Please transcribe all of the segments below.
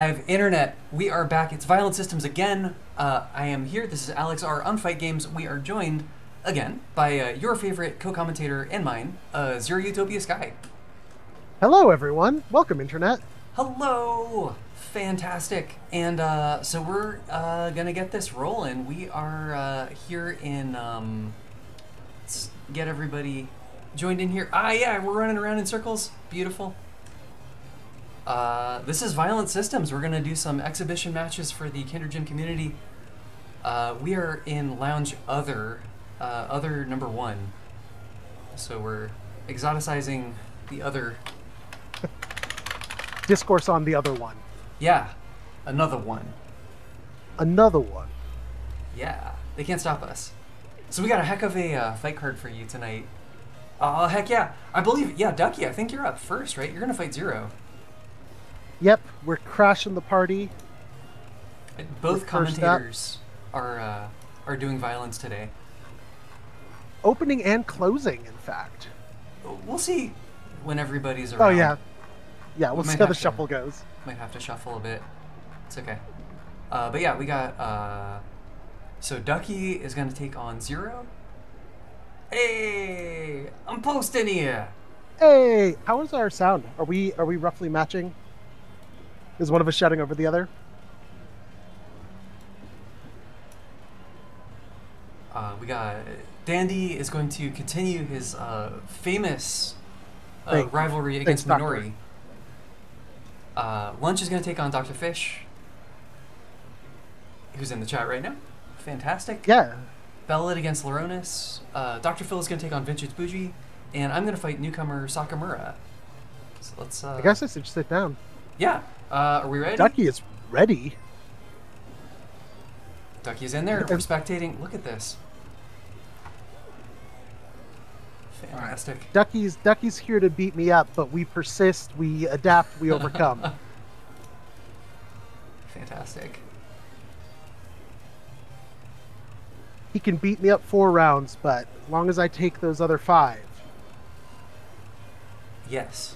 Live internet, we are back. It's Violent Systems again. Uh, I am here. This is Alex R. on Fight Games. We are joined again by uh, your favorite co-commentator and mine, uh, Zero Utopia Sky. Hello, everyone. Welcome, Internet. Hello, fantastic. And uh, so we're uh, gonna get this rolling. We are uh, here in. Um, let's get everybody joined in here. Ah, yeah, we're running around in circles. Beautiful. Uh, this is Violent Systems. We're gonna do some exhibition matches for the Kinder Gym community. Uh, we are in Lounge Other, uh, Other number one. So we're exoticizing the other. Discourse on the other one. Yeah, another one. Another one. Yeah, they can't stop us. So we got a heck of a uh, fight card for you tonight. Oh heck yeah! I believe yeah, Duckie. I think you're up first, right? You're gonna fight Zero. Yep, we're crashing the party. Both first commentators are uh, are doing violence today. Opening and closing, in fact. We'll see when everybody's around. Oh, yeah. Yeah, we'll We see how the to- shuffle goes. Might have to shuffle a bit. It's okay. Uh, but yeah, we got. Uh, so Duckie is gonna take on Zero. Hey, I'm posting here. Hey, how is our sound? Are we are we roughly matching? Is one of us shouting over the other? Uh, we got Dandy is going to continue his uh, famous uh, Thank- rivalry thanks, against Doctor. Minori. Uh, Lunch is going to take on Dr. Fish, who's in the chat right now. Fantastic. Yeah. Belet against Loronus. Uh, Dr. Fill is going to take on Vintage Bougie, and I'm going to fight newcomer Sakamura. So let's. Uh, I guess I should sit down. Yeah. Uh, are we ready? Duckie is ready. Duckie's in there. We're spectating. Look at this. Fantastic. Duckie's Duckie's here to beat me up, but we persist, we adapt, we overcome. Fantastic. he can beat me up four rounds, but as long as I take those other five, Yes.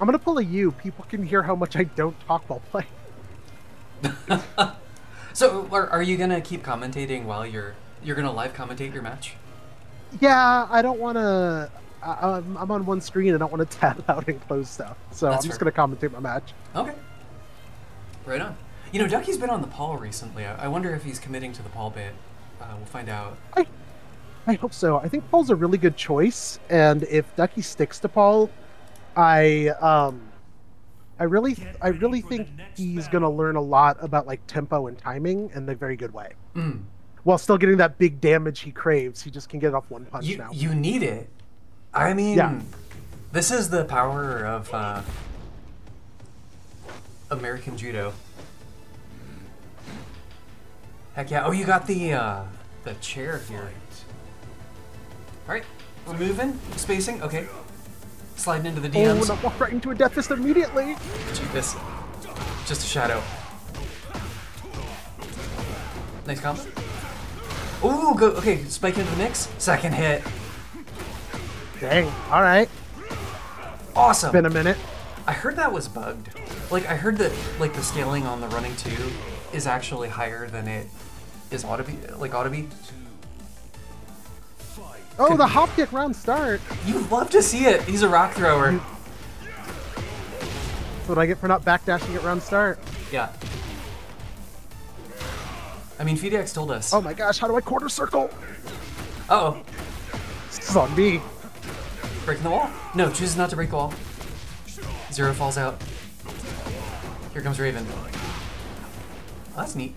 I'm gonna pull a U. People can hear how much I don't talk while playing. So, are, are you gonna keep commentating while you're you're gonna live commentate your match? Yeah, I don't want to. I'm, I'm on one screen. I don't want to tab out and close stuff, so That's I'm just gonna commentate my match. Okay. Right on. You know, Duckie's been on the Paul recently. I, I wonder if he's committing to the Paul bit. Uh, we'll find out. I, I hope so. I think Paul's a really good choice, and if Duckie sticks to Paul, I um, I really, I really think he's gonna learn a lot about like tempo and timing in a very good way, Mm. while still getting that big damage he craves. He just can get it off one punch You now. you need it. I mean, Yeah. this is the power of uh, American Judo. Heck yeah! Oh, you got the uh, the chair here. All right, we're moving, spacing. Okay, sliding into the DMs. oh, and. I walk right into a death fist immediately. This, just a shadow. Nice combo. Ooh, go. Okay, spike into the mix. Second hit. Dang. All right. Awesome. Been a minute. I heard that was bugged. Like I heard that like the scaling on the running two is actually higher than it is ought to be like ought to be. Oh, the hop kick round start. You love to see it. He's a rock thrower. That's what I get for not backdashing at round start. Yeah. I mean, FeedX told us. Oh my gosh, how do I quarter circle? Uh oh, This is on me. breaking the wall. No, chooses not to break the wall. Zero falls out. Here comes Raven. Oh, that's neat.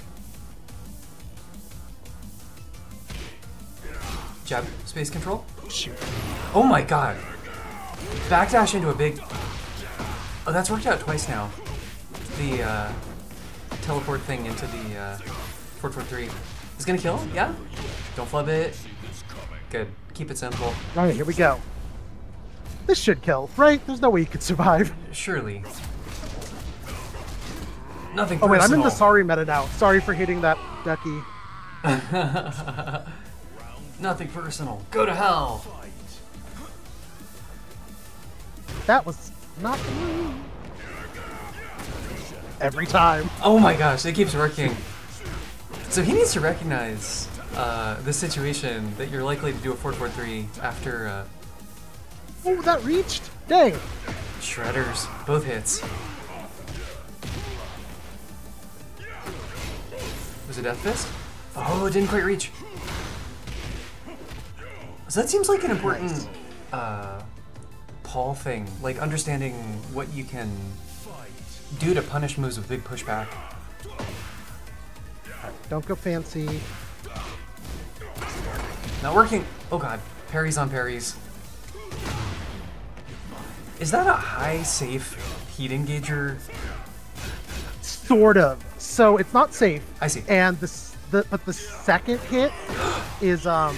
Jab, space control. Shoot. Oh my god. Backdash into a big. Oh, that's worked out twice now. The uh, teleport thing into the uh, 443 is gonna kill. Yeah. Don't flub it. Good. Keep it simple. All right, here we go. This should kill, right? There's no way you could survive. Surely. Nothing. Oh wait, I'm in the sorry meta now. Sorry for hitting that duckie. Nothing personal. Go to hell. That was not the move. every time. Oh my gosh, it keeps working. So he needs to recognize uh, the situation that you're likely to do a 443 after uh, Oh, that reached. Dang. shredders, both hits. Was it Death Fist? Oh, it didn't quite reach. So that seems like an important Nice. uh, Paul thing, like understanding what you can do to punish moves with big pushback. Don't go fancy. Not working. Oh god, parries on parries. Is that a high safe heat engager? Sort of. So it's not safe. I see. And the, the but the second hit is um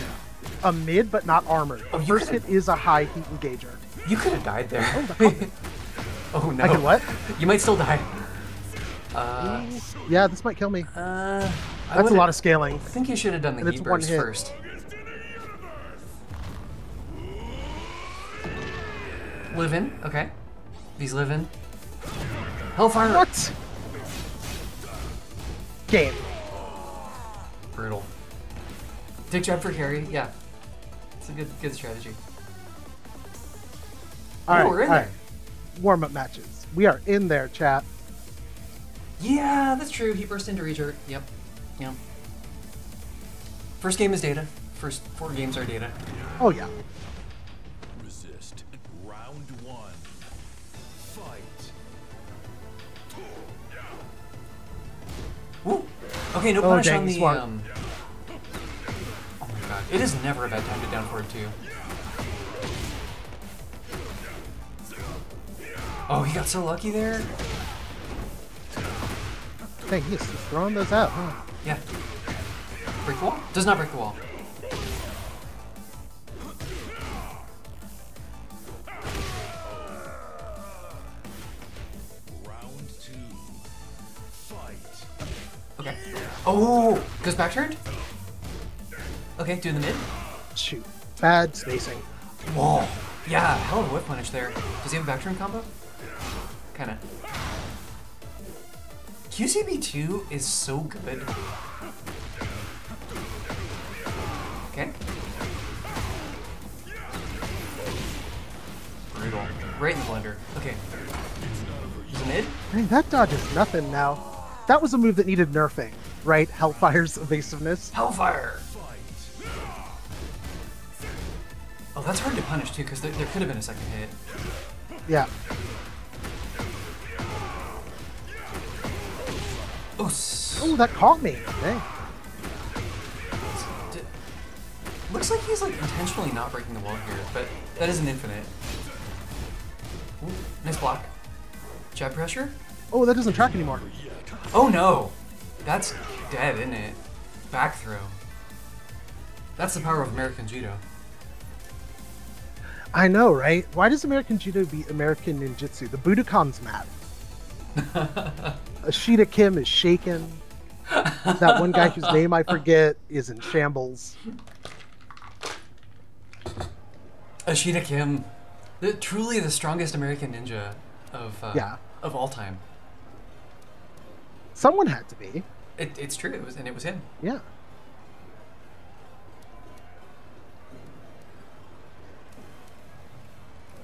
a mid but not armored. Oh, first hit is a high heat engager. You could have died there. the oh no. I can what? You might still die. Uh, Yeah, this might kill me. uh, That's a lot of scaling. I think you should have done the heat burst hit. first. Live in, okay. These live in. Hellfire! What? Game. Brutal. Dick jab for carry, yeah. It's a good good strategy. All Oh, right, we're in all there. right. Warm up matches. We are in there, chat. Yeah, that's true. He burst into Reacher. Yep. Yep. First game is data. First four games are data. Oh yeah. Resist. Round one. Fight. Woo! Okay, no Oh, punish dang, on the um. God. It is never a bad time to down forward two. Oh, he got so lucky there. Dang, he's throwing those out. Huh? Yeah. Break the wall? Does not break the wall. Round two. Fight. Okay. Oh! Goes back turned? Okay, do the mid. Shoot. Bad spacing. Whoa. Yeah, hell of a whip punish there. Does he have a back combo? Kinda. QCB2 is so good. Okay. Brutal. Right in the blender. Okay. Is it mid? Dang, that dodge is nothing now. That was a move that needed nerfing, right? Hellfire's evasiveness. Hellfire! Oh, that's hard to punish too, because there, there could have been a second hit. Yeah. Oh, s- Oh, that caught me. Dang. Looks like he's like intentionally not breaking the wall here, but that is an infinite. Ooh, nice block. Jab pressure? Oh, that doesn't track anymore. Oh no! That's dead, isn't it? Back throw. That's the power of American Judo. I know, right? Why does American Judo beat American Ninjutsu? The Budokan's mad. Ashida Kim is shaken. That one guy whose name I forget is in shambles. Ashida Kim, the, truly the strongest American ninja of uh, Yeah. of all time. Someone had to be. It, it's true, it was, and it was him. Yeah.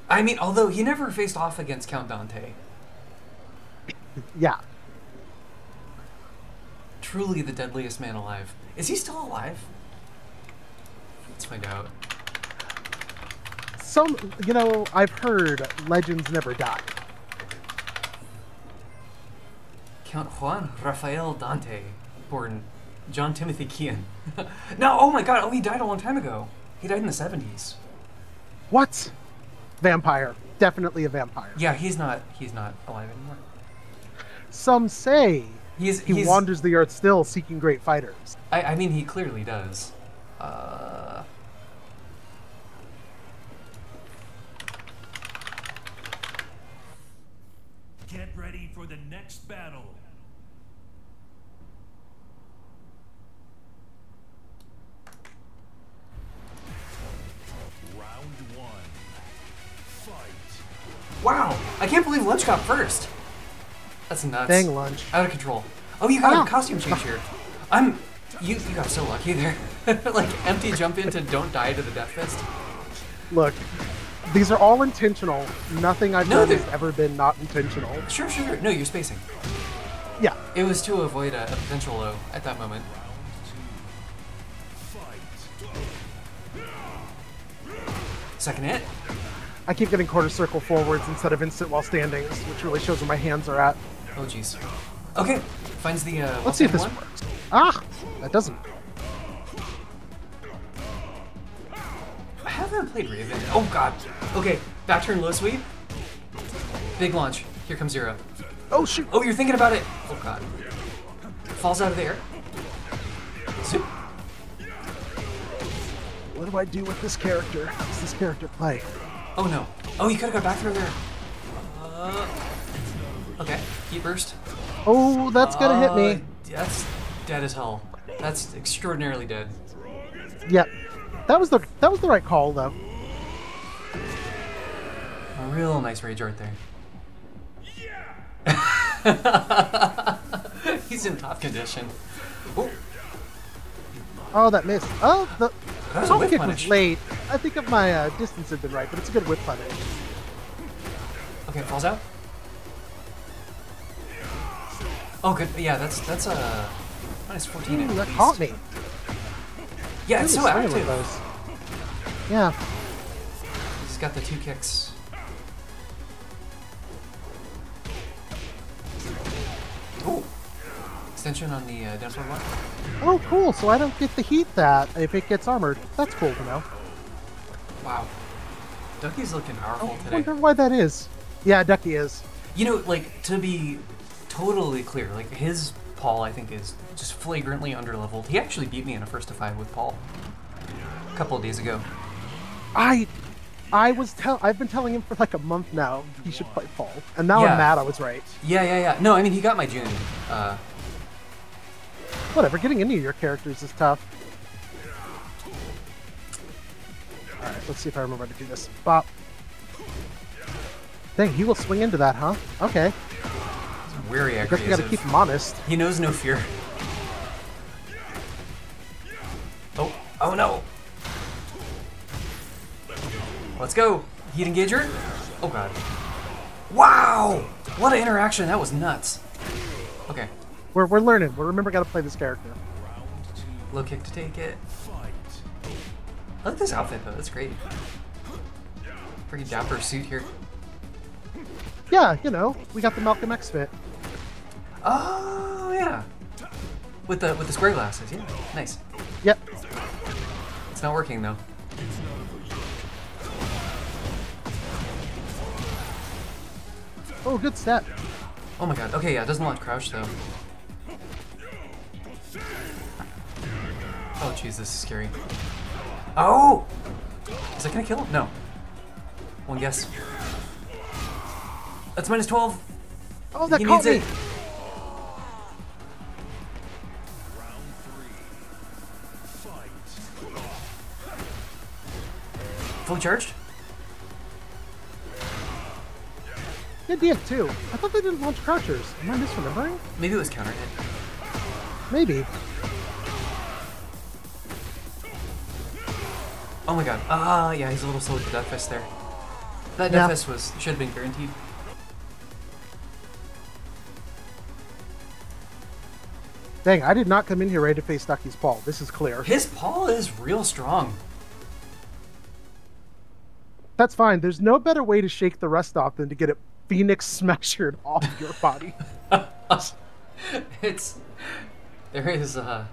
I mean, although he never faced off against Count Dante. Yeah. Truly the deadliest man alive. Is he still alive? Let's find out. Some, you know, I've heard legends never die. Count Juan Rafael Dante, born John Timothy Keehan. no, oh my god, oh, he died a long time ago. He died in the 70s. What? Vampire. Definitely a vampire. Yeah, he's not he's not alive anymore. Some say He's he he's wanders the earth still seeking great fighters. I, I mean he clearly does. Uh Wow! I can't believe Lunch got first. That's nuts. Dang Lunch. Out of control. Oh, you got a oh. costume change here. I'm. You you got so lucky there. like empty jump into don't die to the death fist. Look, these are all intentional. Nothing I've No, done they're- has ever been not intentional. Sure, sure, sure. No, you're spacing. Yeah. It was to avoid a, a potential low at that moment. Second hit. I keep getting quarter circle forwards instead of instant while standings, which really shows where my hands are at. Oh jeez. Okay. Finds the. Uh, Let's see if this one. works. Ah, that doesn't. I haven't played Raven. Oh god. Okay. Back turn low sweep. Big launch. Here comes zero. Oh shoot! Oh, you're thinking about it. Oh god. Falls out of the air. Zoop. What do I do with this character? How does this character play? Oh no. Oh, you could have got back through there. Uh, okay. Heat burst. Oh, that's gonna hit Uh, me. That's dead as hell. That's extraordinarily dead. Yep. That was the that was the right call though. A real nice rage art there. Yeah. He's in top condition. Oh, Oh, that missed. Oh, the That was whip punish. late. I think if my uh, distance had been right, but it's a good whip punish. okay, falls out. Oh, good. Yeah, that's that's a uh, minus 14 at Ooh, that caught me. Yeah, it's so active. those. Yeah. He's got the two kicks. Oh, extension on the uh, one. Oh, cool. So I don't get to heat that if it gets armored. That's cool to know. Wow, Duckie's looking powerful today. I today. wonder why that is. Yeah, Duckie is. You know, like to be totally clear, like his Paul, I think is just flagrantly underleveled. He actually beat me in a first to five with Paul a couple of days ago. I I was tell I've been telling him for like a month now he should play Paul. And now Yeah. I'm mad I was right. Yeah, yeah, yeah. No, I mean he got my June. Uh, Whatever, getting into your characters is tough. Alright, let's see if I remember how to do this. Bop. Dang, he will swing into that, huh? Okay. very I guess we gotta keep him honest. He knows no fear. Oh, oh no. Let's go. Heat engager. Oh god. Wow! What an interaction. That was nuts. Okay. We're, we're learning. We're remember gotta play this character. Low kick to take it. I like this outfit though. That's great. Pretty dapper suit here. Yeah, you know, we got the Malcolm X fit. Oh yeah. With the with the square glasses. Yeah. Nice. Yep. It's not working though. Oh, good set. Oh my god. Okay, yeah, it doesn't launch crouch though. Oh jeez, this is scary. Oh! Is that gonna kill him? No. One guess. That's minus 12. Oh, that he caught needs me. it. Fully charged? Good deal too. I thought they didn't launch crouchers. Am I misremembering? Maybe it was counter hit. Maybe. Oh my god. Ah, yeah, he's a little slow with the Death Fist there. That Yeah. Death Fist was should have been guaranteed. Dang, I did not come in here ready to face Duckie's Paul. This is clear. His paw is real strong. That's fine. There's no better way to shake the rust off than to get it Phoenix smashered off your body. it's there is uh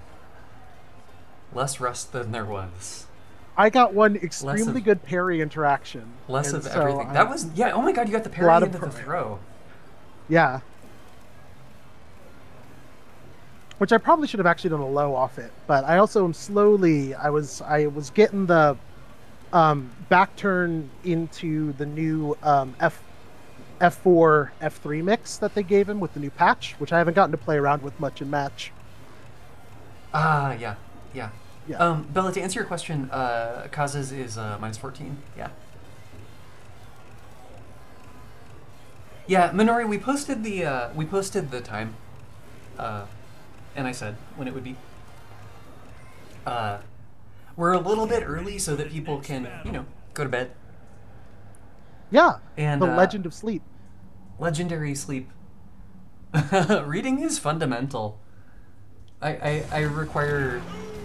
less rust than there was. I got one extremely of- good parry interaction. Less of so everything. I- That was yeah. Oh my god, you got the parry into the throw. Yeah. Which I probably should have actually done a low off it, but I also am slowly. I was I was getting the um, back turn into the new um, F F4 F3 mix that they gave him with the new patch, which I haven't gotten to play around with much in match. Ah, yeah, yeah. Yeah. Um, Bella, to answer your question, uh, Kaz's is uh, minus fourteen. Yeah. Yeah, Minori, we posted the uh, we posted the time, uh, and I said when it would be. Uh, we're a little bit early so that people can, you know, go to bed. Yeah. And, the uh, Legend of Sleep. Legendary sleep. reading is fundamental. I, I I require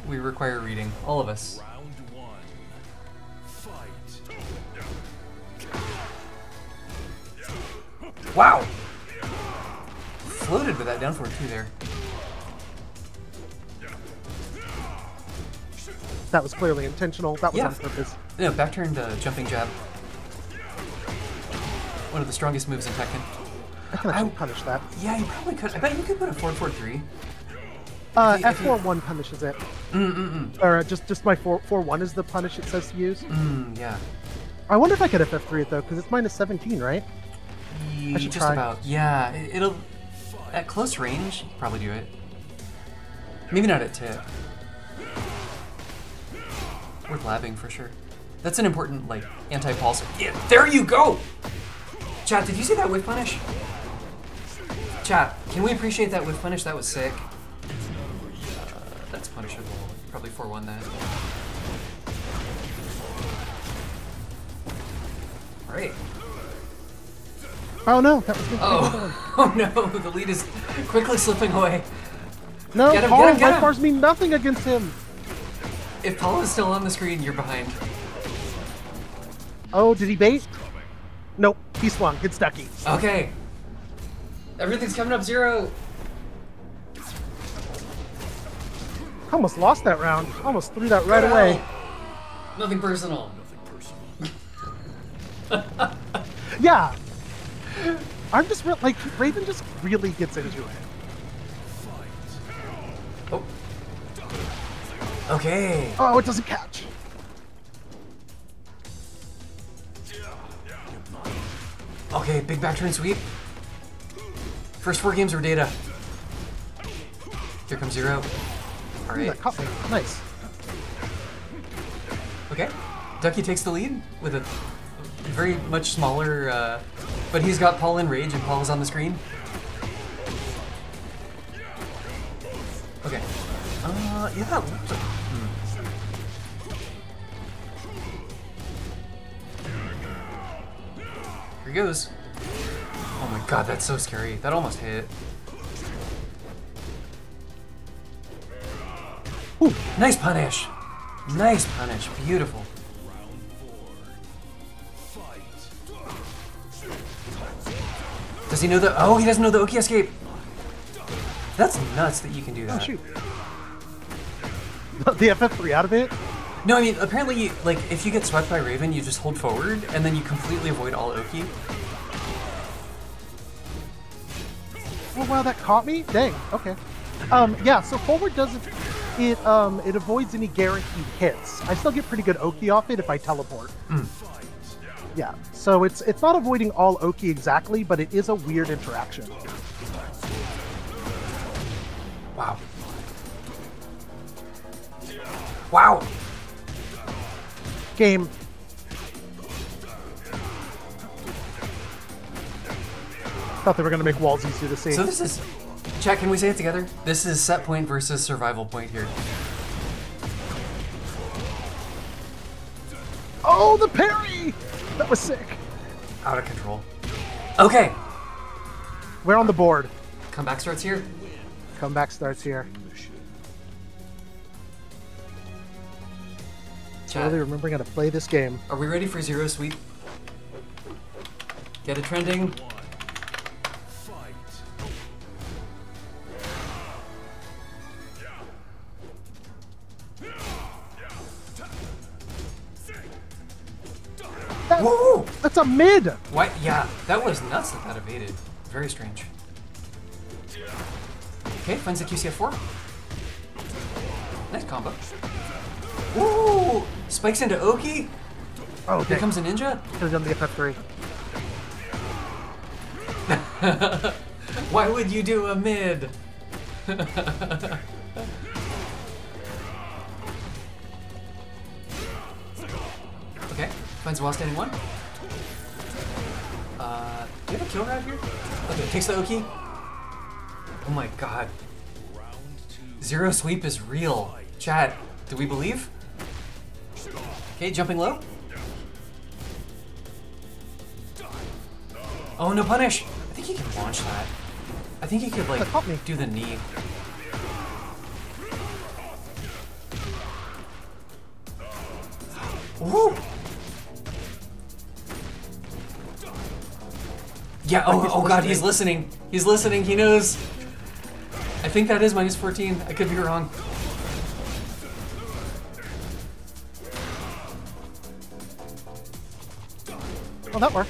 we require reading, all of us. Round one. Fight. Wow. Floated with that down forward too there. That was clearly intentional. That was Yeah. on purpose. No, back turn uh, jumping jab. One of the strongest moves in Tekken. I can actually I- punish that. Yeah, you probably could. I bet you could put a 443. Uh, If you- if you- F4-1 punishes it. Mm-mm-mm. Or uh, just just my 4 4-1 is the punish it says to use. Mm, yeah. I wonder if I could FF3 it though, because it's minus 17, right? Ye- should just try. about. Yeah, it, it'll. At close range, probably do it. Maybe not at tip. Worth labbing for sure. That's an important, like, anti-pulse. Yeah, there you go! Chat, did you see that whiff punish? Chat, can we appreciate that whiff punish? That was sick. That's punishable. Probably 4-1 that. Alright. Oh no, that was gonna be another one. Oh, oh no, the lead is quickly slipping away. No, Get him, Paul, get him, get bars mean nothing against him. If Paul is still on the screen, you're behind. Oh, did he bait? Nope, he swung. It's Duckie. Okay. Everything's coming up zero. I almost lost that round. I Almost threw that right Get away. out. Nothing personal. Yeah. I'm just re- like Raven just really gets into it. Oh. Okay. Oh, it doesn't catch. Okay, big back turn sweep. First four games were data. Here comes zero. Ooh, that caught me. Nice. Okay. Duckie takes the lead with a very much smaller, uh, but he's got Paul in rage and Paul is on the screen. Okay. Uh, yeah, that looked hmm. Here he goes. Oh my god, that's so scary. That almost hit. Ooh, nice punish. Nice punish. Beautiful. Does he know the? Oh, he doesn't know the Oki escape. That's nuts that you can do that. Oh that. shoot. the FF3 out of it. No, I mean apparently, you, like if you get swept by Raven, you just hold forward and then you completely avoid all Oki. Oh wow, that caught me. Dang. Okay. Um, yeah. So forward doesn't. It um it avoids any guaranteed hits. I still get pretty good Oki off it if I teleport. Yeah. So it's it's not avoiding all Oki exactly, but it is a weird interaction. Wow. Wow. Game. Thought they were gonna make walls easier to see. So this is. Chat, can we say it together? This is set point versus survival point here. oh, the parry! That was sick. Out of control. Okay. We're on the board. Comeback starts here. Comeback starts here. Chat. Really remembering how to play this game. Are we ready for zero sweep? Get it trending. That- Whoa! that's a mid. What? Yeah, that was nuts that that evaded. Very strange. Okay, finds the QCF4. Nice combo. Ooh! Spikes into Oki. Oh, Here dang. comes a ninja. Could have done the FF3. Why would you do a mid? okay, finds a while standing one. Uh, Do you have a kill grab here? Okay, takes the Oki. Oh my god. Round two. Zero sweep is real. Chat, do we believe? Okay, jumping low. Oh, no punish. I think he can launch that. I think he could like caught me. do the knee. Woo! Yeah, oh, oh god, he's listening. listening. He's listening, he knows. I think that is minus 14. I could be wrong. Well, that worked.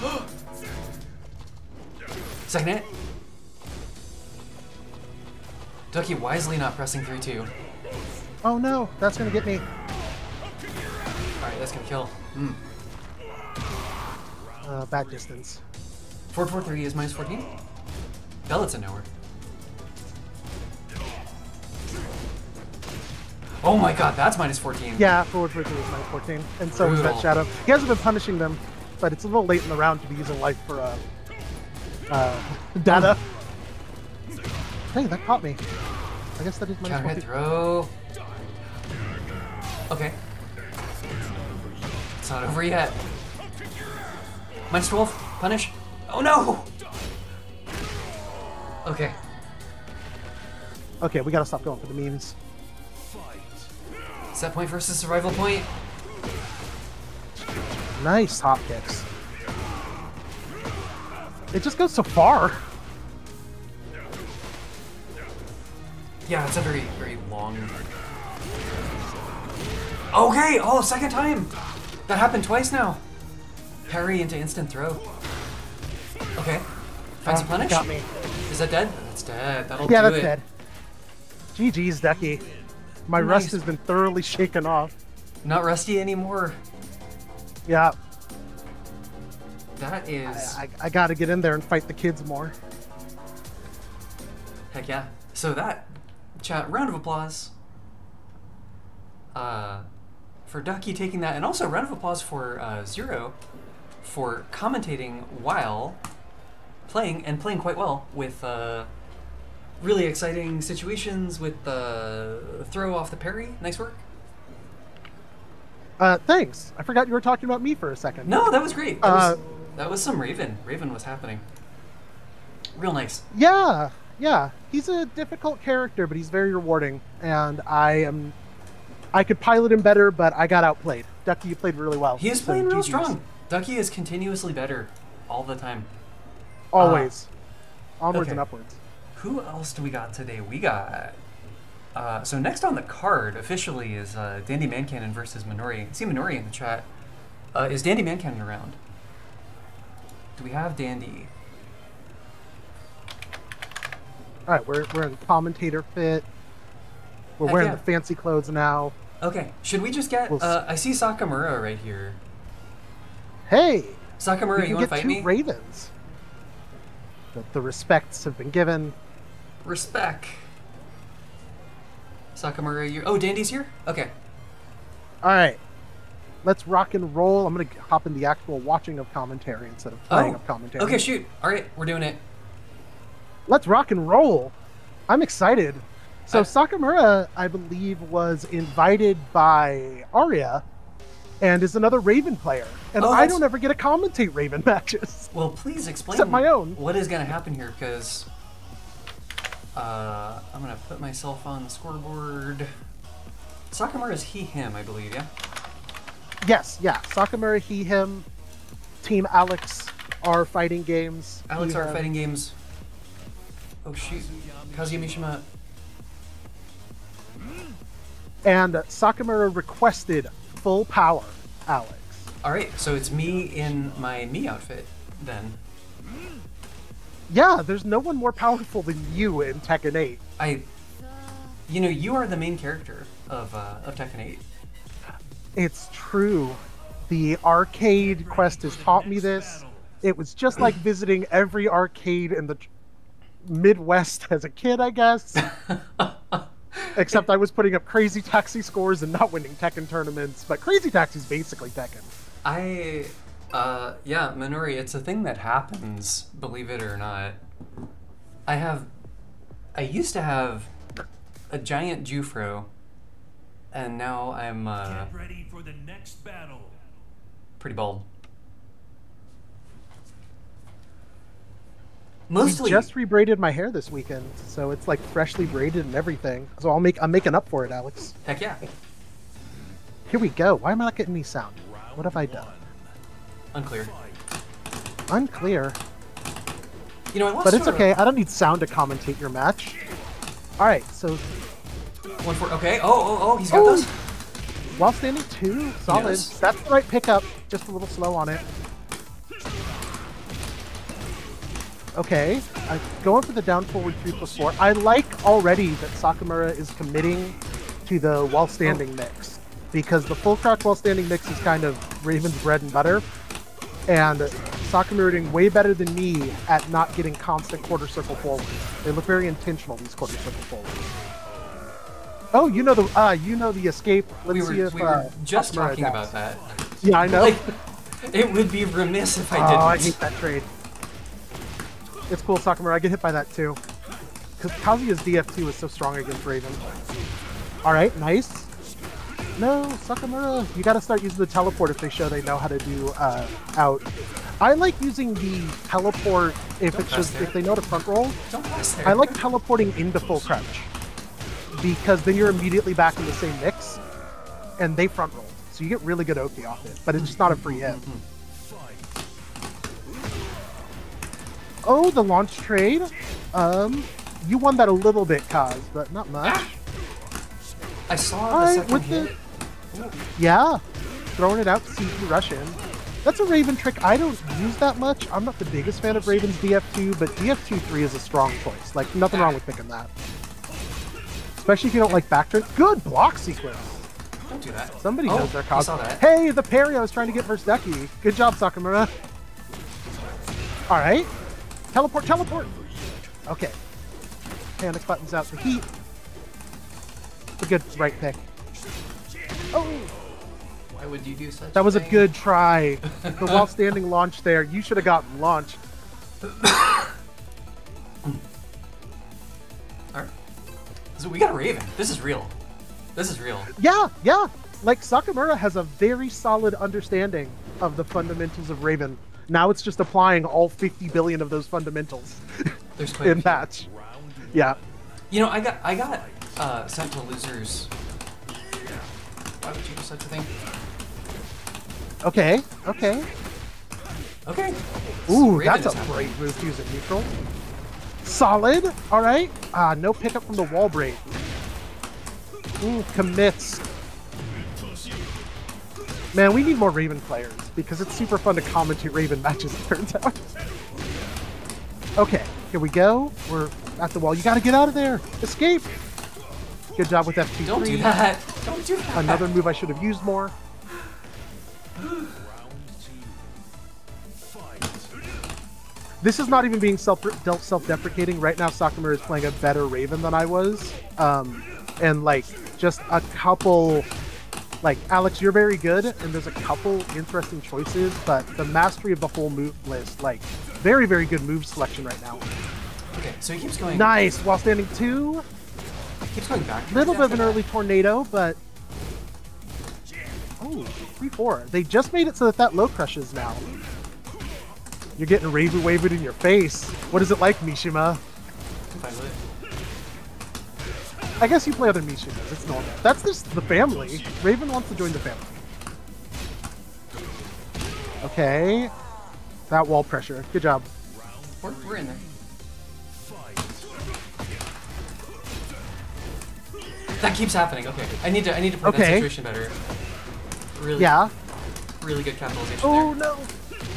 Second hit. Duckie wisely not pressing 3-2. Oh no, that's gonna get me. Alright, that's gonna kill. Hmm. Uh, bad distance. 443 is minus 14? Bellet's a nowhere. Oh my god, that's minus 14. Yeah, forward for is minus 14, and so is that shadow. He hasn't been punishing them, but it's a little late in the round to be using life for uh, uh, data. Hey, that caught me. I guess that is minus Counter 14. throw. Okay. It's not over yet. Minus 12. Punish. Oh no! Okay. Okay, we gotta stop going for the memes. Set point versus survival point. Nice hop kicks. It just goes so far. Yeah, it's a very, very long. Okay, oh, second time! That happened twice now. Parry into instant throw. Okay. A Ah, punish? Got me. Is that dead? That's dead. That'll. Yeah, do that's it. dead. GG's, Duckie. My Nice. rust has been thoroughly shaken off. Not rusty anymore. Yeah, That is. I, I gotta get in there and fight the kids more. Heck yeah. So that, chat, round of applause. Uh, for Duckie taking that, and also round of applause for uh, Zero for commentating while playing and playing quite well with uh, really exciting situations with the throw off the parry. Nice work. Uh, thanks. I forgot you were talking about me for a second. No, that was great. That, Uh, was, that was some Raven. Raven was happening. Real nice. Yeah, yeah. He's a difficult character, but he's very rewarding, and I am. I could pilot him better, but I got outplayed. Duckie, you played really well. He is so playing real GGs. strong. Duckie is continuously better all the time. Always. Onwards okay. and upwards. Who else do we got today? We got. Uh, so next on the card officially is uh, Dandy Mancannon versus Minori. I see Minori in the chat. Uh, is Dandy Mancannon around? Do we have Dandy? All right, we're, we're in commentator fit. We're Heck wearing yeah. the fancy clothes now. Okay, should we just get? We'll Uh, I see Sakamura right here. Hey, Sakamura, we you want to fight two me? ravens. The, the respects have been given. Respect. Sakamura, you. Oh, Dandy's here. Okay. All right, let's rock and roll. I'm gonna hop in the actual watching of commentary instead of playing oh. of commentary. Okay, shoot. All right, we're doing it. let's rock and roll. I'm excited. So Sakamura, I believe, was invited by Arya, and is another Raven player. And Oh, I don't ever get to commentate Raven matches. Well, please explain Except my own. what is going to happen here because uh, I'm going to put myself on the scoreboard. Sakamura is he, him, I believe, yeah? Yes, yeah. Sakamura, he, him, Team Alex are fighting games. Alex are fighting games. Oh, shoot. Kazuya Mishima. And Sakamura requested full power, Alex. All right, so it's me in my me outfit then. Yeah, there's no one more powerful than you in Tekken 8. I, you know, you are the main character of uh, of Tekken 8. It's true. The arcade quest has taught me this. It was just like visiting every arcade in the Midwest as a kid, I guess. Except I was putting up crazy taxi scores and not winning Tekken tournaments. But crazy taxi's basically Tekken. I Uh, yeah, Minori, it's a thing that happens, believe it or not. I have. I used to have a giant Jufro, and now I'm uh, Get ready for the next battle. pretty bald. We Mostly. just rebraided my hair this weekend, so it's like freshly braided and everything. So I'll make I'm making up for it, Alex. Heck yeah. Here we go. Why am I not getting any sound? What have I done? Unclear. Unclear. You know, I lost But it's okay. I don't need sound to commentate your match. All right. So One for okay. Oh, oh, oh, he's got Oh. those. while standing two, solid. Yes. That's the right pickup. Just a little slow on it. Okay, uh, going for the down forward three plus four. I like already that Sakamura is committing to the while standing mix because the full crouch while standing mix is kind of Raven's bread and butter, and Sakamura doing way better than me at not getting constant quarter circle forward. They look very intentional these quarter circle forwards. Oh, you know the uh, you know the escape. Let's We were, see if we uh, were just Sakamura talking about that. Yeah, I know. Like, it would be remiss if I Oh, didn't. Oh, I hate that trade. It's cool, Sakamura. I get hit by that too. Because Kazuya's DF2 is so strong against Raven. Alright, nice. No, Sakamura, you gotta start using the teleport if they show they know how to do uh, out. I like using the teleport if Don't it's just there. if they know to front roll. Don't press there. I like teleporting into full crouch. Because then you're immediately back in the same mix and they front roll. So you get really good Oki off it, but it's just not a free hit. Oh, the launch trade. Um, you won that a little bit, Kaz, but not much. I saw the second with hit. the yeah, throwing it out to see if you rush in. That's a Raven trick I don't use that much. I'm not the biggest fan of Raven's DF2, but DF2 3 is a strong choice. Like nothing wrong with picking that. Especially if you don't like backturn. Good block sequence. Don't do that. Somebody oh, knows their he cause. Hey, the parry I was trying to get versus Duckie. Good job, Sakamura. All right. Teleport, teleport. Okay. Panic buttons out the heat. A good right pick. Oh, Why would you do such? that was a thing? good try. The while standing launch there. You should have gotten launched. All right. So we got a Raven. This is real. This is real. Yeah, yeah. Like Sakamura has a very solid understanding of the fundamentals of Raven. Now it's just applying all 50 billion of those fundamentals in few. match. Yeah. You know, I got I got uh, sent to losers. Why would you do such a thing? Okay. Okay. Okay. Ooh, Raven that's a happening. great move to use at neutral. Solid. All right. Ah, no pickup from the wall break. Ooh, commits. Man, we need more Raven players because it's super fun to commentate Raven matches. It turns out. Okay, here we go. We're at the wall. You got to get out of there. Escape. Good job with F2. Don't do that. Don't do that. Another move I should have used more. Round two. Fight. This is not even being self self-deprecating. Right now, Sakamura is playing a better Raven than I was, um, and like just a couple. Like Alex, you're very good, and there's a couple interesting choices, but the mastery of the whole move list, like very very good move selection right now. Okay, so he keeps going. Nice while standing two. Keeps going back. Little bit of an early tornado, but oh, three four. They just made it so that that low crushes now. You're getting Raven wavered in your face. What is it like, Mishima? I guess you play other Mishimas. It's normal. That's just the family. Raven wants to join the family. Okay. That wall pressure. Good job. We're, we're in there. That keeps happening. Okay, I need to I need to play that situation better. Really, Yeah. really good capitalization Oh there. no.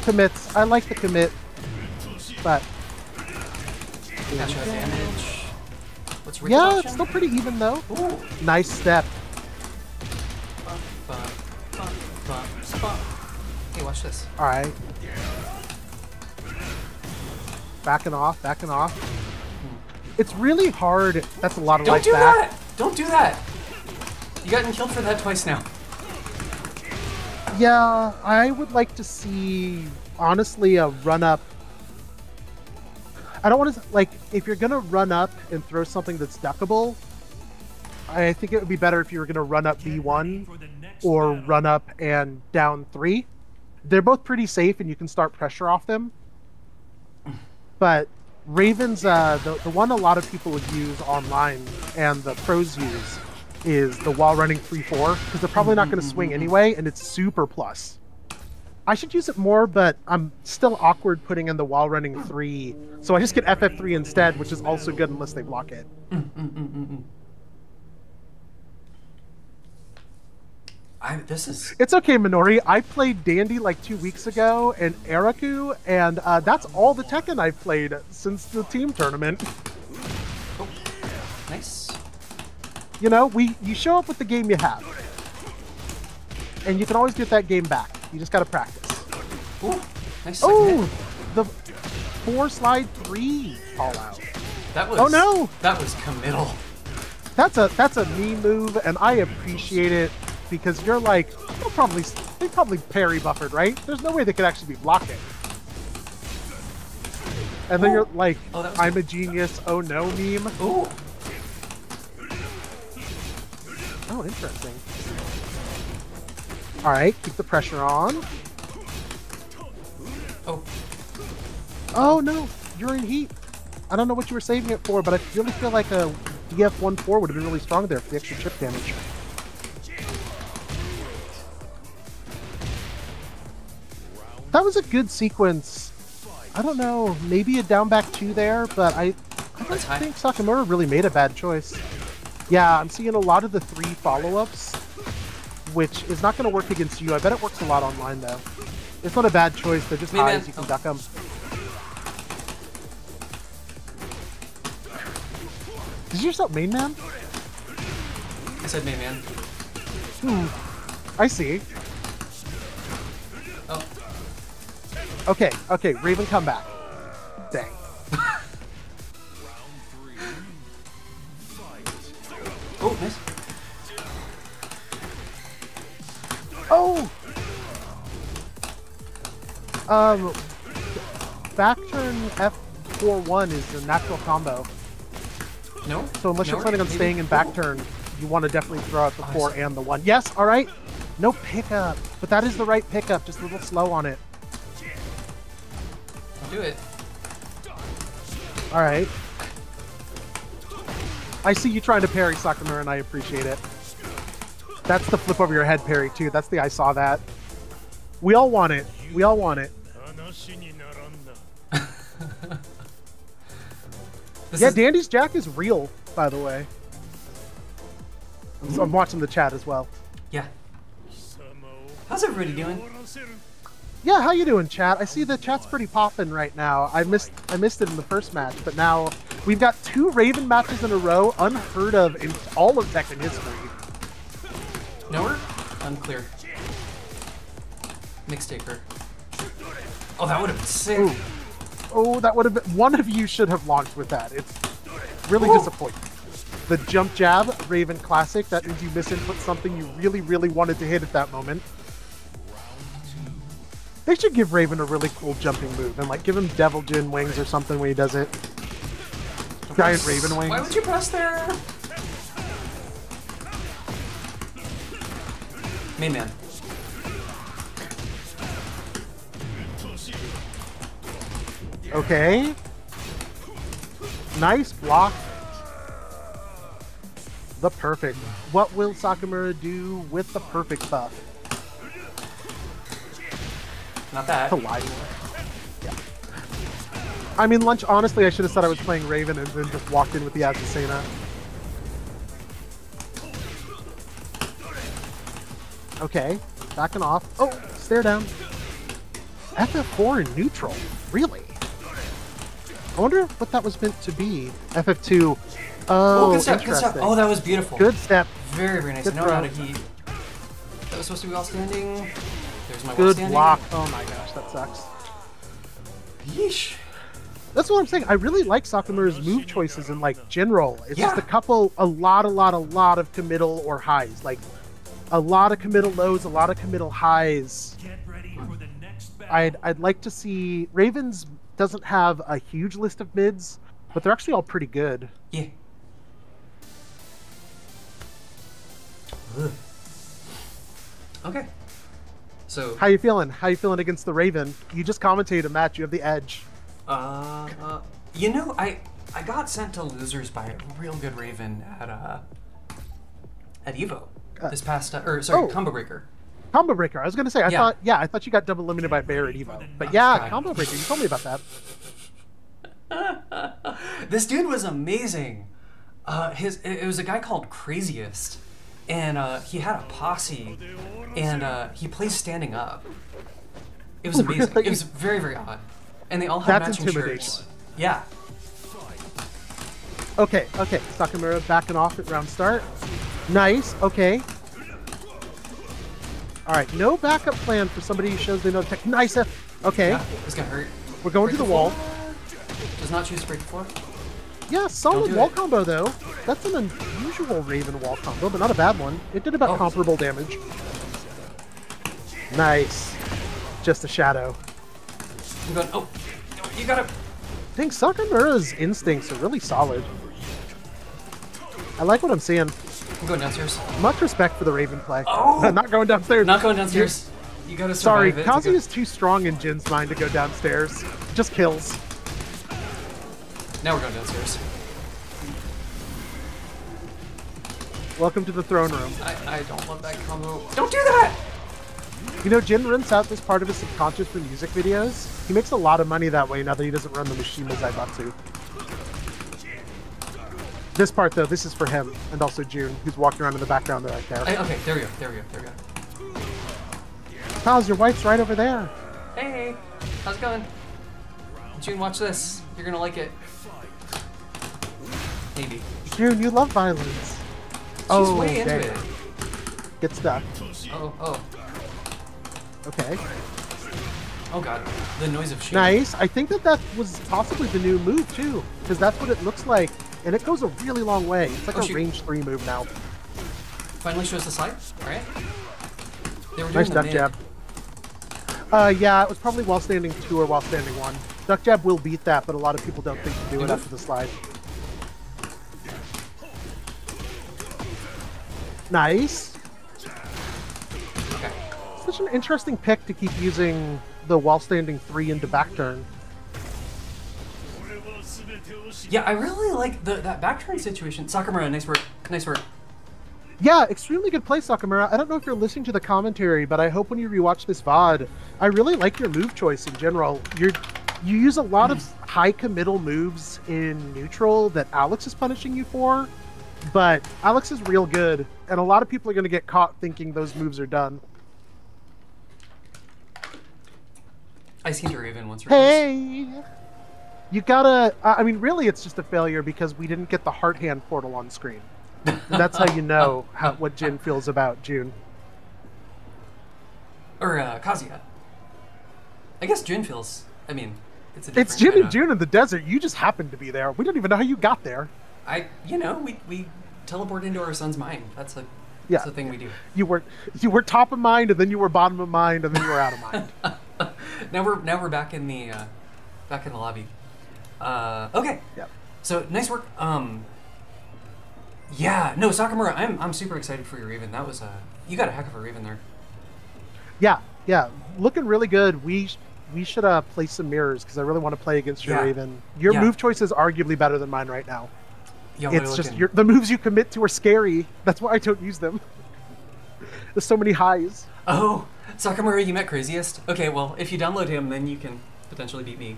Commits. I like the commit. But damage. What's yeah, it's still pretty even though. Ooh. Nice step. Hey, watch this. All right. Backing off, backing off. It's really hard. That's a lot of Don't life do back. that! Don't do that! You gotten killed for that twice now. Yeah, I would like to see honestly a run up. I don't want to like if you're gonna run up and throw something that's duckable. I think it would be better if you were gonna run up B1 For the next or run up and down three. They're both pretty safe and you can start pressure off them. But Raven's uh, the the one a lot of people would use online and the pros use is the wall running three four because they're probably not going to swing anyway, and it's super plus. I should use it more, but I'm still awkward putting in the wall running three, so I just get FF3 instead, which is also good unless they block it. I this is It's okay, Minori. I played Dandy like two weeks ago and Eriku, and uh, that's all the Tekken I've played since the team tournament. oh, nice. You know, we you show up with the game you have, and you can always get that game back. You just gotta practice. Ooh, nice. Oh, the four slide three call out. that oh, was. oh, no! That was committal. That's a that's a me move, and I appreciate it because you're like they'll probably they probably parry buffered, right? There's no way they could actually be blocking. And then you're like, Oh, I'm a genius. Oh no, meme. Ooh. Oh, interesting. All right, keep the pressure on. Oh, Oh no, you're in heat. I don't know what you were saving it for, but I really feel like a DF14 would have been really strong there for the extra chip damage. That was a good sequence. I don't know, maybe a down back two there, but I, I don't think Sakamura really made a bad choice. Yeah, I'm seeing a lot of the three follow-ups, which is not going to work against you. I bet it works a lot online though. It's not a bad choice. They're just Me, highs. man. You can Oh. duck them. Did you just up main man? I said main man. Hmm. I see. Oh, Okay, okay. Raven, come back. Dang. oh, nice. Oh. Um. Back turn F41 is the natural combo. No. So unless you're planning on Maybe? staying in back turn, you want to definitely throw out the Oh, four and the one. Yes, all right. No pickup, but that is the right pickup. Just a little slow on it. I'll do it. All right. I see you trying to parry Sakamura, and I appreciate it. That's the flip over your head parry, too. That's the I saw that. We all want it. We all want it. yeah, is... Dandy's Jack is real, by the way. So I'm mm-hmm. watching the chat as well. Yeah. How's everybody doing? Yeah, how you doing, chat? I see the chat's pretty poppin' right now. I missed I missed it in the first match, but now we've got two Raven matches in a row, unheard of in all of Tekken history. Nowhere? Unclear. Mix taker. Oh, that would have been sick. Ooh. Oh, that would have been one of you should have launched with that. It's really Ooh. disappointing. The jump jab, Raven classic, that means you misinput something you really, really wanted to hit at that moment. They should give Raven a really cool jumping move and like give him Devil Jin wings or something when he does it. Giant Raven wings. Why would you press there? Main man. Okay. Nice block. The perfect. What will Sakamura do with the perfect buff? Not that. To lie. Yeah. I mean, lunch. Honestly, I should have said I was playing Raven and then just walked in with the Azucena. Okay, backing off. Oh, stare down. FF4 in neutral. Really? I wonder what that was meant to be. FF2. Oh, Oh, good step, good step. Oh, that was beautiful. Good step. Very, very nice. Good I know how to heat. That was supposed to be all standing. There's my Good standing. block. Oh my gosh, that sucks. Yeesh. That's what I'm saying. I really like Sakamura's move choices in like general. It's just a couple, a lot, a lot, a lot of committal or highs. Like, a lot of committal lows, a lot of committal highs. Get ready for the next. I'd I'd like to see Ravens doesn't have a huge list of mids, but they're actually all pretty good. Yeah. Ugh. Okay. So, How you feeling? How you feeling against the Raven? You just commentated a match. You have the edge. uh, uh, you know, I I got sent to losers by a real good Raven at uh at Evo this past uh, or sorry oh. Combo Breaker. Combo breaker. I was gonna say. I Yeah. thought. Yeah, I thought you got double limited by Bear at Evo. But yeah, God. combo breaker. You told me about that. This dude was amazing. Uh, his it was a guy called Craziest, and uh, he had a posse, and uh, he plays standing up. It was amazing. Really? It was very very odd, and they all had That's matching shirts. Yeah. Okay. Okay. Sakamura backing off at round start. Nice. Okay. All right. No backup plan for somebody who shows they know tech. Nice. F- Okay. Yeah, this got hurt. We're going to the wall. floor. Does not choose to break the floor. Yeah, solid wall it. combo though. That's an unusual Raven wall combo, but not a bad one. It did about Oh. comparable damage. Nice. Just a shadow. I'm going. Oh, you gotta. I think Sakamura's instincts are really solid. I like what I'm seeing. I'm going downstairs. Much respect for the Raven play. Oh! not going downstairs. Not going downstairs. You gotta Sorry, it. Kazi go- is too strong in Jin's mind to go downstairs. Just kills. Now we're going downstairs. Welcome to the throne room. I, I don't love that combo. Don't do that! You know, Jin rents out this part of his subconscious for music videos. He makes a lot of money that way now that he doesn't run the Mishima Zaibatsu. This part, though, this is for him, and also June, who's walking around in the background right there. I, okay, there we go. There we go. There we go. Pals, your wife's right over there. Hey, how's it going? June, watch this. You're gonna like it. Maybe. June, you love violence. She's oh, way into dang. it. Get stuck. Oh, oh, Okay. oh god. The noise of. Nice. I think that that was possibly the new move, too, because that's what it looks like, and it goes a really long way. It's like Oh, a shoot. range 3 move now. Finally shows the side. Alright. They were doing Nice duck mid. jab. Uh, yeah, it was probably while standing 2 or while standing 1. Duck jab will beat that, but a lot of people don't think to do it Mhm. after the slide. Nice. Okay. Such an interesting pick to keep using the while standing 3 into back turn. Yeah, I really like the that back turn situation. Sakamura, nice work. Nice work. Yeah, extremely good play, Sakamura. I don't know if you're listening to the commentary, but I hope when you rewatch this VOD, I really like your move choice in general. You're you use a lot of mm. high committal moves in neutral that Alex is punishing you for, but Alex is real good, and a lot of people are going to get caught thinking those moves are done. I seen your Raven once. Hey, you gotta. I I mean, really, it's just a failure because we didn't get the heart hand portal on screen. And that's how you know how what Jin feels about June. Or uh, Kazuya. I guess June feels. I mean, it's a different It's Jin and June in the desert. You just happened to be there. We don't even know how you got there. I, you know, we we teleport into our son's mind. That's a Yeah. that's a thing we do. You were you were top of mind, and then you were bottom of mind, and then you were out of mind. now we're now we're back in the uh, back in the lobby. Uh, okay. Yep. So nice work. Um. Yeah. No, Sakamura. I'm I'm super excited for your Raven. That was a you got a heck of a Raven there. Yeah, yeah, looking really good. We we should uh play some mirrors because I really want to play against your Yeah. Raven. Your Yeah. move choice is arguably better than mine right now. Yo, are it's just your, the moves you commit to are scary. That's why I don't use them. There's so many highs. Oh, Sakamura, you met Craziest? Okay, well, if you download him, then you can potentially beat me.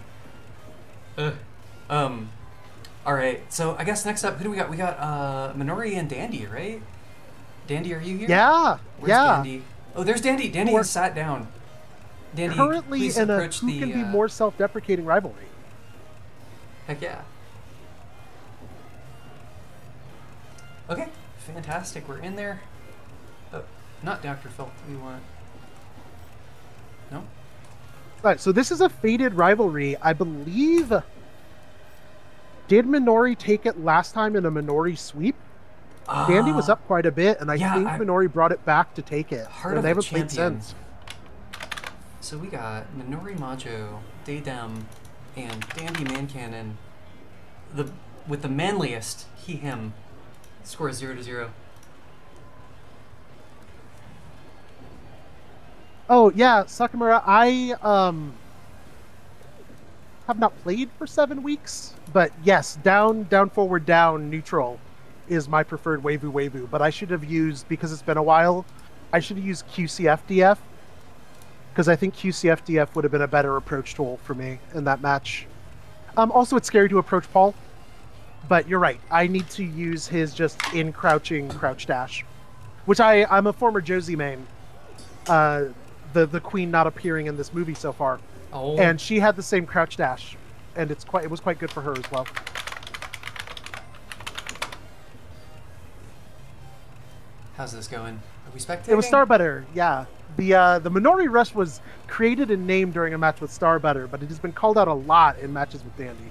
Ugh. Um, alright, so I guess next up, who do we got? We got, uh, Minori and Dandy, right? Dandy, are you here? Yeah, Where's yeah. Dandy? Oh, there's Dandy. Dandy has sat down. Dandy, Currently in a who the, can be uh, more self-deprecating rivalry. Heck yeah. Okay, fantastic. We're in there. Oh, not Dr. Felt. We want. No? All right, so this is a faded rivalry. I believe. Did Minori take it last time in a Minori sweep? Dandy was Ah, up quite a bit, and I yeah, think I- Minori brought it back to take it. Heart they haven't played since. So we got Minori Majo, Daydem, and Dandy Mancannon. The with the manliest he him score zero to zero. Oh yeah, Sakamura. I um have not played for seven weeks, but yes, down, down, forward, down, neutral is my preferred Wavu Wavu. But I should have used because it's been a while. I should have used QCFDF because I think QCFDF would have been a better approach tool for me in that match. Um, also, it's scary to approach Paul, but you're right. I need to use his just in crouching crouch dash, which I I'm a former Josie main. Uh, the the queen not appearing in this movie so far, Oh, and she had the same crouch dash, and it's quite it was quite good for her as well. how's this going? Are we spectating? It was Starbutter, yeah. The uh, the Minori Rush was created and named during a match with Starbutter, but it has been called out a lot in matches with Dandy.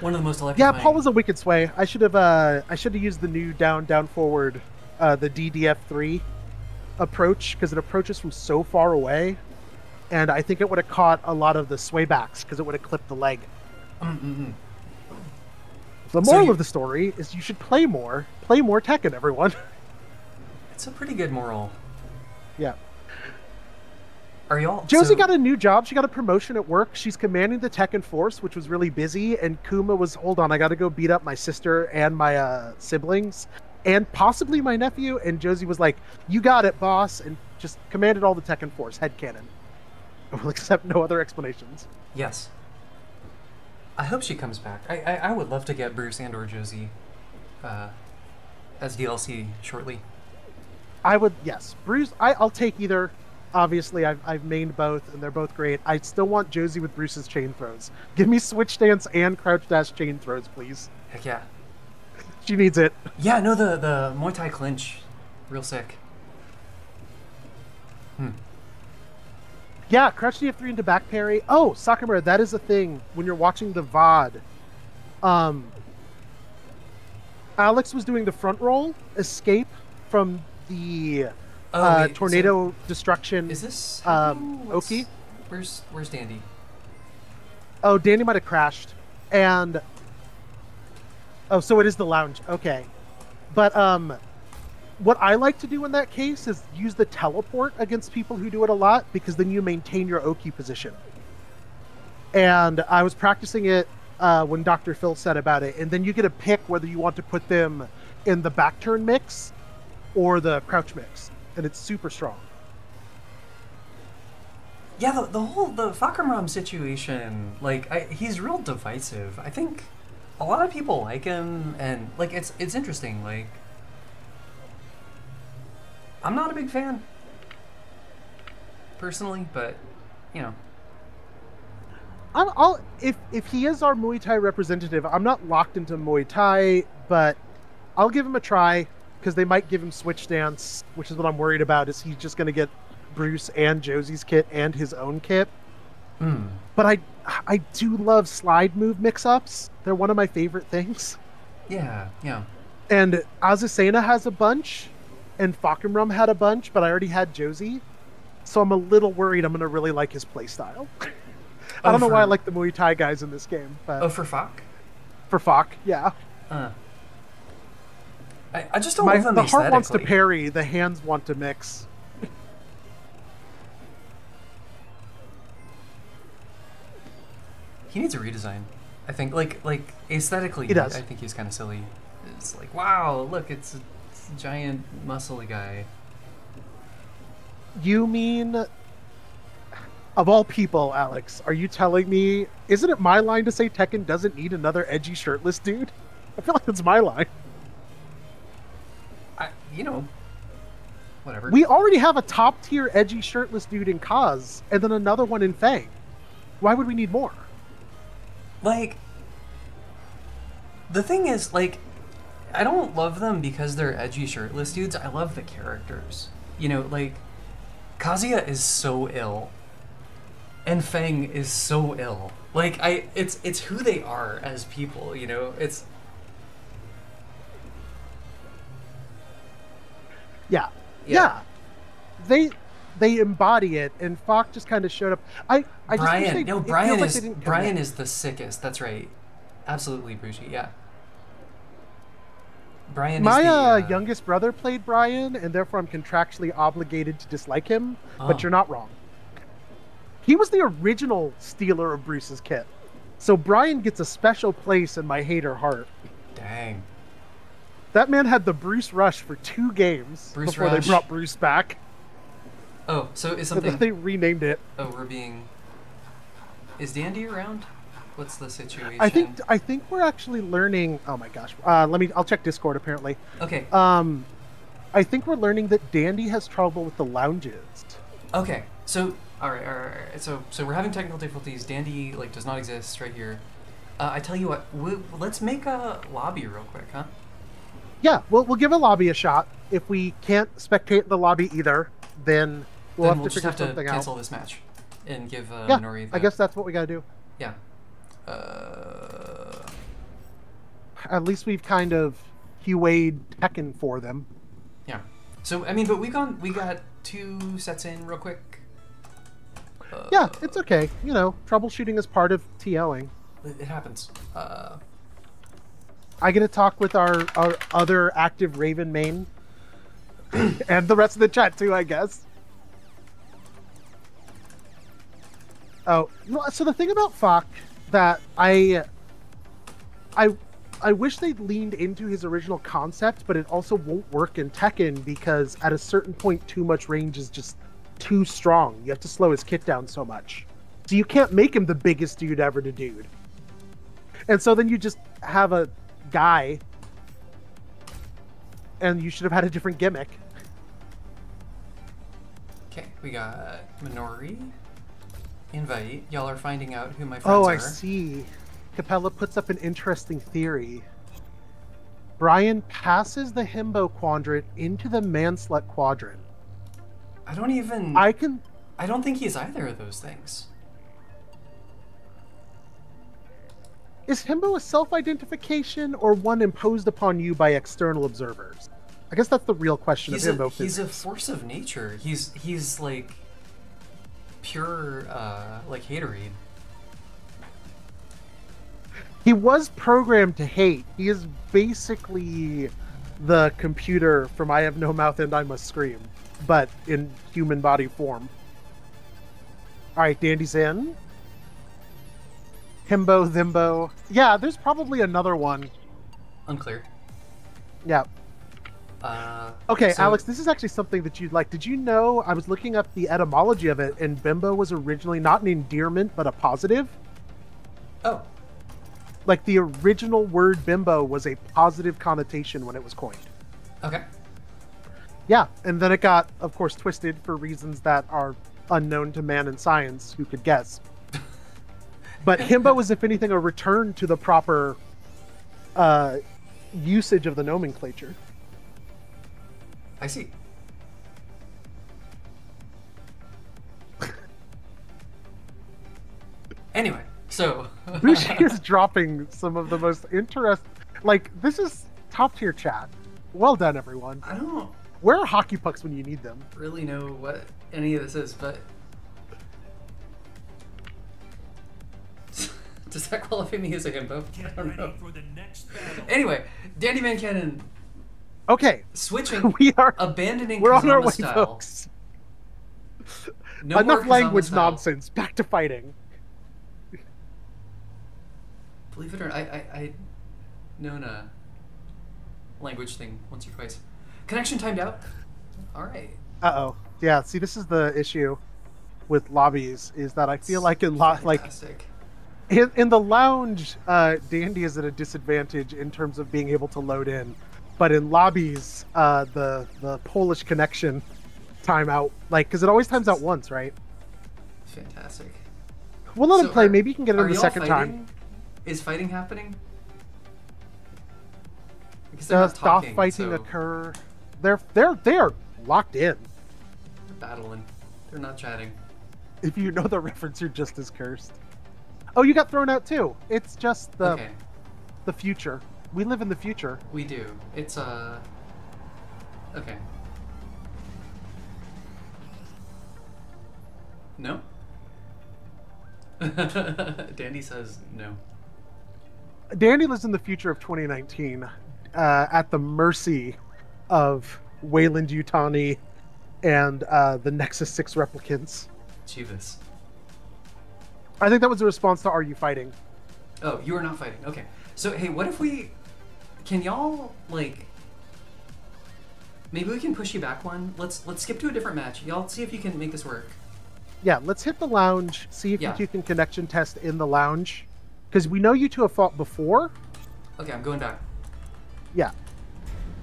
One of the most Yeah. Paul was a wicked sway. I should have uh, I should have used the new down down forward, uh, the DDF three approach because it approaches from so far away, and I think it would have caught a lot of the sway backs because it would have clipped the leg. Mm-mm-mm. The So moral you- of the story is you should play more, play more Tekken, everyone. It's a pretty good moral. yeah. Are y'all? Josie so- got a new job. She got a promotion at work. She's commanding the Tekken Force, which was really busy. And Kuma was, hold on, I got to go beat up my sister and my uh, siblings, and possibly my nephew. And Josie was like, "You got it, boss," and just commanded all the Tekken Force headcanon. We'll accept no other explanations. Yes. I hope she comes back. I, I, I would love to get Bruce and or Josie uh, as DLC shortly. I would, yes, Bruce. I, I'll take either. Obviously, I've, I've mained both, and they're both great. I still want Josie with Bruce's chain throws. Give me switch dance and crouch dash chain throws, please. Heck yeah. She needs it. Yeah, no, the, the Muay Thai clinch. Real sick. Hmm. Yeah, crouch DF3 into back parry. Oh, Sakamura, that is a thing when you're watching the VOD. Um, Alex was doing the front roll escape from the Oh, uh, wait, so tornado destruction. is this um, Oki? Where's Where's Dandy? Oh, Dandy might have crashed. And oh, so it is the lounge. Okay, but um, what I like to do in that case is use the teleport against people who do it a lot because then you maintain your Oki position. And I was practicing it uh, when Dr. Fill said about it, and then you get to pick whether you want to put them in the back turn mix or the crouch mix, and it's super strong. Yeah, the, the whole the Fahkumram situation, like I, he's real divisive. I think a lot of people like him, and like it's it's interesting. Like I'm not a big fan personally, but you know, I'm, I'll if if he is our Muay Thai representative, I'm not locked into Muay Thai, but I'll give him a try because they might give him switch stance, which is what I'm worried about. Is he just going to get Bruce and Josie's kit and his own kit? Mm, But I I do love slide move mix-ups. They're one of my favorite things. yeah, yeah. And Azucena has a bunch, and Fahkumram had a bunch, but I already had Josie, so I'm a little worried I'm going to really like his playstyle. I Oh, don't know why I like the Muay Thai guys in this game, but Oh, for Fak. for Fak, yeah. Uh. I, I just don't My, love them the heart wants to parry, the hands want to mix. He needs a redesign. I think, like, like aesthetically, He does. I think he's kind of silly. It's like, wow, look, it's a, it's a giant, muscly guy. You mean, of all people, Alex, are you telling me? Isn't it my line to say Tekken doesn't need another edgy shirtless dude? I feel like it's my line. I, you know, whatever. We already have a top tier edgy shirtless dude in Kaz, and then another one in Fang. Why would we need more? Like, the thing is, like, I don't love them because they're edgy shirtless dudes. I love the characters. You know, like, Kazuya is so ill. And Fang is so ill. Like I, it's it's who they are as people. You know, it's Yeah. Yeah. yeah. They they embody it, and Falk just kind of showed up. I I just Brian. they, no, Brian like is they Brian is the sickest. That's right. Absolutely, Bushi. Yeah. Brian My is the, uh, uh, youngest brother played Brian, and therefore I'm contractually obligated to dislike him. Oh. But you're not wrong. He was the original stealer of Bruce's kit, so Brian gets a special place in my hater heart. Dang. That man had the Bruce rush for two games Bruce before Rush. they brought Bruce back. Oh, so is something? they renamed it. Oh, we're being. Is Dandy around? What's the situation? I think I think we're actually learning. Oh my gosh! Uh, let me. I'll check Discord. Apparently, Okay. um, I think we're learning that Dandy has trouble with the lounges. Okay, so all right, all right, all right. So so we're having technical difficulties. Dandy like does not exist right here. Uh, I tell you what, we, let's make a lobby real quick, huh? Yeah, we'll we'll give a lobby a shot. If we can't spectate the lobby either, then we'll then have we'll to just have to cancel out. this match and give uh, Yeah, Minori. I guess that's what we gotta do. Yeah. Uh, At least we've kind of QA'd Tekken for them. yeah. So I mean, but we got we got two sets in real quick. Uh, Yeah, it's okay. You know, troubleshooting is part of TLing. it, it happens. Uh, I get to talk with our, our other active Raven main and the rest of the chat too, I guess. Oh, so the thing about Fok that I I I wish they'd leaned into his original concept, but it also won't work in Tekken because at a certain point too much range is just too strong. You have to slow his kit down so much. So you can't make him the biggest dude ever to dude. And so then you just have a guy and you should have had a different gimmick. okay, we got Minori. Invite. Y'all are finding out who my friends Oh, are. I see. Capella puts up an interesting theory. Brian passes the himbo quadrant into the manslut quadrant. I don't even. I can I don't think he's either of those things. is himbo a self-identification or one imposed upon you by external observers? I guess that's the real question He's of a himbo he's a force of nature. He's he's like pure uh like haterade. He was programmed to hate. He is basically the computer from I Have No Mouth and I Must Scream, but in human body form. Alright, Dandy's in. Himbo, Thimbo. Yeah, there's probably another one. Unclear. Yeah. Uh Okay, so- Alex, this is actually something that you'd like. Did you know I was looking up the etymology of it, and bimbo was originally not an endearment, but a positive? Oh. Like the original word bimbo was a positive connotation when it was coined. Okay. Yeah, and then it got, of course, twisted for reasons that are unknown to man and science. Who could guess? but himbo was, if anything, a return to the proper uh, usage of the nomenclature. I see. Anyway, so Bushi is dropping some of the most interesting. Like this is top tier chat. Well done, everyone. I don't Where are hockey pucks when you need them? really know what any of this is, but does that qualify me as a himbo? I don't know. for the next. Anyway, Dandy Mancannon Okay, switching, we are abandoning we're on our Kazama way, style. folks. No Enough language style. nonsense. Back to fighting. Believe it or not, I, I, I known a language thing once or twice. Connection timed out. All right. Uh oh. Yeah. See, this is the issue with lobbies is that I feel like in lo- like in, in the lounge, uh, Dandy is at a disadvantage in terms of being able to load in, but in lobbies, uh, the the Polish connection timeout, like, because it always times out once, right? fantastic. We'll let So him play. are- Maybe you can get in the second time. Is fighting happening? Because Does talking, fighting so occur? They're they're they are locked in. they're battling. They're not chatting. If you know the reference, you're just as cursed. Oh, you got thrown out too. It's just the okay, the future. We live in the future. we do. It's uh. Okay. No. Dandy says no. Dandy lives in the future of 2019, uh, at the mercy of Weyland-Yutani and uh, the Nexus Six replicants. Chivas. I think that was a response to "Are you fighting?" Oh, you are not fighting. Okay. So hey, what if we? Can y'all like? Maybe we can push you back one. Let's let's skip to a different match. Y'all see if you can make this work. Yeah, let's hit the lounge. See if Yeah. you two can connection test in the lounge, because we know you two have fought before. Okay, I'm going back. Yeah,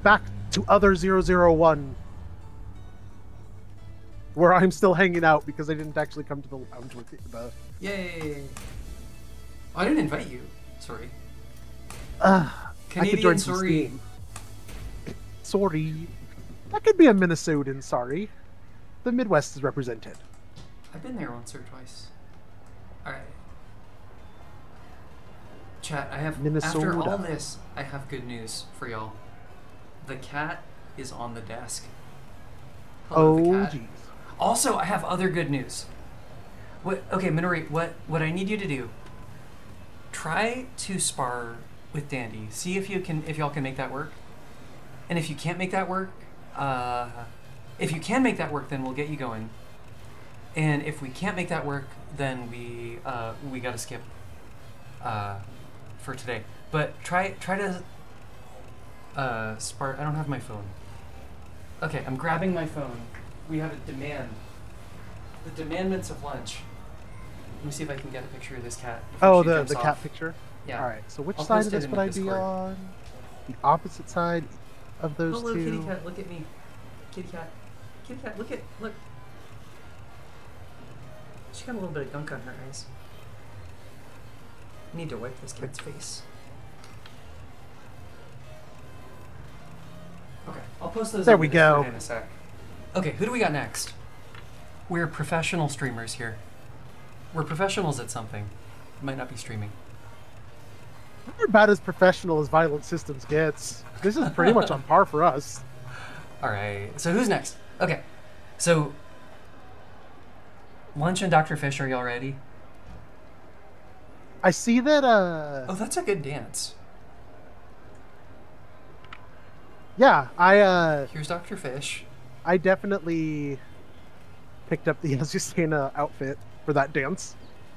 back to other 001, where I'm still hanging out because I didn't actually come to the lounge with you. The, Yay! Oh, I didn't invite you. Sorry. Uh, I Canadian could join some sorry. Steam. Sorry. That could be a Minnesotan, sorry. The Midwest is represented. I've been there once or twice. All right. Chat, I have after all this, I have good news for y'all. The cat is on the desk. Hello, Oh, jeez. Also, I have other good news. What? Okay, Minori, what? What I need you to do? Try to spar with Dandy. See if you can, if y'all can make that work. And if you can't make that work, uh, if you can make that work, then we'll get you going. And if we can't make that work, then we uh, we gotta skip uh, for today. But try try to uh, spar. I don't have my phone. Okay, I'm grabbing my phone. We have a demand. The demandments of lunch. Let me see if I can get a picture of this cat. Oh, the, the cat picture? Yeah. All right, so which I'll side of this would the I be on? The opposite side of those Hello, two? kitty cat. Look at me. Kitty cat. Kitty cat. Look at look. She got a little bit of gunk on her eyes. I need to wipe this cat's face. Okay, I'll post those. There we the Discord go. In a sec. Okay, who do we got next? We're professional streamers here. We're professionals at something. Might not be streaming. We're about as professional as Violent Systems gets. This is pretty much on par for us. All right. So who's next? Okay. So lunch and Dr. Fish, are y'all ready? I see that, uh, Oh, that's a good dance. yeah, I, uh, Here's Dr. Fish. I definitely picked up the Azucena outfit for that dance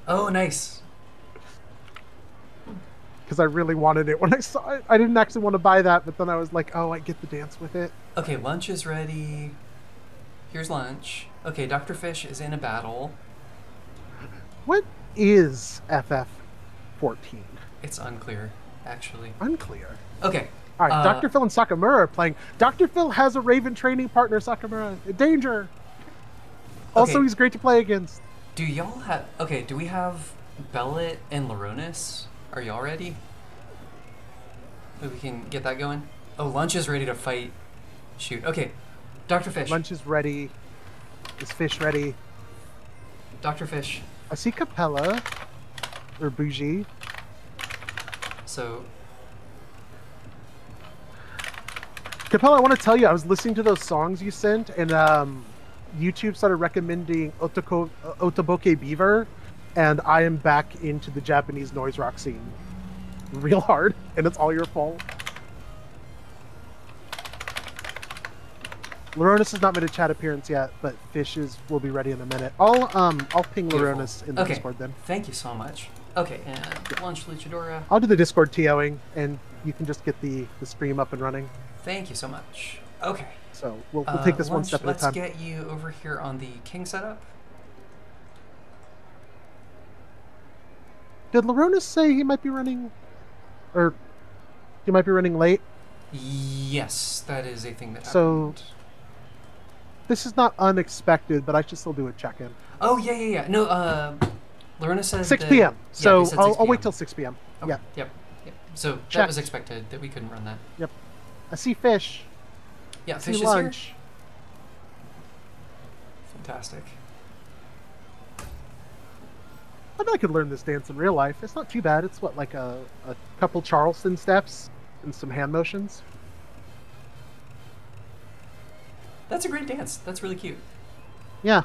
Oh, nice. Because I really wanted it when I saw it. I didn't actually want to buy that, but then I was like, oh, I get the dance with it. Okay, lunch is ready. Here's lunch. Okay, Dr. Fish is in a battle. What is FF14? It's unclear, actually. Unclear. Okay. All right, uh, Dr. Fill and Sakamura are playing. Dr. Fill has a Raven training partner, Sakamura. Danger. Also, Okay. he's great to play against. Do y'all have. Okay, do we have Belet and Loronus? Are y'all ready? Maybe we can get that going? Oh, lunch is ready to fight. Shoot. Okay. Dr. Fish. Lunch is ready. Is fish ready? Dr. Fish. I see Capella or Bougie. So, Capella, I want to tell you, I was listening to those songs you sent, and um, YouTube started recommending Otoko, uh, Otoboke Beaver, and I am back into the Japanese noise rock scene real hard, and it's all your fault. Loronus has not made a chat appearance yet, but Fishes will be ready in a minute. I'll um I'll ping. Loronus in the okay. Discord then. Thank you so much. Okay, and lunch luchadora. I'll do the Discord TOing, and you can just get the the stream up and running. Thank you so much. Okay. So we'll, we'll uh, take this one lunch, step at a time. let's get you over here on the king setup. Did Loronus say he might be running, or he might be running late? Yes, that is a thing that So- happened. This is not unexpected, but I should still do a check-in. Oh yeah, yeah, yeah. No, uh, Lorena says 6 p.m. So they said I'll, 6 I'll wait till 6 p.m. Okay, Yeah, Yep. Yep. So that was expected that we couldn't run that. yep. I see fish. Yeah, I see fish is lunch. here. Fantastic. I bet I could learn this dance in real life. It's not too bad. It's what like a, a couple Charleston steps and some hand motions. That's a great dance. That's really cute. Yeah.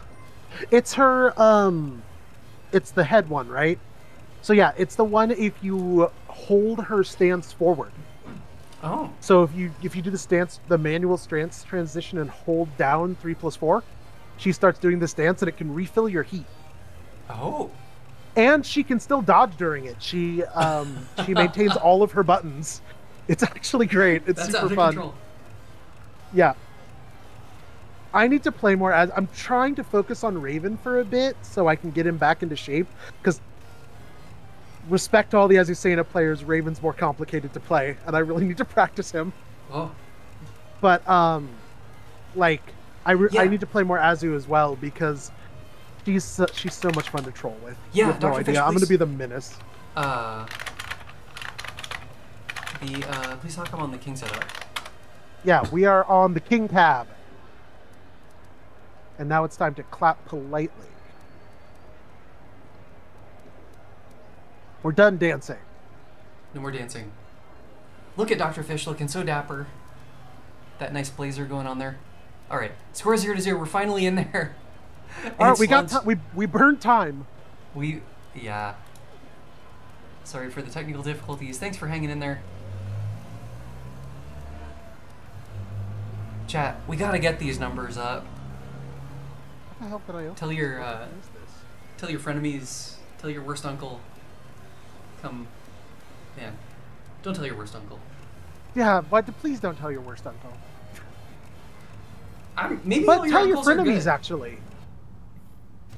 It's her um it's the head one, right? So yeah, it's the one if you hold her stance forward. Oh, So if you if you do the stance the manual stance transition and hold down three plus four, she starts doing this dance and it can refill your heat. oh, And she can still dodge during it. She um she maintains all of her buttons. It's actually great. It's that's super fun. control. Yeah. I need to play more as I'm trying to focus on Raven for a bit so I can get him back into shape because respect to all the Azucena players, Raven's more complicated to play and I really need to practice him. Oh, But um like I re- I need to play more Azu as well because she's so, she's so much fun to troll with. Yeah, you have no idea. Fish, I'm going to be the menace. uh, the uh, please talk on the king setup. Yeah, we are on the King tab. And now it's time to clap politely. We're done dancing. No more dancing. Look at Dr. Fish looking so dapper. That nice blazer going on there. All right, score zero to zero. We're finally in there. All right, we got lunch. ti- we we burned time. We, yeah. Sorry for the technical difficulties. Thanks for hanging in there. Chat, we gotta get these numbers up. What the hell did I open? Tell your, uh, What is this? tell your frenemies, tell your worst uncle. Come, man, don't tell your worst uncle. Yeah, but please don't tell your worst uncle. I'm, maybe But your tell your are frenemies actually.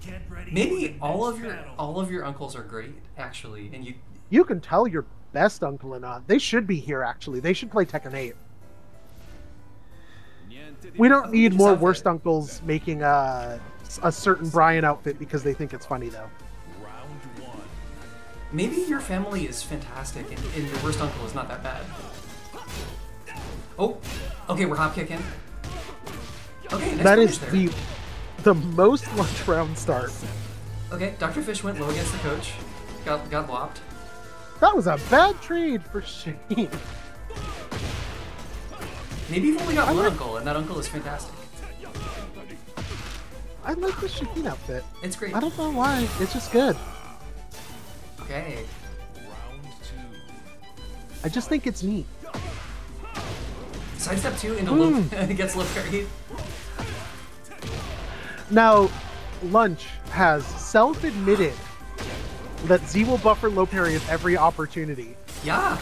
Get ready Maybe all of your battle. all of your uncles are great, actually, and you. You can tell your best uncle and not. They should be here actually. They should play Tekken 8. We don't need just more outfit. worst uncles making a a certain Brian outfit because they think it's funny though. Round one. Maybe your family is fantastic, and, and your worst uncle is not that bad. Oh, okay, we're hop kicking. Okay, nice That finish is there. the the most lunch round start. Okay, Dr. Fish went low against the coach. Got got whopped. That was a bad trade for Shane. Maybe you've only got I one like- uncle, and that uncle is fantastic. I like the Shaheen outfit. It's great. I don't know why. It's just good. Okay. Round two. I just think it's neat. Sidestep two into Hmm. low gets low parry. Now, Lunch has self-admitted that Z will buffer low parry at every opportunity. Yeah.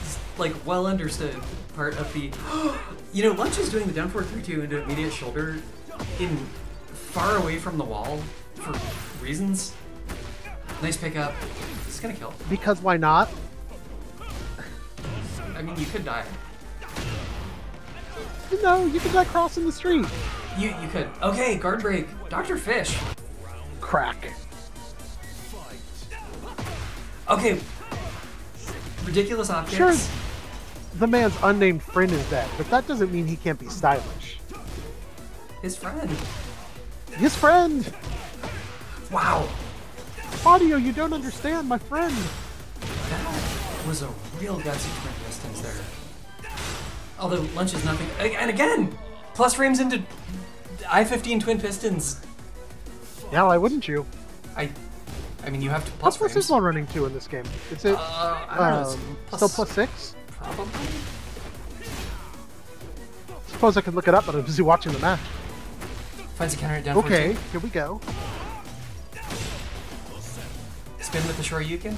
It's like well understood part of the. you know, Lunch is doing the down forward three two into immediate shoulder in far away from the wall for reasons. Nice pickup. It's gonna kill. Because why not? I mean, you could die. No, you could die crossing the street. You you could. Okay, guard break. Doctor Fish. Crack. Okay. Ridiculous optics. Sure, the man's unnamed friend is dead, but that doesn't mean he can't be stylish. His friend. His friend! Wow. Audio, you don't understand, my friend! That was a real gutsy twin distance there. Although lunch is nothing. And again, plus frames into I-15 twin pistons. Yeah, why wouldn't you? I, I mean, you have to plus What's plus frames. is while running to in this game? Is it Uh, don't know. um, plus- still plus six? Probably. Suppose I could look it up, but I'm busy watching the match. Finds a counter down. Okay, here we go. Spin with the Shoryuken.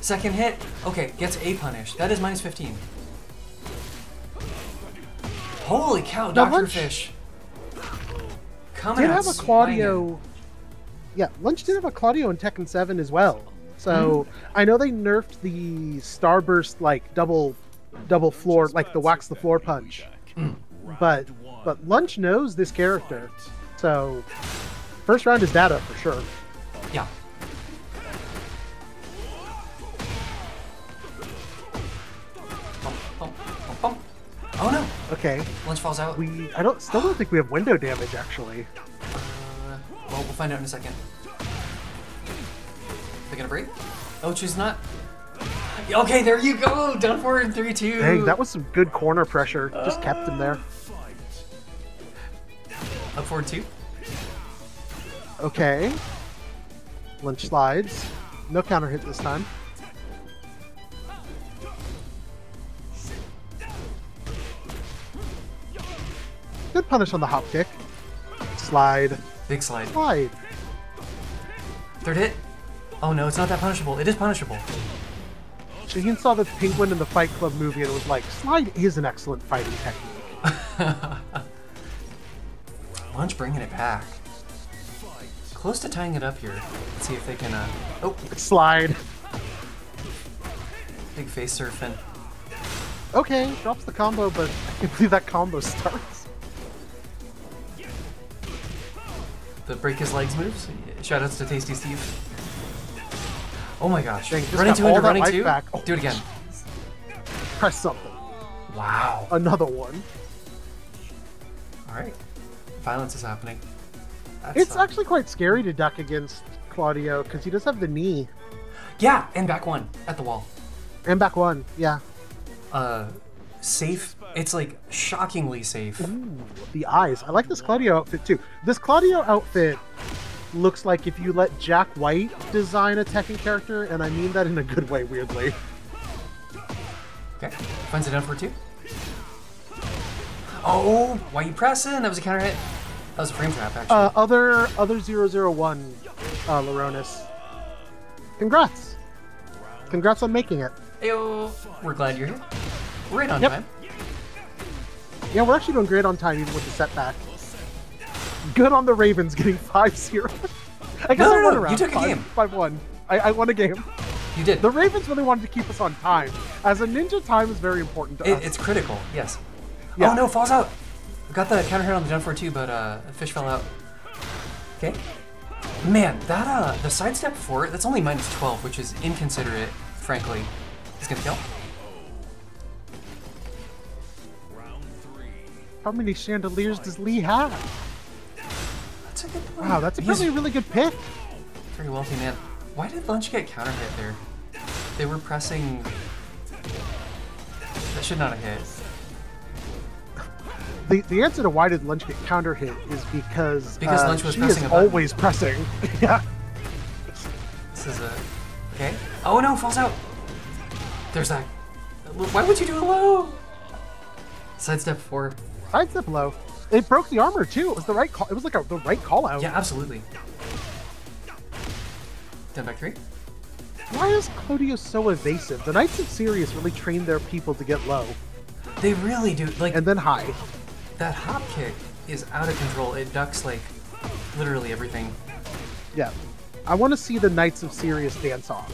Second hit. Okay, gets a punish. That is minus 15. Holy cow, Dr. Lunch Fish. Coming Did have a swinging. Claudio. Yeah, Lunch did have a Claudio in Tekken 7 as well. So mm-hmm. I know they nerfed the Starburst like double double floor like the wax the floor punch. Mm. But but Lunch knows this character. So first round is data for sure. Yeah. Oh no! Okay. Lunch falls out. We I don't still don't think we have window damage actually. Uh, well, we'll find out in a second. They gonna break? Oh, she's not. Okay, there you go. Down four and three two. Dang, that was some good corner pressure. Just kept him there. up four two. Okay. Lynch slides. No counter hit this time. Good punish on the hop kick. Slide. Big slide. Slide. Third hit. Oh no, it's not that punishable. It is punishable. Shaheen saw the penguin in the Fight Club movie and it was like, slide is an excellent fighting technique. Lunch bringing it back. Close to tying it up here. Let's see if they can. Uh... Oh, Slide. big face surfing. Okay, drops the combo, but I can't believe that combo starts. The break his legs moves. Shoutouts to Tasty Steve. Oh my gosh. Dang, running two into running two. back. Oh. Do it again. Press something. Wow. Another one. All right. Violence is happening. That's, It's uh, actually quite scary to duck against Claudio because he does have the knee. Yeah, and back one at the wall. And back one, yeah. Uh, safe. It's like shockingly safe. Ooh, the eyes. I like this Claudio outfit too. This Claudio outfit looks like if you let Jack White design a Tekken character, and I mean that in a good way, weirdly. Okay. Finds it down for two. Oh, why you pressing? That was a counter hit. That was a frame trap, actually. Uh, other other 001, uh, Loronus. Congrats. Congrats on making it. Ayo. We're glad you're here. We're right on Yep. time. Yeah, we're actually doing great on time even with the setback. Good on the Ravens getting 5-0. I guess No, no, I won no, around. you took a game. 5-1. I, I won a game. You did. The Ravens really wanted to keep us on time. As a ninja, time is very important to It, us. it's critical, yes. Yeah. Oh no, falls out. Got the counter hit on the down for two, but uh, fish fell out. Okay. Man, that uh, the sidestep for it, that's only minus 12, which is inconsiderate, frankly. He's gonna kill. How many chandeliers does Lee have? That's a good point. Wow, that's a He's really, really good pick. very wealthy man. Why did Lunch get counter hit there? They were pressing. That should not have hit. The, the answer to why did Lunch get counter hit is because Because uh, Lunch was she pressing is a always pressing. yeah. This is a. Okay. Oh no, falls out. There's that. Why would you do a low? Sidestep four. Sidestep low. It broke the armor too. It was the right call. It was like a, the right call out. Yeah, absolutely. Down back three. Why is Claudio so evasive? The Knights of Sirius really train their people to get low They really do. Like and then high. that hop kick is out of control. It ducks like literally everything. Yeah. I want to see the Knights of Sirius dance off.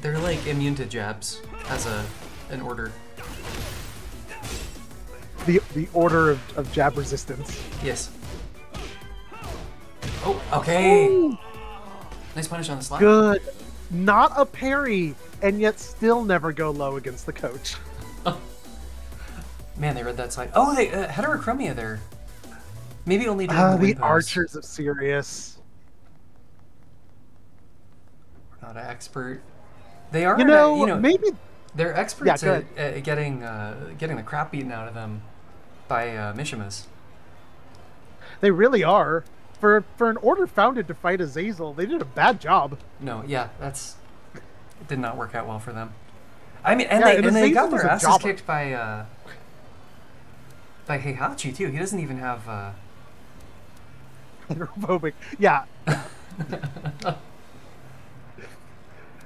They're like immune to jabs as a an order. The the order of, of jab resistance. Yes. Oh, okay. Ooh, Nice punish on the slide. good. Not a parry, and yet still never go low against the coach. Man, they read that slide. Oh, they uh, heterochromia there. Maybe only doing Ah, the, the. Archers of Sirius. Not an expert. They are. You uh, know, you know, maybe they're experts go at, at getting uh, getting the crap beaten out of them by uh, Mishimas. they really are. For for an order founded to fight Azazel, they did a bad job. No, yeah, that's it did not work out well for them. I mean, and Yeah, they and and they got their asses jobber. kicked by uh, by Heihachi too. He doesn't even have. Uh, Hydrophobic. Yeah.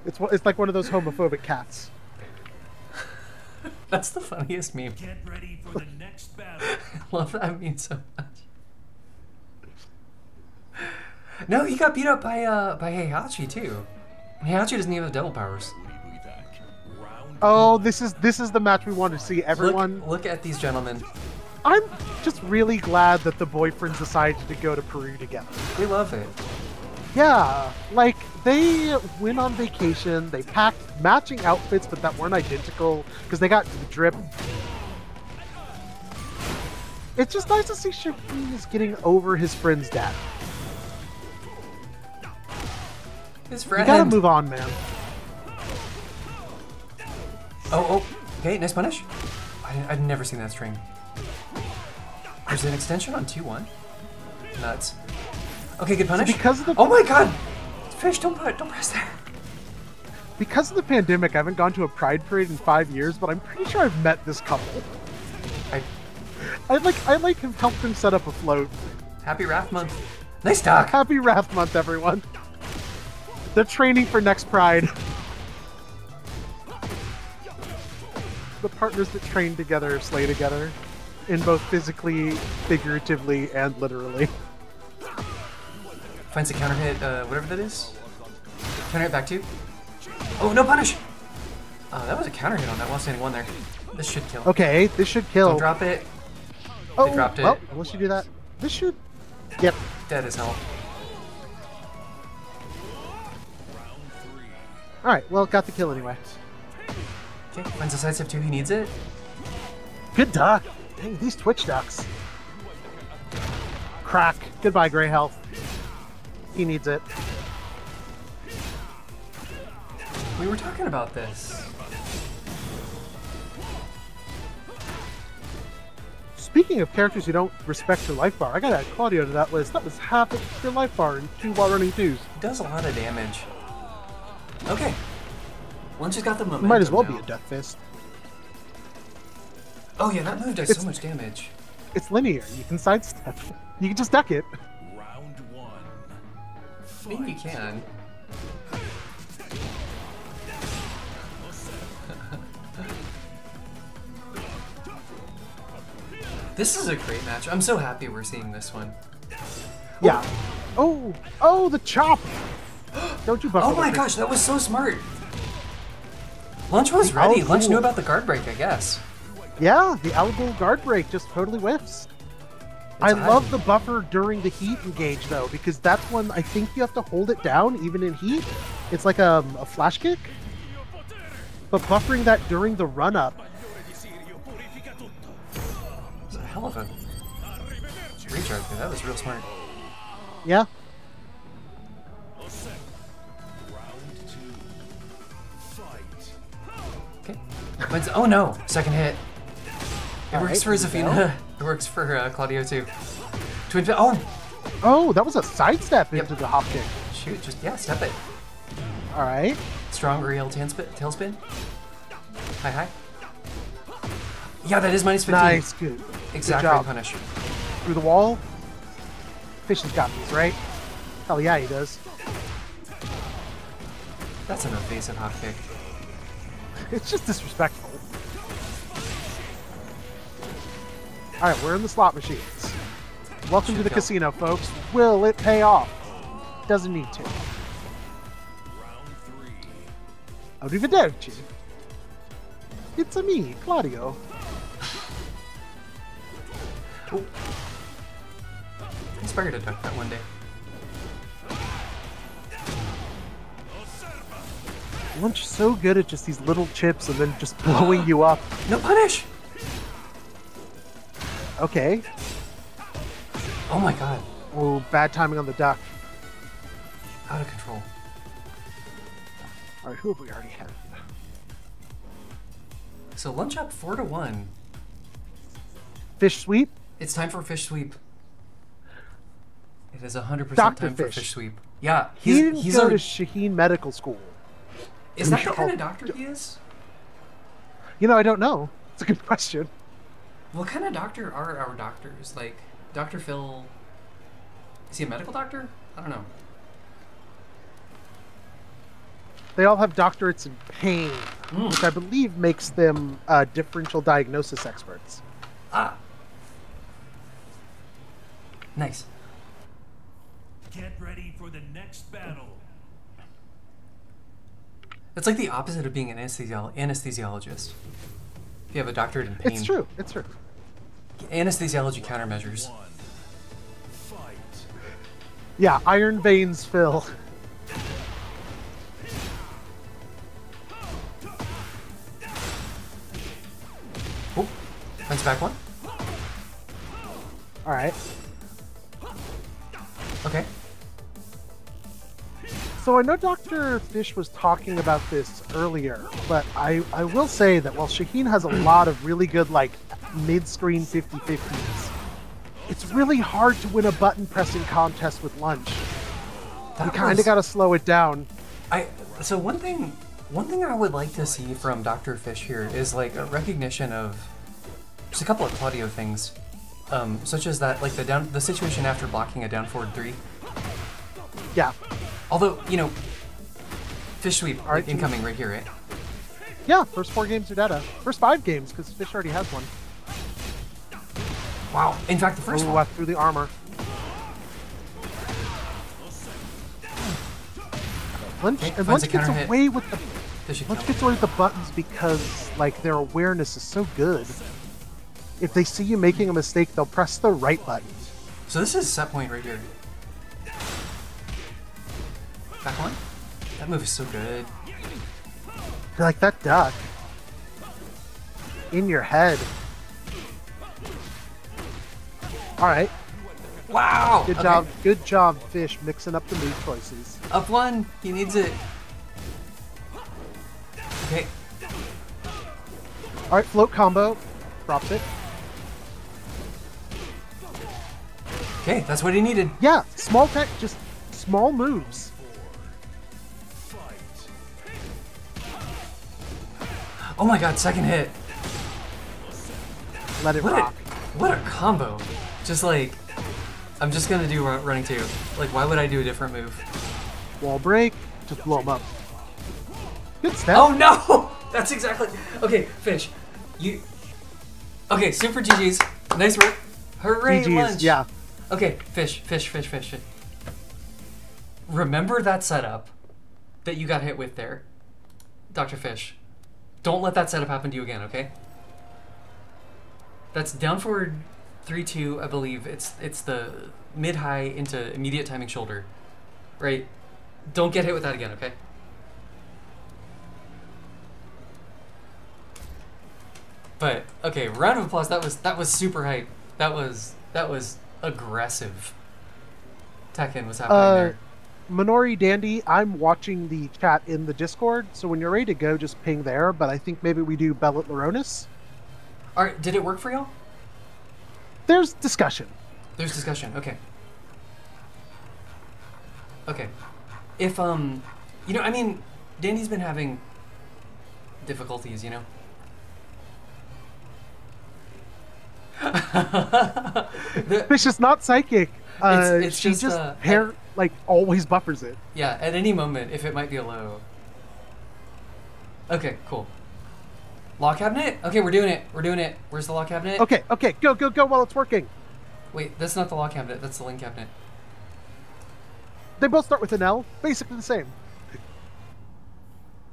it's it's like one of those homophobic cats. that's the funniest meme. Get ready for the next battle. I love that meme so much. No, he got beat up by uh by Heihachi too. Heihachi doesn't even have devil powers. Oh, this is this is the match we want to see. Everyone, Look, look at these gentlemen. I'm just really glad that the boyfriends decided to go to Peru together. We love it. Yeah, like they went on vacation. They packed matching outfits, but that weren't identical because they got the drip. It's just nice to see Shaheen is getting over his friend's death. His You friend. gotta move on, man. Oh, oh. Okay, nice punish. I, I've never seen that string. There's an extension on 2-1. Nuts. Okay, good punish. because of the- Oh my god! Fish, don't put, don't press there. Because of the pandemic, I haven't gone to a Pride parade in five years, but I'm pretty sure I've met this couple. I, I like I like have helped them set up a float. happy Raft Month. Nice talk. Happy Raft Month, everyone. They're training for next Pride. The partners that train together slay together, in both physically, figuratively, and literally. Finds a counter hit, uh, whatever that is. Counter hit back two. Oh, no punish! Oh, that was a counter hit on that while standing one there. This should kill. Okay, this should kill. Don't drop it. oh, they dropped it. well, unless you do that, this should. Yep. Dead as hell. All right. Well, got the kill anyway. Okay, finds a sidestep two. He needs it. Good duck. Dang, these Twitch ducks. Crack. Goodbye, Gray Health. He needs it. We were talking about this. Speaking of characters who don't respect your life bar, I gotta add Claudio to that list. That was half of your life bar in two while running twos. Does a lot of damage. Okay. Lunch has got the momentum Might as well now. be a Death Fist. Oh yeah, that move does It's- so much damage. It's linear. You can sidestep. You can just duck it. I mean, you can. this is a great match. I'm so happy we're seeing this one. Yeah. Oh, oh, the chop. Don't you buckle Oh my gosh, that was so smart. Lunch was ready. Al Lunch knew about the guard break, I guess. Yeah, the Algol guard break just totally whiffs. I It's love the buffer during the heat engage though, because that's when I think you have to hold it down even in heat. It's like a, a flash kick. But buffering that during the run up, It's a hell of a recharge. That was real smart. yeah. Round two. Fight. Okay. Oh no! Second hit. It works Alright, for. Zafina. It works for uh, Claudio too. Twin fi- Oh Oh, that was a sidestep Yep. into the hop kick. shoot! Just yeah, step it. All right. Strong real tailspin. Tailspin. Hi hi. Yeah, that is minus 15. Nice, good. Exactly Good punish. Through the wall. Fish has got these, right? Hell yeah, he does. That's an evasive hop kick. It's just disrespectful. All right, we're in the slot machines. Welcome to the go. casino, folks. Will it pay off? Doesn't need to. Oh, Round three. Arrivederci. It's a me, Claudio. Oh. Inspired to duck that one day. Lunch so good at just these little chips and then just blowing you up. No punish! Okay. Oh my god. Oh, bad timing on the duck. Out of control. All right, who have we already had? So lunch up four to one. Fish sweep. It's time for fish sweep. It is hundred percent Dr. time for Fish. fish sweep. Yeah, He he's didn't he's go a, to Shaheen Medical School. is that the kind of doctor he is? You know, I don't know. It's a good question. What kind of doctor are our doctors? Like Dr. Fill is he a medical doctor? I don't know. They all have doctorates in pain, Mm. which I believe makes them uh, differential diagnosis experts. Ah. Nice. Get ready for the next battle. It's like the opposite of being an anesthesiol- anesthesiologist. You have a doctorate in pain. It's true. It's true. Anesthesiology countermeasures. Yeah, Iron Veins Phil. Oh, fence back one. All right. Okay. So I know Dr. Fish was talking about this earlier, but I, I will say that while Shaheen has a lot of really good like mid-screen 50-50s, it's really hard to win a button pressing contest with lunch. You kind of got to slow it down. I so one thing one thing I would like to see from Dr. Fish here is like a recognition of just a couple of Claudio things. Um, such as that like the down the situation after blocking a down forward three. Yeah. Although, you know, fish sweep like, Alright, incoming right here, right? Yeah, first four games are data. First five games, because Fish already has one. Wow. In fact the first Ooh, one. uh, through the armor. Lunch, Okay, and Lunch gets counter hit. away with the Lunch gets away with the buttons because like their awareness is so good. If they see you making a mistake, they'll press the right button. So this is set point right here. Back one? That move is so good. Like that duck in your head. All right, Wow! good Okay. job, good job, Fish, mixing up the move choices. Up one. He needs it. Okay. All right, float combo, drops it. Okay, that's what he needed. Yeah, small tech, just small moves. Oh my god, second hit. Let it What a, rock. what a combo. Just like, I'm just gonna do run, running two. Like, why would I do a different move? Wall break, just blow him up. Good step. Oh no! That's exactly. Okay, fish. You. Okay, super GG's. Nice work. Hooray, GG's, lunch. yeah. Okay, fish, fish, fish, fish, fish. Remember that setup that you got hit with there, Dr. Fish. Don't let that setup happen to you again, okay? That's down forward 3-2, I believe. It's it's the mid-high into immediate timing shoulder. Right? Don't get hit with that again, okay? But okay, round of applause. That was that was super hype. That was that was aggressive. Tekken was happening Uh, there. Minori Dandy, I'm watching the chat in the Discord, so when you're ready to go, just ping there. But I think maybe we do Belet Loronus. All right, did it work for y'all? There's discussion. There's discussion. Okay. Okay. If um, you know, I mean, Dandy's been having difficulties, you know. The- Fish is not psychic. Uh, it's she just, just, uh, hair like always buffers it. yeah, at any moment, if it might be a low. Okay, cool. Law cabinet? Okay, we're doing it. We're doing it. Where's the law cabinet? Okay, okay, go, go, go while it's working. Wait, that's not the law cabinet. That's the link cabinet. They both start with an L, basically the same.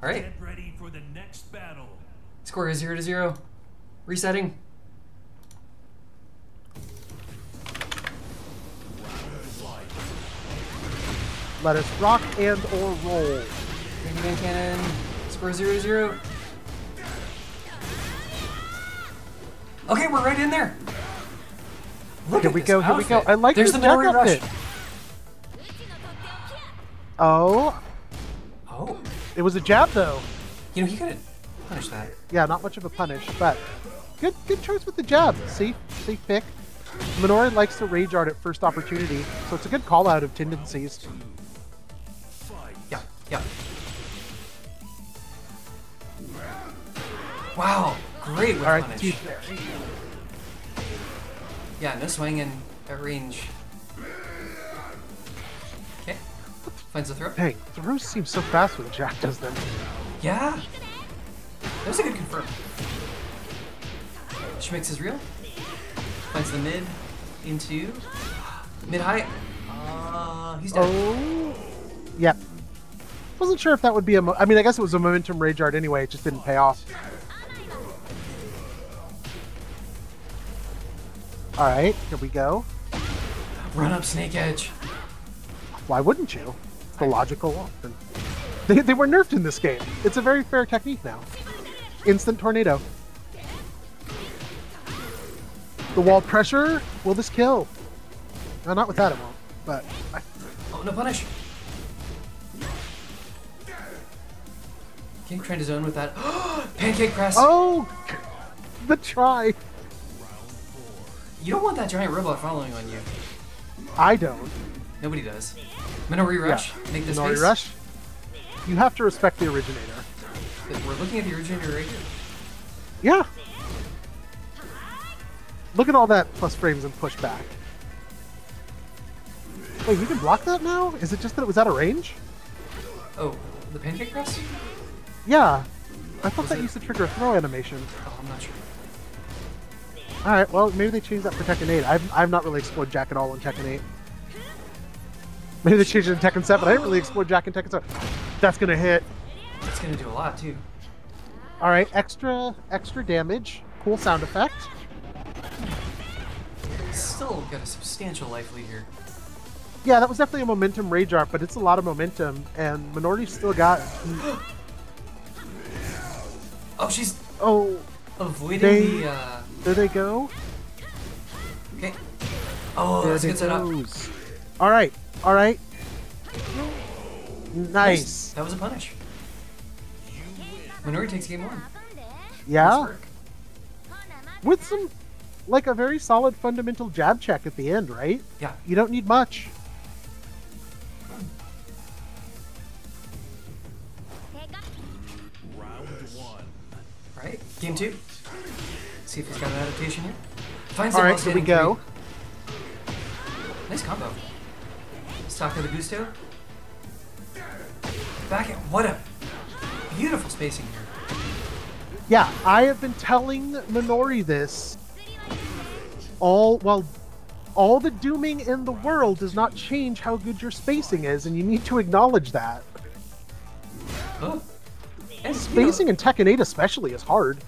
All right. Get ready for the next battle. Score is zero to zero. Resetting. Let us rock and or roll. Baby Man Cannon. Score zero zero. Okay, we're right in there. Look Here we go, here we go. I like There's the Minori rush. outfit. Oh, Oh, it was a jab though. you know he could punish that. Yeah, not much of a punish, but good good choice with the jab. See? See pick. Minori likes to rage art at first opportunity, so it's a good call out of tendencies. Wow, great with All right, punish. Yeah, no swinging at range. Okay, finds the throw. Dang, throws seem so fast when Jack does them. Yeah. That was a good confirm. Schmix is real. Finds the mid into mid high. Uh, he's dead. Oh, yep. Wasn't sure if that would be a. Mo- I mean, I guess it was a momentum rage art anyway. It just didn't pay off. All right, here we go. Run up Snake Edge. Why wouldn't you? It's the logical option. They, they were nerfed in this game. It's a very fair technique now. Instant tornado. The wall pressure. Will this kill? No, not with that it won't. But I, Oh no punish. King trying to zone with that. Pancake press! Oh, the try. You don't want that giant robot following on you. I don't. Nobody does. Minori Rush, make this Minori face. Rush. You have to respect the originator. We're looking at the originator right here. Yeah. Look at all that plus frames and pushback. Wait, you can block that now? Is it just that it was out of range? Oh, the pancake press? Yeah. I thought Was that it- used to trigger a throw animation. Oh, I'm not sure. Alright, well, maybe they changed that for Tekken 8. I've, I've not really explored Jack at all in Tekken 8. Maybe they changed it in Tekken 7. I didn't really explore Jack in Tekken 7. That's gonna hit. It's gonna do a lot too. Alright, extra, extra damage. Cool sound effect. Still got a substantial life lead here. Yeah, that was definitely a momentum rage art, but it's a lot of momentum, and Minority still got. Oh, she's Oh, avoiding They- the. Uh... there they go. Okay. Oh, there that's a good setup. All right, all right. Nice. That was a punish. Minori takes game one. Yeah, with some, like a very solid fundamental jab check at the end, right? Yeah. You don't need much. Round one. Right. Game two. See if he's got an adaptation here. Finds All right, here we go. three. Nice combo. Stock of the Gusto. Back at what a beautiful spacing here. Yeah, I have been telling Minori this all well all the dooming in the world does not change how good your spacing is, and you need to acknowledge that. Oh. And, you know, Spacing in Tekken 8 especially is hard.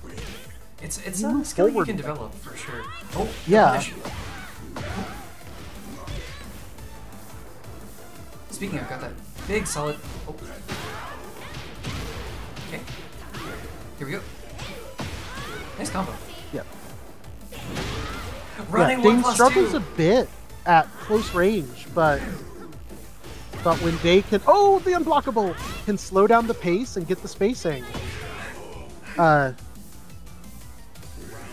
It's it's you a skill you can develop for sure. Oh, Yeah. punish. Speaking of, got that big solid. Oh. Okay. Here we go. Nice combo. Yeah. Running yeah, one plus struggles two. a bit at close range, but but when they can oh the unblockable can slow down the pace and get the spacing. Uh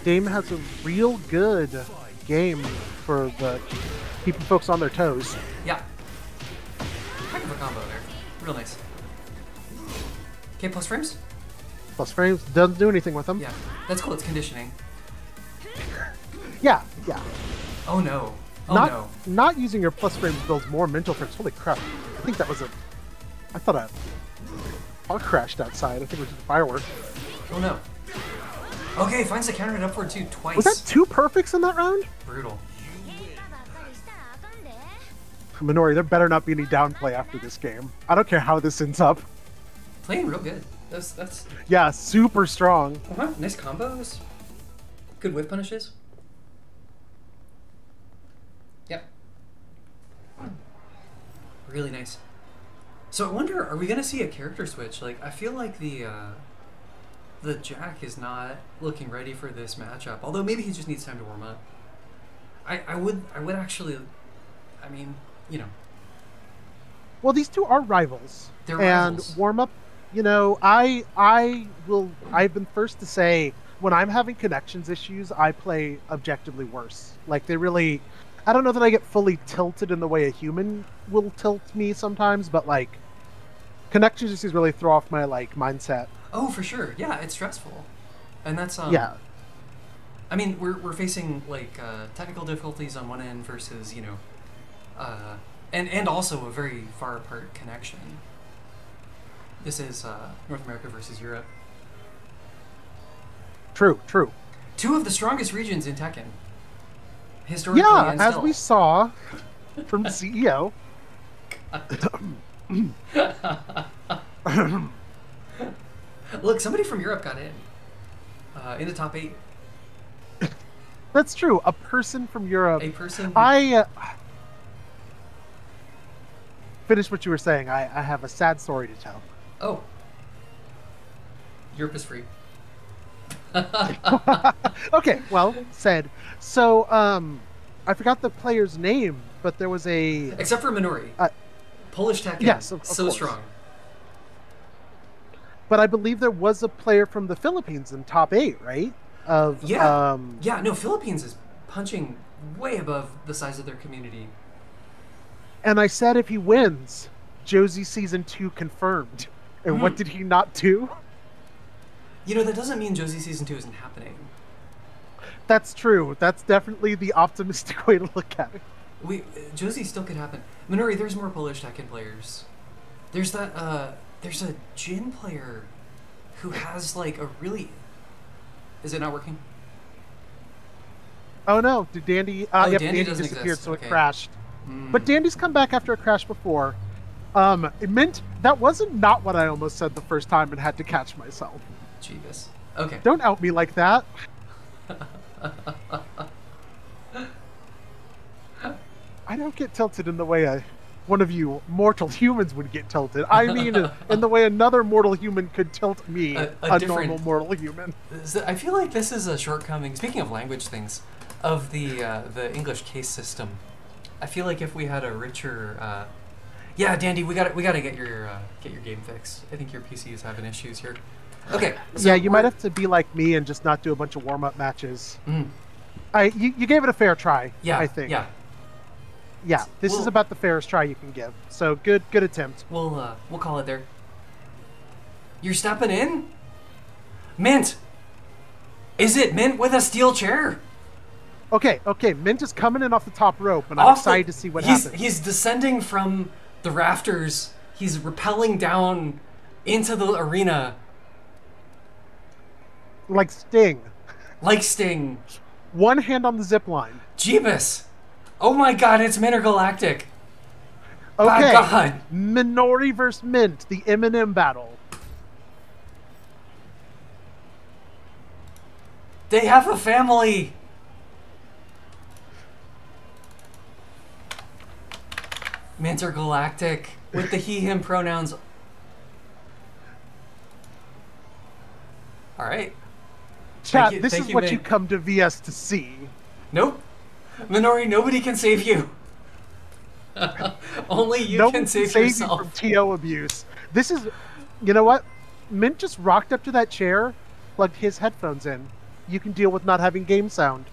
Dame has a real good game for the keeping folks on their toes. Yeah. Heck of a combo there. Real nice. Okay, plus frames? Plus frames doesn't do anything with them. Yeah. That's cool. It's conditioning. yeah. yeah. Oh no. Oh not no. not using your plus frames builds more mental frames. Holy crap! I think that was a. I thought a car crashed outside. I think it was just a firework. Oh no. Okay, finds the counter hit upward two twice. Was that two perfects in that round? Brutal. Minori, there better not be any downplay after this game. I don't care how this ends up. Playing real good. That's that's Yeah, super strong. uh-huh. nice combos. Good whip punishes. Yep. Really nice. So I wonder, are we gonna see a character switch? Like, I feel like the uh, the Jack is not looking ready for this matchup. Although maybe he just needs time to warm up. I I would I would actually, I mean, you know, Well, these two are rivals. They're and rivals. warm up, you know, I I will I've been first to say when I'm having connections issues, I play objectively worse. Like they really I don't know that I get fully tilted in the way a human will tilt me sometimes, but like connections issues really throw off my like mindset. Oh for sure, yeah, it's stressful, and that's um, yeah. I mean, we're, we're facing like uh, technical difficulties on one end versus you know, uh, and and also a very far apart connection. This is uh, North America versus Europe. True, true. Two of the strongest regions in Tekken. Historically Yeah, as we saw from CEO. Look, somebody from Europe got in. Uh, in the top eight. That's true. A person from Europe. A person. I uh, finish what you were saying. I, I have a sad story to tell. Oh. Europe is free. okay, well said. So, um, I forgot the player's name, but there was a Except for Minori. Uh, Polish Tekken. yes, of- of so course. strong. But I believe there was a player from the Philippines in top eight, right? Of Yeah. um, Yeah, no, Philippines is punching way above the size of their community. and I said if he wins, Josie season two confirmed. And what Hmm. did he not do? You know, that doesn't mean Josie season two isn't happening. That's true. That's definitely the optimistic way to look at it. We uh, Josie still could happen. Minori, there's more Polish Tekken players. There's that uh there's a gin player who has like a really Is it not working? Oh no, did Dandy? Uh, Oh, yep, Dandy Dandy, disappeared, exist, so okay. it crashed. Mm. But Dandy's come back after a crash before. Um, it meant that wasn't not what I almost said the first time and had to catch myself. Jeebus. Okay. Don't out me like that. I don't get tilted in the way I, one of you mortal humans would get tilted. I mean, in the way another mortal human could tilt me, A- a, a normal mortal human. I feel like this is a shortcoming. Speaking of language things, of the uh, the English case system, I feel like if we had a richer, uh, yeah, Dandy, we got we got to get your uh, get your game fixed. I think your PC is having issues here. Okay. so yeah, you might have to be like me and just not do a bunch of warm up matches. Mm, I you, you gave it a fair try. yeah, I think. Yeah, Yeah, this is about the fairest try you can give. So good, good attempt. we'll uh, we'll call it there. You're stepping in, Mint. Is it Mint with a steel chair? Okay, okay. Mint is coming in off the top rope, and I'm Off the- excited to see what he's, happens. He's descending from the rafters. He's rappelling down into the arena Like Sting, like Sting. one hand on the zip line. Jeebus! Oh my god, it's Galactic. Okay, My God. Minori versus Mint, the Eminem battle. They have a family. Galactic with the he him pronouns. All right. Chat, you- this is you, what Mint. you come to VS to see. Nope. Minori, nobody can save you. Only you no can one save, can save yourself. you from TO abuse. This is, you know what? Mint just rocked up to that chair, plugged his headphones in. You can deal with not having game sound.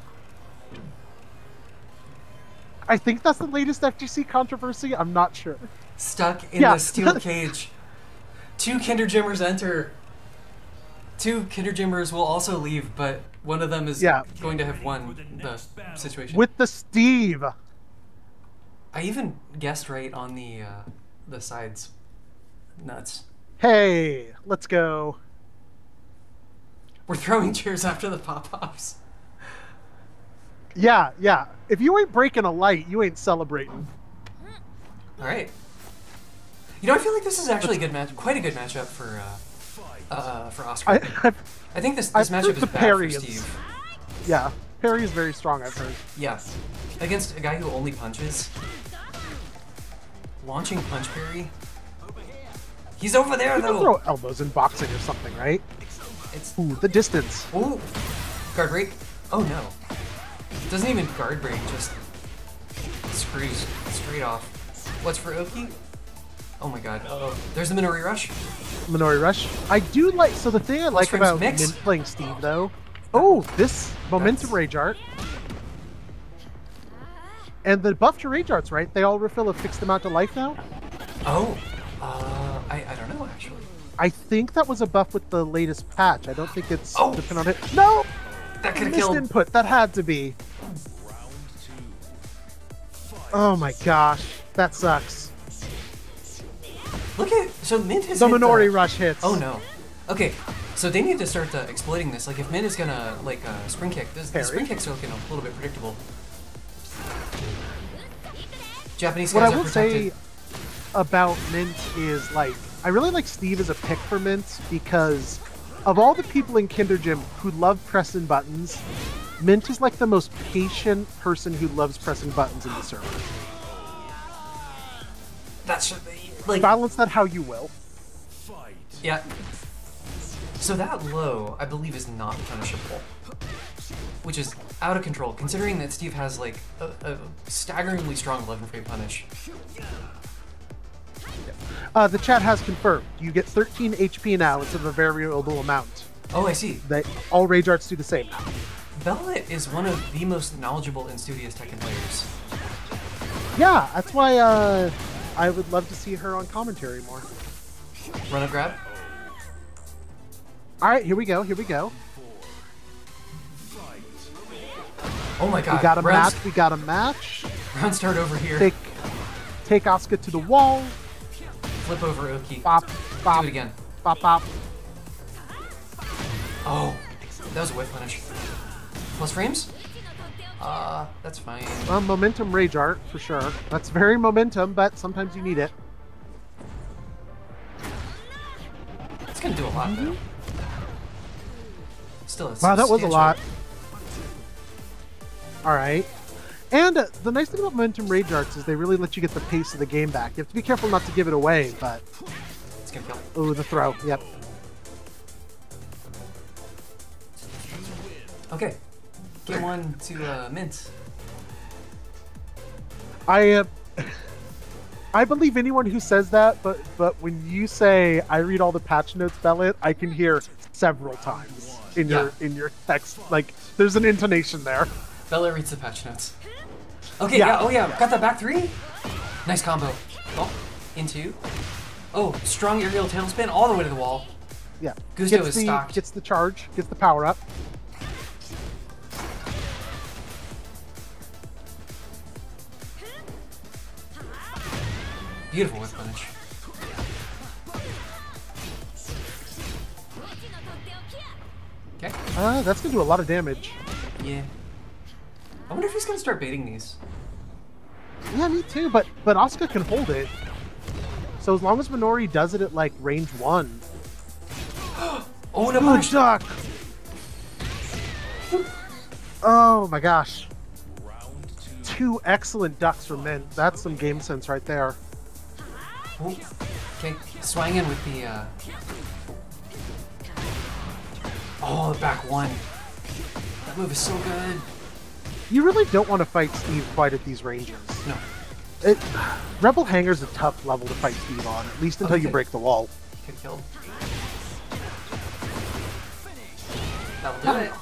I think that's the latest FGC controversy. I'm not sure. Stuck in Yeah. the steel cage. Two Kinder Jimmers enter. Two Kinder Jimmers will also leave, but one of them is Yeah. going to have won the situation. With the Steve. I even guessed right on the uh, the sides. Nuts. Hey, let's go. We're throwing cheers after the pop pops. Yeah, yeah. If you ain't breaking a light, you ain't celebrating. All right. You know, I feel like this is actually a good match, quite a good matchup for uh, uh, for Oscar. I, I, think this I've this matchup is bad parry for is- yeah. Perry is very strong. I've heard. Yeah, against a guy who only punches. Launching punch parry. He's over there You though. throw elbows in boxing or something, right? It's Ooh, the distance. ooh, guard break. Oh no, doesn't even guard break. Just screws straight off. What's for Oki? Oh my god. Oh, there's the Minori rush. Minori Rush. I do like. So the thing I like about mix? Playing Steve, though. Oh, this momentum That's- rage art. And the buff to rage arts, right? They all refill a fixed amount of life now. Oh, uh, I I don't know actually. I think that was a buff with the latest patch. I don't think it's Oh! depending on it. No, That could have missed killed. input. That had to be. Oh my gosh, that sucks. Look at so Mint has The hit Minori Rush hits. Oh no. Okay, so they need to start uh, exploiting this. Like if Mint is gonna like uh, spring kick, this, the spring kicks are looking a little bit predictable. Japanese What I will protected. say about Mint is like I really like Steve as a pick for Mint because of all the people in Kinder Gym who love pressing buttons, Mint is like the most patient person who loves pressing buttons in the server. That's like Balance that how you will. yeah. So that low, I believe, is not punishable, which is out of control. Considering that Steve has like a, a staggeringly strong 11 frame punish. Uh, the chat has confirmed. You get 13 HP now instead of a variable amount. Oh, I see. They all rage arts do the same now. Bella is one of the most knowledgeable and studious Tekken players. Yeah, that's why uh, I would love to see her on commentary more. Run up grab. All right, here we go. Here we go. Oh my god. We got a round, match. We got a match. Round start over here. Take take Asuka to the wall. Flip over Oki. Bop, bop, Do it again. bop, bop. Oh, that was a whip punish. Plus frames? Uh, that's fine. Well, momentum rage art for sure. That's very momentum, but sometimes you need it. It's gonna do a lot though. Still, a. Wow, that was a lot. All right. And uh, the nice thing about momentum rage arts is they really let you get the pace of the game back. You have to be careful not to give it away, but It's gonna kill. oh, the throw. Yep. Okay. One to uh, Mint. I uh, I believe anyone who says that, but but when you say I read all the patch notes, Belet, I can hear several times in your in your text. Like there's an intonation there. Bella reads the patch notes. Okay, Yeah. yeah. oh yeah, got that back three. Nice combo. Oh, into. Oh, strong aerial tailspin all the way to the wall. Yeah. Gusto gets is the, stocked. Gets the charge. Gets the power up. Beautiful whip punish. Okay. Uh, that's gonna do a lot of damage. Yeah. I wonder if he's gonna start baiting these. Yeah, me too. But but Asuka can hold it. So as long as Minori does it at like range one. Oh, no punish. duck. Oh my gosh. Two excellent ducks from Mint. That's some game sense right there. Okay, swang in with the. Uh... Oh, the back one. That move is so good. You really don't want to fight Steve quite at these ranges. No. It, Rebel Hangar's a tough level to fight Steve on, at least until you break the wall. Have killed. That'll do it.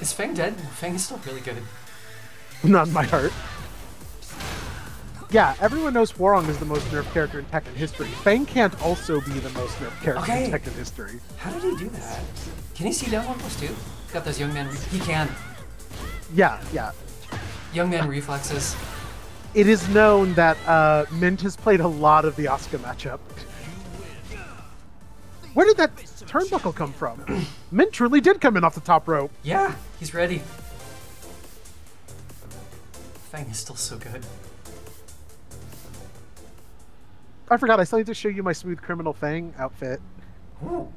is Fang dead? Fang is still really good. Not in my heart. Yeah, everyone knows Hwoarang is the most nerfed character in Tekken history. Fang can't also be the most nerfed character in Okay. Tekken history. How did he do that? Can he see down one plus two? Got those young. Re- he can. Yeah, yeah. Young man reflexes. It is known that uh, Mint has played a lot of the Asuka matchup. Where did that turnbuckle come from? Mint truly did come in off the top rope. Yeah, he's ready. Fang is still so good. I forgot, I still need to show you my Smooth Criminal Fang outfit. Ooh.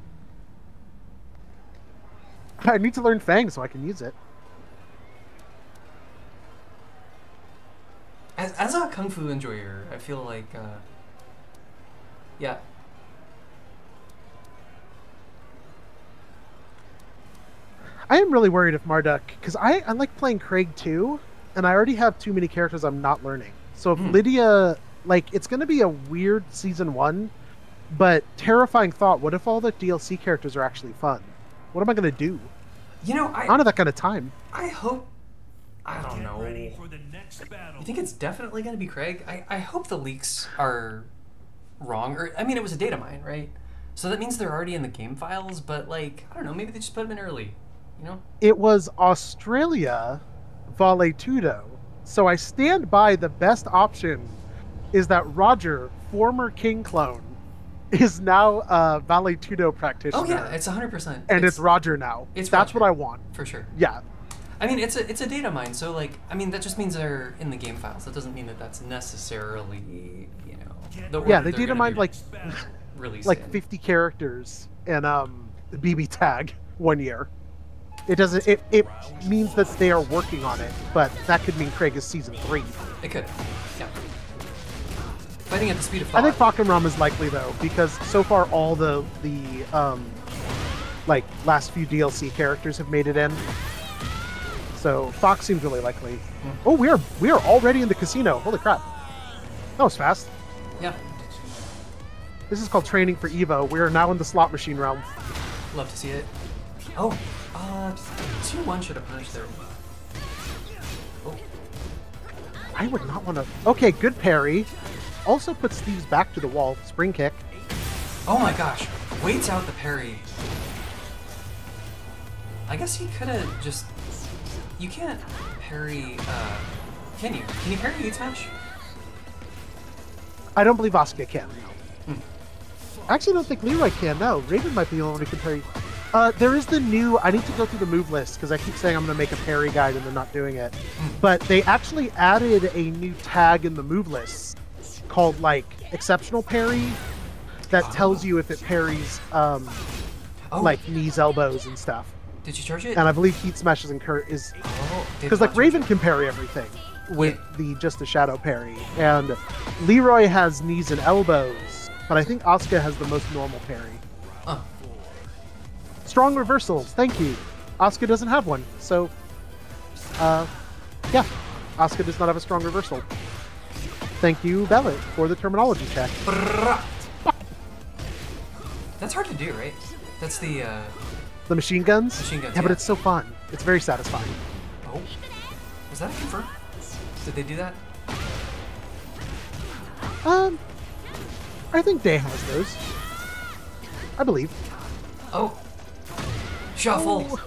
I need to learn Fang so I can use it. As, as a kung fu enjoyer, I feel like, uh, yeah, I am really worried if Marduk, because I, I like playing Craig too, and I already have too many characters I'm not learning. So if Hmm. Lydia, like, it's going to be a weird season one, but terrifying thought. What if all the DLC characters are actually fun? What am I going to do? you know, I I don't have that kind of time. I hope, I don't Get know. ready for the next battle. You think it's definitely going to be Craig? I, I hope the leaks are wrong. Or I mean, it was a data mine, right? So that means they're already in the game files. But like, I don't know. Maybe they just put them in early. You know? It was Australia Valetudo. So I stand by the best option is that Roger, former King clone, is now a Valetudo practitioner. Oh yeah, it's hundred percent. and it's, Roger now. it's That's Roger. what I want. for sure. Yeah. I mean, it's a it's a data mine. So like, I mean, that just means they're in the game files. That doesn't mean that that's necessarily you know. The Yeah, they data mined like like in. 50 characters and um the BB tag one year. It doesn't it, it means that they are working on it, but that could mean Craig is season 3. It could. Yeah. Fighting at the speed of I think Fahkumram is likely though because so far all the the um like last few DLC characters have made it in. So Fox seems really likely. Oh, we are we are already in the casino. Holy crap! That was fast. Yeah. This is called training for Evo. We are now in the slot machine realm. Love to see it. Oh, uh, 2-1 should have punished their. Oh, I would not want to. Okay, good parry. Also puts Steve's back to the wall. Spring kick. oh my gosh. Waits out the parry. I guess he could have just... You can't parry, uh... Can you? Can you parry Eat Smash? I don't believe Asuka can. I actually don't think Leroy can. No, Raven might be the only one who can parry. Uh, there is the new. I need to go through the move list because I keep saying I'm going to make a parry guide and then not doing it. But they actually added a new tag in the move list called like exceptional parry that tells you if it parries um, Oh, like knees, elbows, and stuff. did you charge it? And I believe heat smash is incur is Oh, because not like Raven can parry everything with the just the shadow parry, and Leroy has knees and elbows, but I think Asuka has the most normal parry. Oh, Strong reversals, thank you. Asuka doesn't have one, so uh, yeah, Asuka does not have a strong reversal. Thank you, Belet, for the terminology check. That's hard to do, right? That's the, uh... The machine guns. Machine guns, Yeah, but it's so fun. It's very satisfying. Oh. Was that a confirm? Did they do that? Um, I think Day has those. I believe. Oh. Shuffle.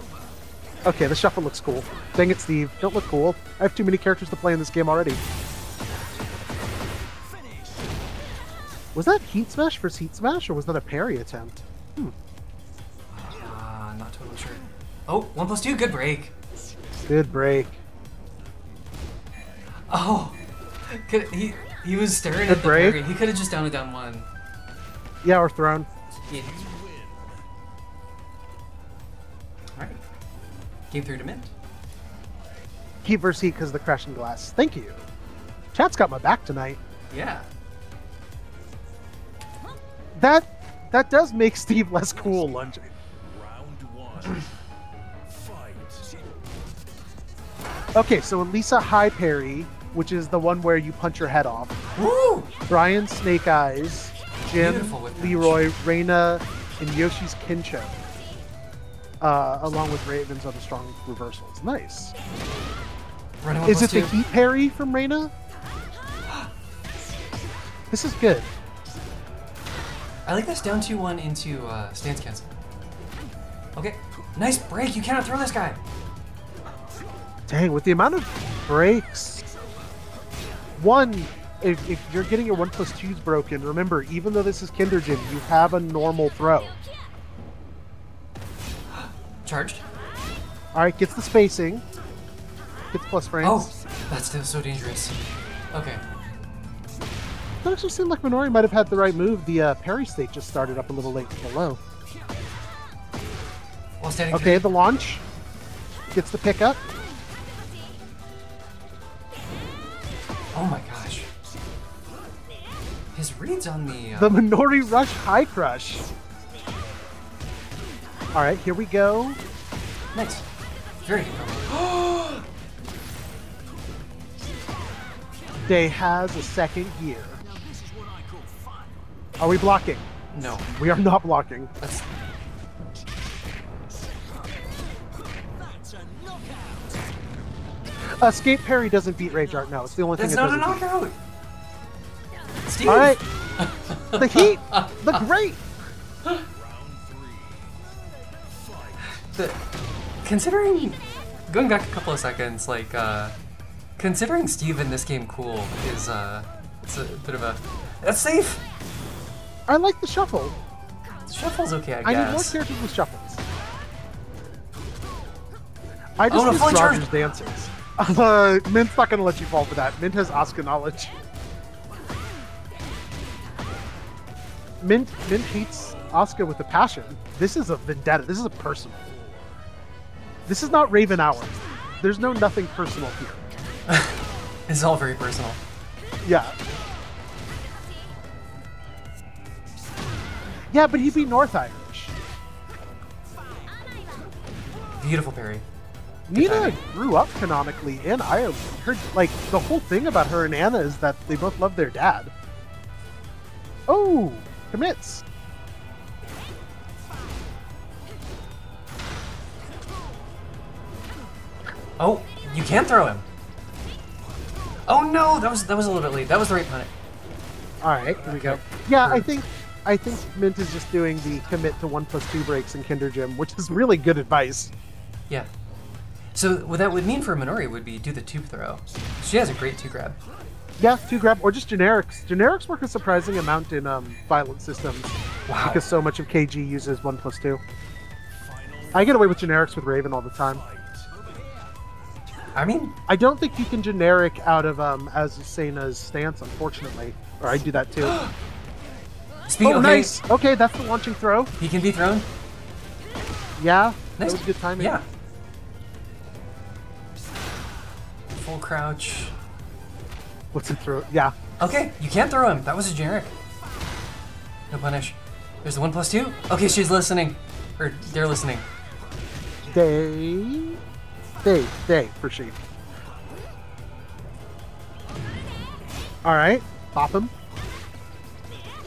Okay, the shuffle looks cool. Dang it, Steve. Don't look cool. I have too many characters to play in this game already. Was that Heat Smash versus Heat Smash, or was that a parry attempt? Hmm. Ah, not totally sure. Oh, one plus two, good break. Good break. Oh. Could, he he was staring Good at the break. parry. He could have just down it down one. Yeah, or thrown. Yeah. Game three to mint. Heat versus Heat because of the crashing glass. Thank you. Chat's got my back tonight. Yeah. That that does make Steve less cool lunging. Round one. Fight. Okay, so Alisa High Parry, which is the one where you punch your head off. Woo! Brian Snake Eyes, Jin, Beautiful whip punch. Leroy, Reina, and Yoshi's Kincho. Uh, along with Raven's other strong reversals. Nice. Is it the heat parry from Reina? This is good. I like this down 2 1 into uh, stance cancel. Okay. Nice break. You cannot throw this guy. Dang, with the amount of breaks. One, if, if you're getting your 1 plus 2s broken, remember, even though this is Kinder Gym, you have a normal throw. Charged. Alright, gets the spacing. Gets plus frames. Oh, that's still so dangerous. Okay. That actually seemed like Minori might have had the right move. The uh, parry state just started up a little late to the low. While standing Okay, the launch. Gets the pickup. Oh my gosh. His reads on the. Uh, The Minori Rush High Crush. Alright, here we go. Nice. Very good. Day has a second gear. Are we blocking? No. We are not blocking. That's. Escape parry doesn't beat Rage Art. No, it's the only That's thing it not a doesn't beat. knockout! Steve! Alright. The heat! The great! The, considering. Going back a couple of seconds, like, uh. Considering Steve in this game cool is, uh. It's a bit of a. That's safe! I like the shuffle. Shuffle's okay, I I need more characters with shuffles. I just Oh, no, fully. Roger's dances. Uh, Mint's not gonna let you fall for that. Mint has Oscar knowledge. Mint Mint hates Oscar with a passion. This is a vendetta. This is a personal. This is not Raven Hour. There's no nothing personal here. It's all very personal. Yeah. Yeah, but he'd be North Irish. Beautiful parry. Nina grew up canonically in Ireland. Her like the whole thing about her and Anna is that they both love their dad. Oh, commits. Oh, you can throw him. Oh no, that was that was a little bit late. That was the right punish. All right, here we go. Yeah, I think I think Mint is just doing the commit to one plus two breaks in Kinder Gym, which is really good advice. Yeah. So what that would mean for Minori would be do the tube throw. She has a great two grab. Yeah, two grab or just generics. Generics work a surprising amount in um, violent systems Wow. because so much of KG uses one plus two. I get away with generics with Raven all the time. I mean, I don't think you can generic out of um Azucena's stance, unfortunately. Or I'd do that too. speaking oh, okay, nice. Okay, that's the launching throw. he can be thrown. Yeah, Nice. that was good timing. Yeah. Full crouch. What's it throw? Yeah. Okay, you can't throw him. That was a generic. No punish. There's the one plus two. Okay, she's listening. Or they're listening. They, they, they for sheep. All right, pop him.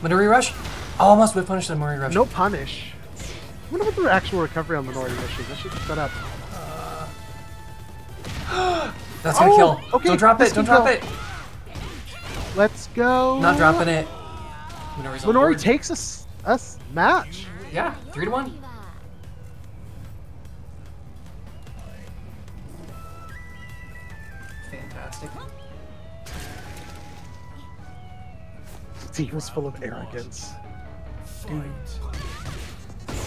Minori rush. Almost whip punish the Minori rush. No punish. I wonder what the actual recovery on Minori Rush is. I should that up. That's gonna Oh, kill. okay, Don't drop it. Don't drop kill. it. Let's go. Not dropping it. Minori's Minori takes us us match. Yeah, three to one. He was full of arrogance.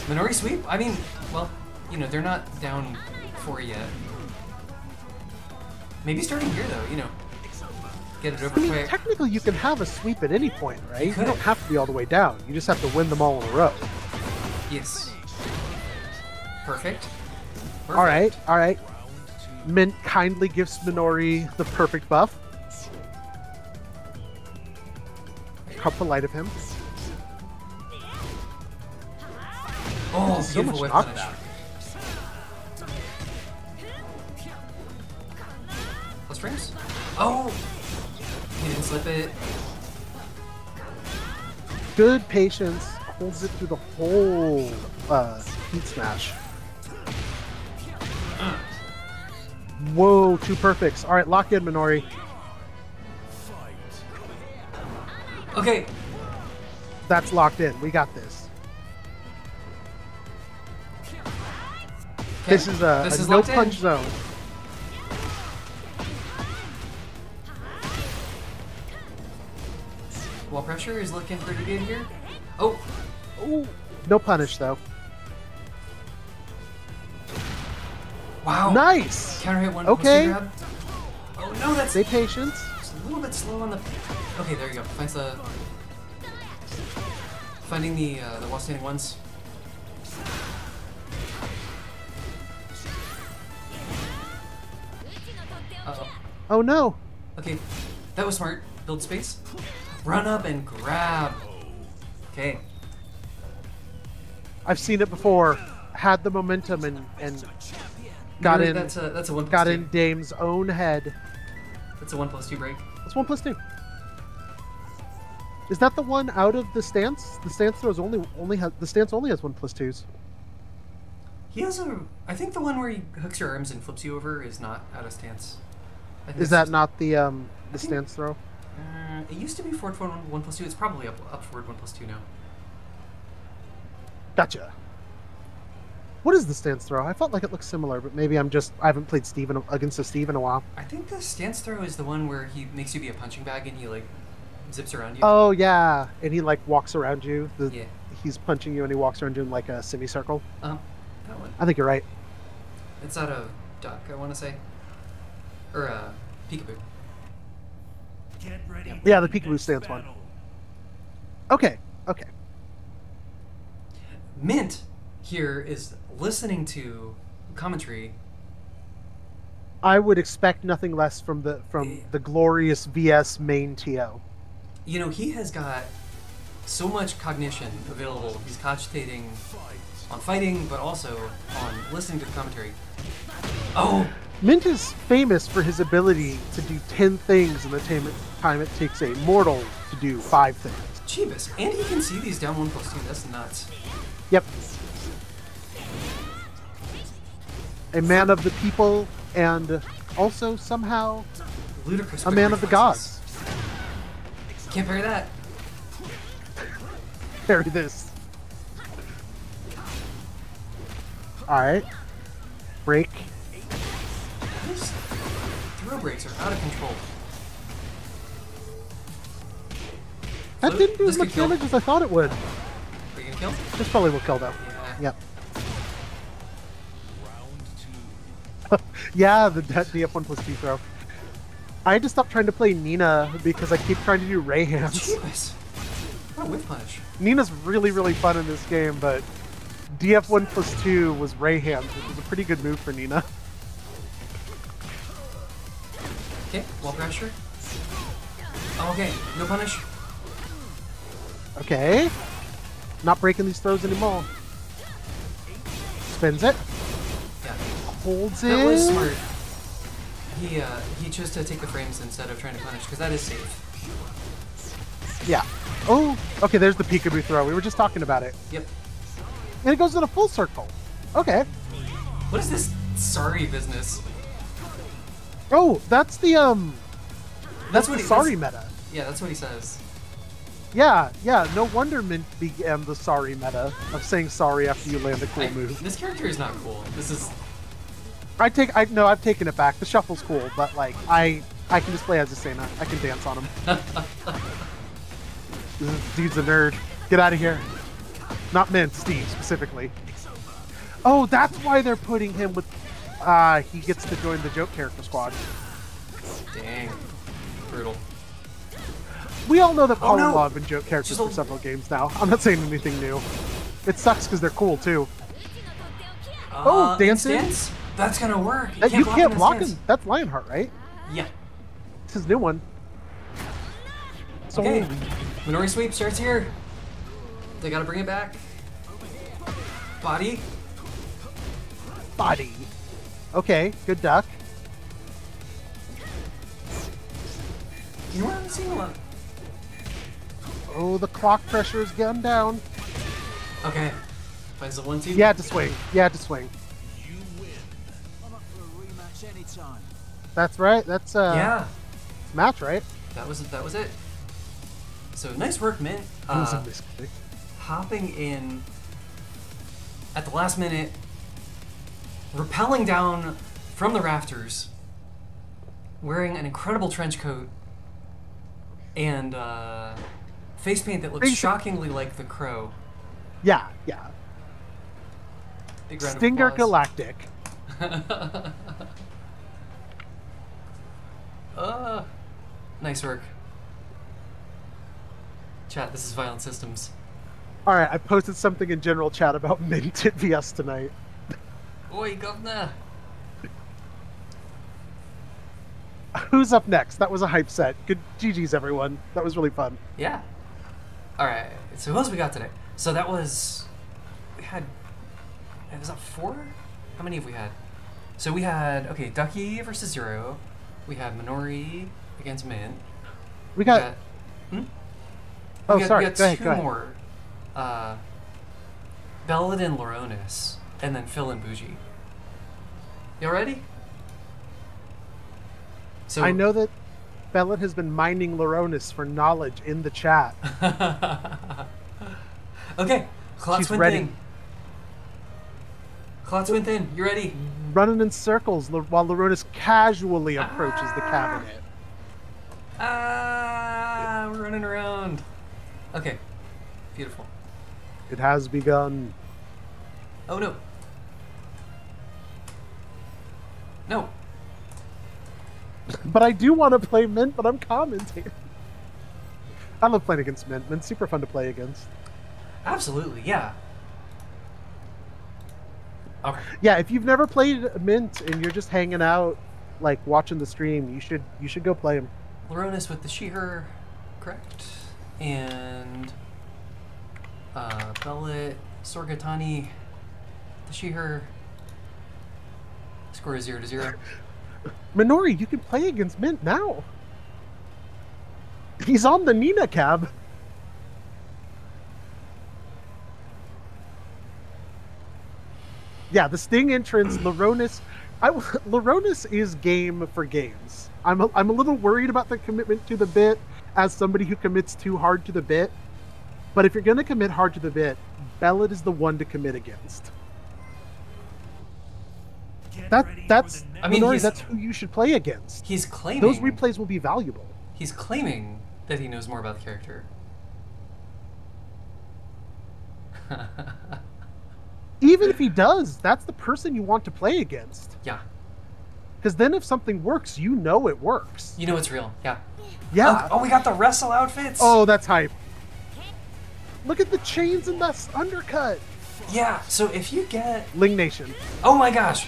Minori sweep? I mean, well, you know, they're not down four yet. Maybe starting here though, you know. Get it over I mean, quick. technically, you can have a sweep at any point, right? You, could. don't have to be all the way down. You just have to win them all in a row. Yes. Perfect. Perfect. All right, all right. Mint kindly gives Minori the perfect buff. How polite of him. Oh, So much punish. Plus frames? Oh! He didn't slip it. Good patience. Holds it through the whole uh, heat smash. Whoa, two perfects. All right, lock in, Minori. Okay, That's locked in. We got this. okay. This is a, This a is no locked in. punch zone. Wall pressure is looking pretty good here. Oh, Ooh, no punish though. wow. Nice. Counter hit one. Okay. Oh no, that's Stay patient. Just a little bit slow on the. Okay, there you go. Finding the uh, the wall standing ones. Uh oh. Oh no. Okay, that was smart. Build space. Run up and grab. Okay. I've seen it before. Had the momentum and and got in That's a that's a one plus got two. in Dame's own head. That's a one plus two break. That's one plus two. Is that the one out of the stance? The stance throws only only has the stance only has one plus twos. He has a. I think the one where he hooks your arms and flips you over is not out of stance. Is that just- not the um the think- stance throw? Uh, it used to be forward forward one, one plus two. It's probably up upward one plus two now. Gotcha. What is the stance throw? I felt like it looked similar, but maybe I'm just I haven't played Steve in against a Steve in a while. I think the stance throw is the one where he makes you be a punching bag and he like zips around you. Oh yeah, and he like walks around you. The, Yeah. He's punching you and he walks around you in like a semicircle. Um, that one. I think you're right. It's out of duck. I want to say, or uh, peekaboo. Get ready. Yeah, for the peekaboo next stance one. battle. Okay, okay. Mint here is listening to commentary. I would expect nothing less from the from the glorious VS main TO. You know, he has got so much cognition available. He's cogitating on fighting, but also on listening to the commentary. Oh, Mint is famous for his ability to do 10 things in the time it, time it takes a mortal to do 5 things. Jeebus. And he can see these down 1 plus 2. That's nuts. Yep. A man of the people and also somehow Ludicrous. a man of the gods. Can't parry that. Carry this. Alright. Break. These throw breaks are out of control. That didn't do as could much kill. damage as I thought it would. Are you gonna kill? This probably will kill though. Yeah. Yep. yeah, the D- DF1 plus 2 throw. I had to stop trying to play Nina because I keep trying to do Ray hands. Jeebus. What a whip punch. Nina's really, really fun in this game, but DF1 plus 2 was Ray hands, which was a pretty good move for Nina. Okay, wall pressure. Oh, okay, no punish. Okay. Not breaking these throws anymore. Spins it. Yeah, Holds it. that was smart. He uh, he chose to take the frames instead of trying to punish because that is safe. Yeah. Oh, okay, there's the peekaboo throw. We were just talking about it. Yep. And it goes in a full circle. Okay. What is this sorry business? Oh, that's the um That's the what he sorry that's- meta. Yeah, that's what he says. Yeah, yeah, no wonder Mint began the sorry meta of saying sorry after you land a cool I- move. this character is not cool. This is I take I no, I've taken it back. The shuffle's cool, but like I I can just play as a Sena. I can dance on him. dude's a nerd. Get out of here. Not Mint, Steve specifically. Oh, that's why they're putting him with ah, he gets to join the joke character squad. dang brutal. We all know that Paul Oh, no. and Law have been joke characters Just for several games now. I'm not saying anything new. It sucks because they're cool too. Oh, Uh, dancing? That's gonna work. You can't you block can't block him. That's Lionheart, right? Yeah. It's his new one. So Okay. Minori sweep starts here. They gotta bring it back. Body. body. Okay, good duck. You know what I'm seeing a lot. Oh, the clock pressure is getting down. Okay. Finds the one team. Had to swing. Had to swing. That's right. That's uh, Yeah. match, right? That was that was it. So nice work, Mint. It was a Uh, hopping in at the last minute, rappelling down from the rafters, wearing an incredible trench coat and uh, face paint that looks shockingly like the crow. Yeah, yeah. Big Stinger. Galactic. uh, nice work. Chat, this is Violent Systems. All right, I posted something in general chat about Mint at VS tonight. Oi, governor! Who's up next? That was a hype set. Good GG's, everyone. That was really fun. Yeah. Alright, so who else we got today? So that was. We had. Was that four? How many have we had? So we had. Okay, Duckie versus Zero. We have Minori against Mint. We We got. got. Hmm? oh, we got, sorry. We got Go ahead. two Go ahead. more. Uh, Belet and Loronus. And then Fill and Bougie. Y'all ready? So I know that Belet has been mining Loronus for knowledge in the chat. okay, Klotz She's went ready. in. Klotz went in. You ready? Running in circles while Loronus casually approaches the Ah. cabinet. Ah, we're running around. Okay, beautiful. It has begun. Oh no. No. But I do want to play Mint, but I'm commentating. I love playing against Mint. Mint's super fun to play against. Absolutely, yeah. Okay. Yeah, if you've never played Mint and you're just hanging out, like watching the stream, you should you should go play him. Loronus with the Sheher, correct? And uh, Belet, Sorghatani, the Sheher. Score is zero to zero. Minori, you can play against Mint now. He's on the Nina cab. Yeah, the Sting entrance, Loronus. I, Loronus is game for games. I'm a, I'm a little worried about the commitment to the bit as somebody who commits too hard to the bit. But if you're going to commit hard to the bit, Belet is the one to commit against. Get That that's I mean, Minori, that's who you should play against. He's claiming Those replays will be valuable. He's claiming that he knows more about the character. Even if he does, that's the person you want to play against. yeah, Because then if something works, you know it works. you know it's real. Yeah. Yeah. Oh, oh, we got the wrestle outfits. Oh, that's hype. Look at the chains and that undercut. Yeah. So if you get, Ling Nation. oh my gosh.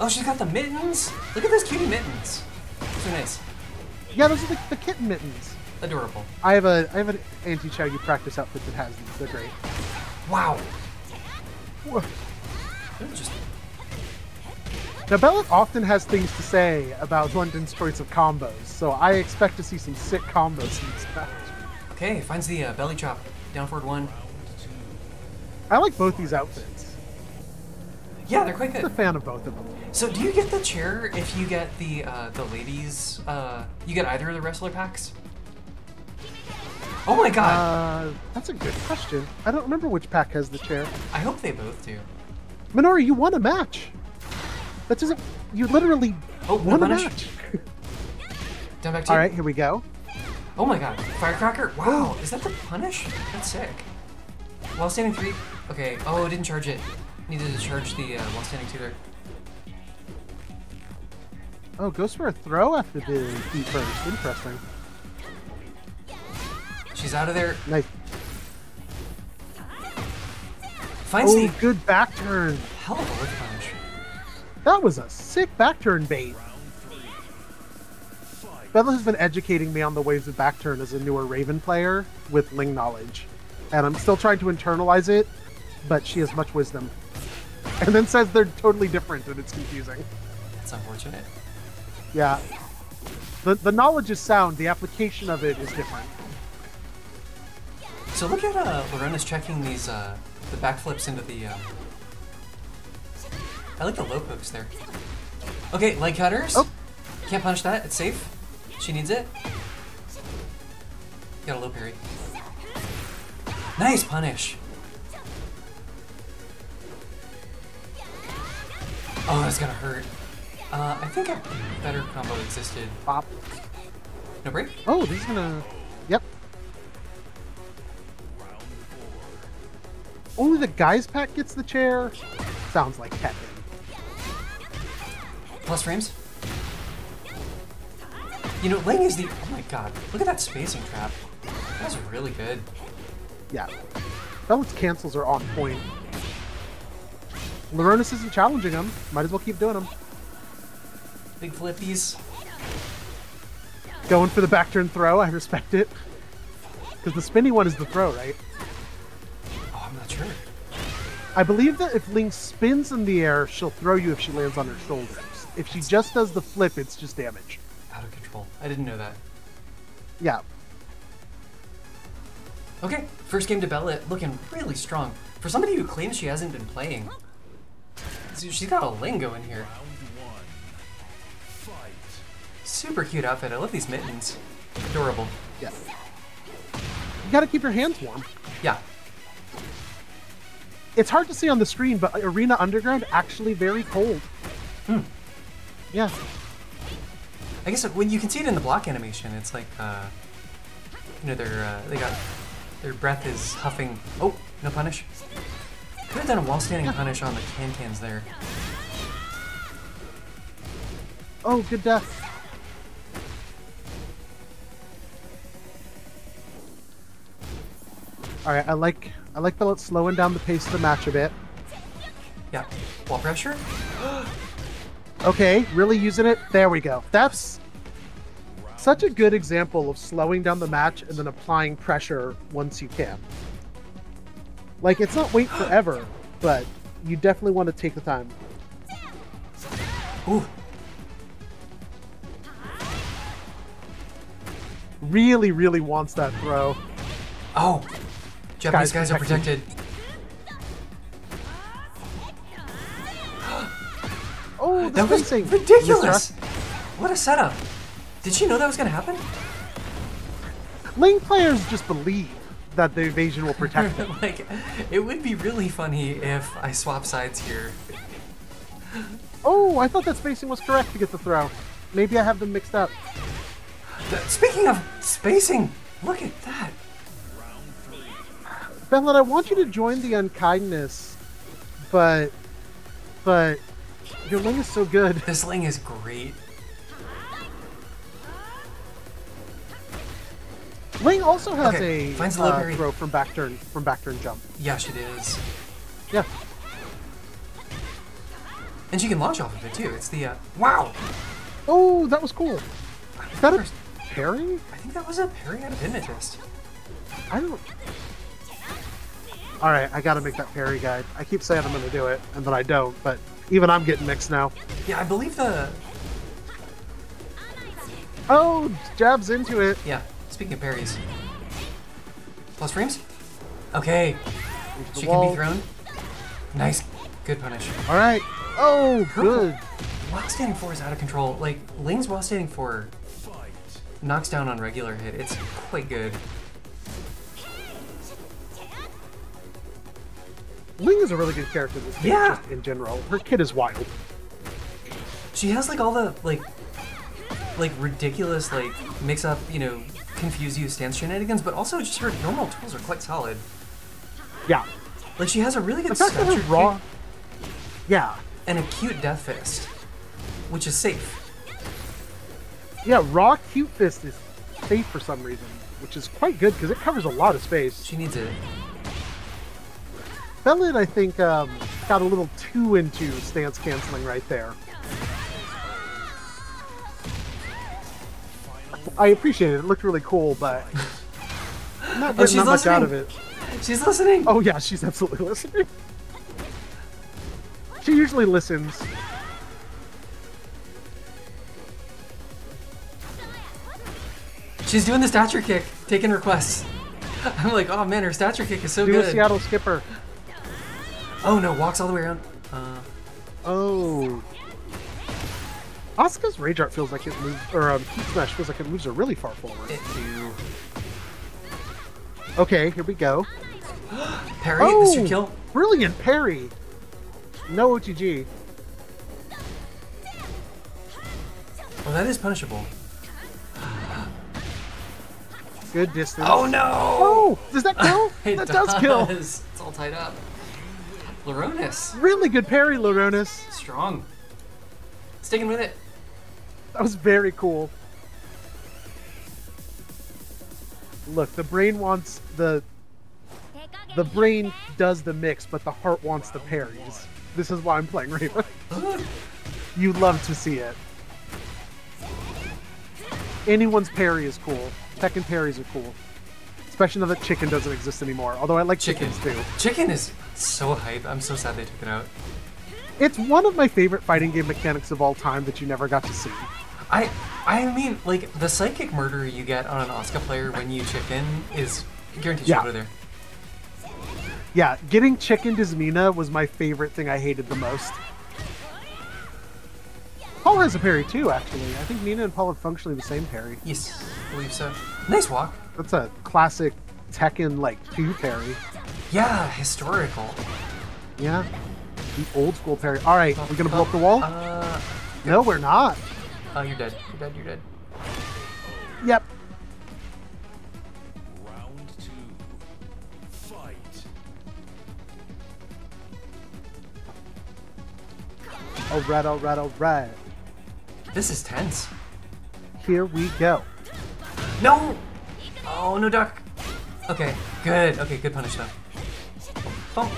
Oh, she's got the mittens. Look at those cutie mittens. So nice. Yeah, those are the, the kitten mittens. Adorable. I have a I have an anti chow you practice outfit that has these. They're great. Wow. Whoa. Ooh, Just Now Belet often has things to say about London's choice of combos, so I expect to see some sick combos in this match. okay. Finds the uh, belly chop. Down forward one. I like both these outfits. Yeah, they're quite good. I'm a fan of both of them. So do you get the chair if you get the uh, the ladies? Uh, you get either of the wrestler packs? Oh my god! Uh, that's a good question. I don't remember which pack has the chair. I hope they both do. Minori, you won a match. That doesn't. You literally Oh, no won a match. Down back two. All right, here we go. Oh my god. Firecracker? Wow, is that the punish? That's sick. While standing three. Okay. Oh, it didn't charge it. Needed to charge the uh, while standing two there. Oh, goes for a throw after the first. Interesting. She's out of there. Nice. Finds Oh, the good back turn. hell of a whip punch. That was a sick back turn bait. Bella has been educating me on the ways of back turn as a newer Raven player with Ling knowledge. And I'm still trying to internalize it, but she has much wisdom. And then says they're totally different and it's confusing. That's unfortunate. Yeah. The, the knowledge is sound, the application of it is different. So look at uh, Lorena's checking these uh, the backflips into the. Um... I like the low pokes there. Okay, leg cutters. Oh. Can't punish that. It's safe. She needs it. Got a low parry. Nice punish. Oh, that's gonna hurt. Uh, I think a better combo existed. Bop. No break? Oh, this is gonna. Yep. Only the guys pack gets the chair. Sounds like Tekken. Plus frames? You know, Ling is the. Oh my god, look at that spacing trap. That's really good. Yeah. Belet's cancels are on point. Loronus isn't challenging him. Might as well keep doing them. Big flippies. Going for the back turn throw. I respect it. Because the spinny one is the throw, right? Sure. I believe that if Ling spins in the air, she'll throw you if she lands on her shoulders. If she just does the flip, it's just damage. Out of control. I didn't know that. Yeah. Okay, first game to Bella looking really strong. For somebody who claims she hasn't been playing, she's got a lingo in here. Super cute outfit. I love these mittens. Adorable. Yeah. You gotta keep your hands warm. Yeah. It's hard to see on the screen, but Arena Underground actually very cold. Hmm. Yeah. I guess when you can see it in the block animation, it's like, uh, you know, they're uh, they got their breath is huffing. Oh, no punish. Could have done a wall standing punish on the can cans there. Oh, good death. All right, I like I like that it's slowing down the pace of the match a bit. Yeah, wall pressure. Okay, really using it. There we go. That's such a good example of slowing down the match and then applying pressure once you can. Like it's not wait forever, but you definitely want to take the time. Ooh, Really, really wants that throw. oh. Japanese Guys, guys are protected. Oh, That was spacing. ridiculous. What a setup. Did she know that was gonna happen? Lane players just believe that the evasion will protect them. like, it would be really funny if I swap sides here. oh, I thought that spacing was correct to get the throw. Maybe I have them mixed up. Speaking of spacing, look at that. Bellin, I want you to join the unkindness, but but your Ling is so good. This Ling is great. Ling also has Okay, a finds low uh, throw from back turn from back turn jump. Yes, it is. Yeah. And she can launch off of it too. It's the, uh, wow! Oh, that was cool. Is that a parry? I think that was a parry out of hypnotist. I don't. All right, I gotta make that parry guide. I keep saying I'm gonna do it, and then I don't. But even I'm getting mixed now. Yeah, I believe the, Oh, jabs into it. yeah, speaking of parries. Plus frames? Okay, she wall. can be thrown. Nice, good punish. All right. Oh, good. While standing four is out of control. Like, Ling's while standing four knocks down on regular hit. It's quite good. Ling is a really good character in this game, Yeah. just in general. Her kid is wild. She has like all the like like ridiculous like mix up, you know, confuse you stance shenanigans, but also just her normal tools are quite solid. Yeah. Like she has a really good The fact that stature her raw. Yeah. and a cute death fist, which is safe. Yeah, raw cute fist is safe for some reason, which is quite good because it covers a lot of space. She needs it. Bellin, I think, um, got a little too into stance canceling right there. I appreciate it. It looked really cool, but I'm not Oh, she's that much out of it. She's listening. Oh yeah, she's absolutely listening. She usually listens. She's doing the stature kick, taking requests. I'm like, oh man, her stature kick is so Do a good. Seattle skipper. Oh no, walks all the way around. Uh, Oh. Asuka's rage art feels like it moves, or um, Heat Smash feels like it moves her really far forward. it do. Okay, here we go. Parry, Oh, Mr. Kill. brilliant parry. No OTG. Well, that is punishable. Good distance. Oh no! Oh, does that kill? That does kill. It's all tied up. Loronus, Really good parry, Loronus. strong. Sticking with it. That was very cool. Look, the brain wants the the brain does the mix, but the heart wants the parries. This is why I'm playing Raven. You'd love to see it. Anyone's parry is cool. Tekken parries are cool. Especially now that chicken doesn't exist anymore. Although I like Chicken. chickens too. Chicken is so hype. I'm so sad they took it out. It's one of my favorite fighting game mechanics of all time that you never got to see. I I mean, like the psychic murder you get on an Oscar player when you chicken is guaranteed Yeah. to go there. Yeah, getting chickened as Nina was my favorite thing I hated the most. Paul has a parry too, actually. I think Nina and Paul have functionally the same parry. Yes, I believe so. Nice walk. That's a classic Tekken like 2 parry. Yeah, historical. Yeah. The old school parry. Alright, we're gonna blow up the wall? Uh, no, we're not. oh, you're dead. You're dead. You're dead. Yep. Round two. Fight. Alright, alright, alright. This is tense. Here we go. No. Oh no, duck. Okay, good. Okay, good punish though. Oh,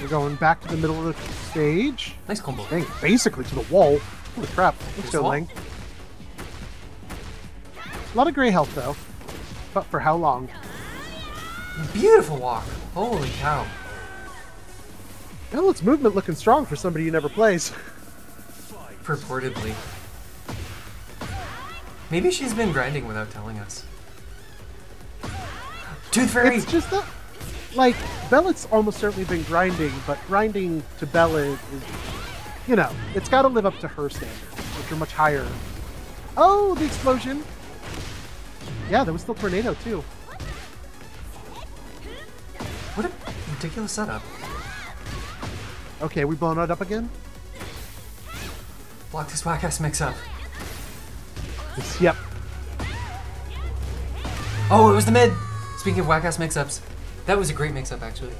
We're going back to the middle of the stage. nice combo. Dang, basically to the wall. Holy crap. Let's go. A lot of gray health, though. But for how long? Beautiful walk. Holy cow. Well, its movement looking strong for somebody who never plays. Purportedly. Maybe she's been grinding without telling us. Tooth Fairy! It's just that, like, Bella's almost certainly been grinding, but grinding to Bella is, you know, it's got to live up to her standards, which are much higher. Oh, the explosion! Yeah, there was still tornado too. What a ridiculous setup. Okay, we blowing it up again? Block this whack ass mix up. Yep. Oh, it was the mid! Speaking of whack ass mix ups, that was a great mix up actually.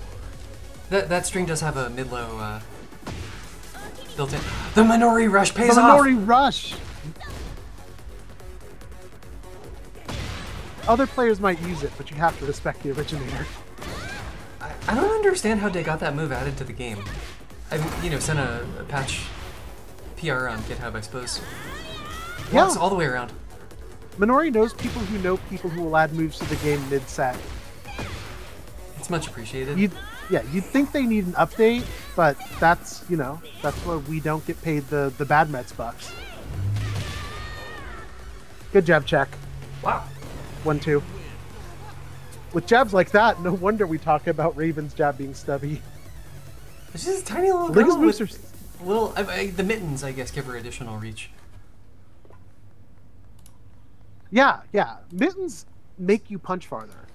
That, that string does have a mid low uh, built in. The Minori Rush pays The off! Minori Rush! Other players might use it, but you have to respect the originator. I, I don't understand how they got that move added to the game. I've, you know, sent a, a patch PR on GitHub, I suppose. Yeah. Walks all the way around. Minori knows people who know people who will add moves to the game mid-set. It's much appreciated. You'd, yeah, you'd think they need an update, but that's, you know, that's where we don't get paid the, the bad Mets bucks. Good jab check. Wow. One, two. With jabs like that, no wonder we talk about Raven's jab being stubby. It's just a tiny little girl moves with are little. I, I, the mittens, I guess, give her additional reach. Yeah, yeah. Mittens make you punch farther.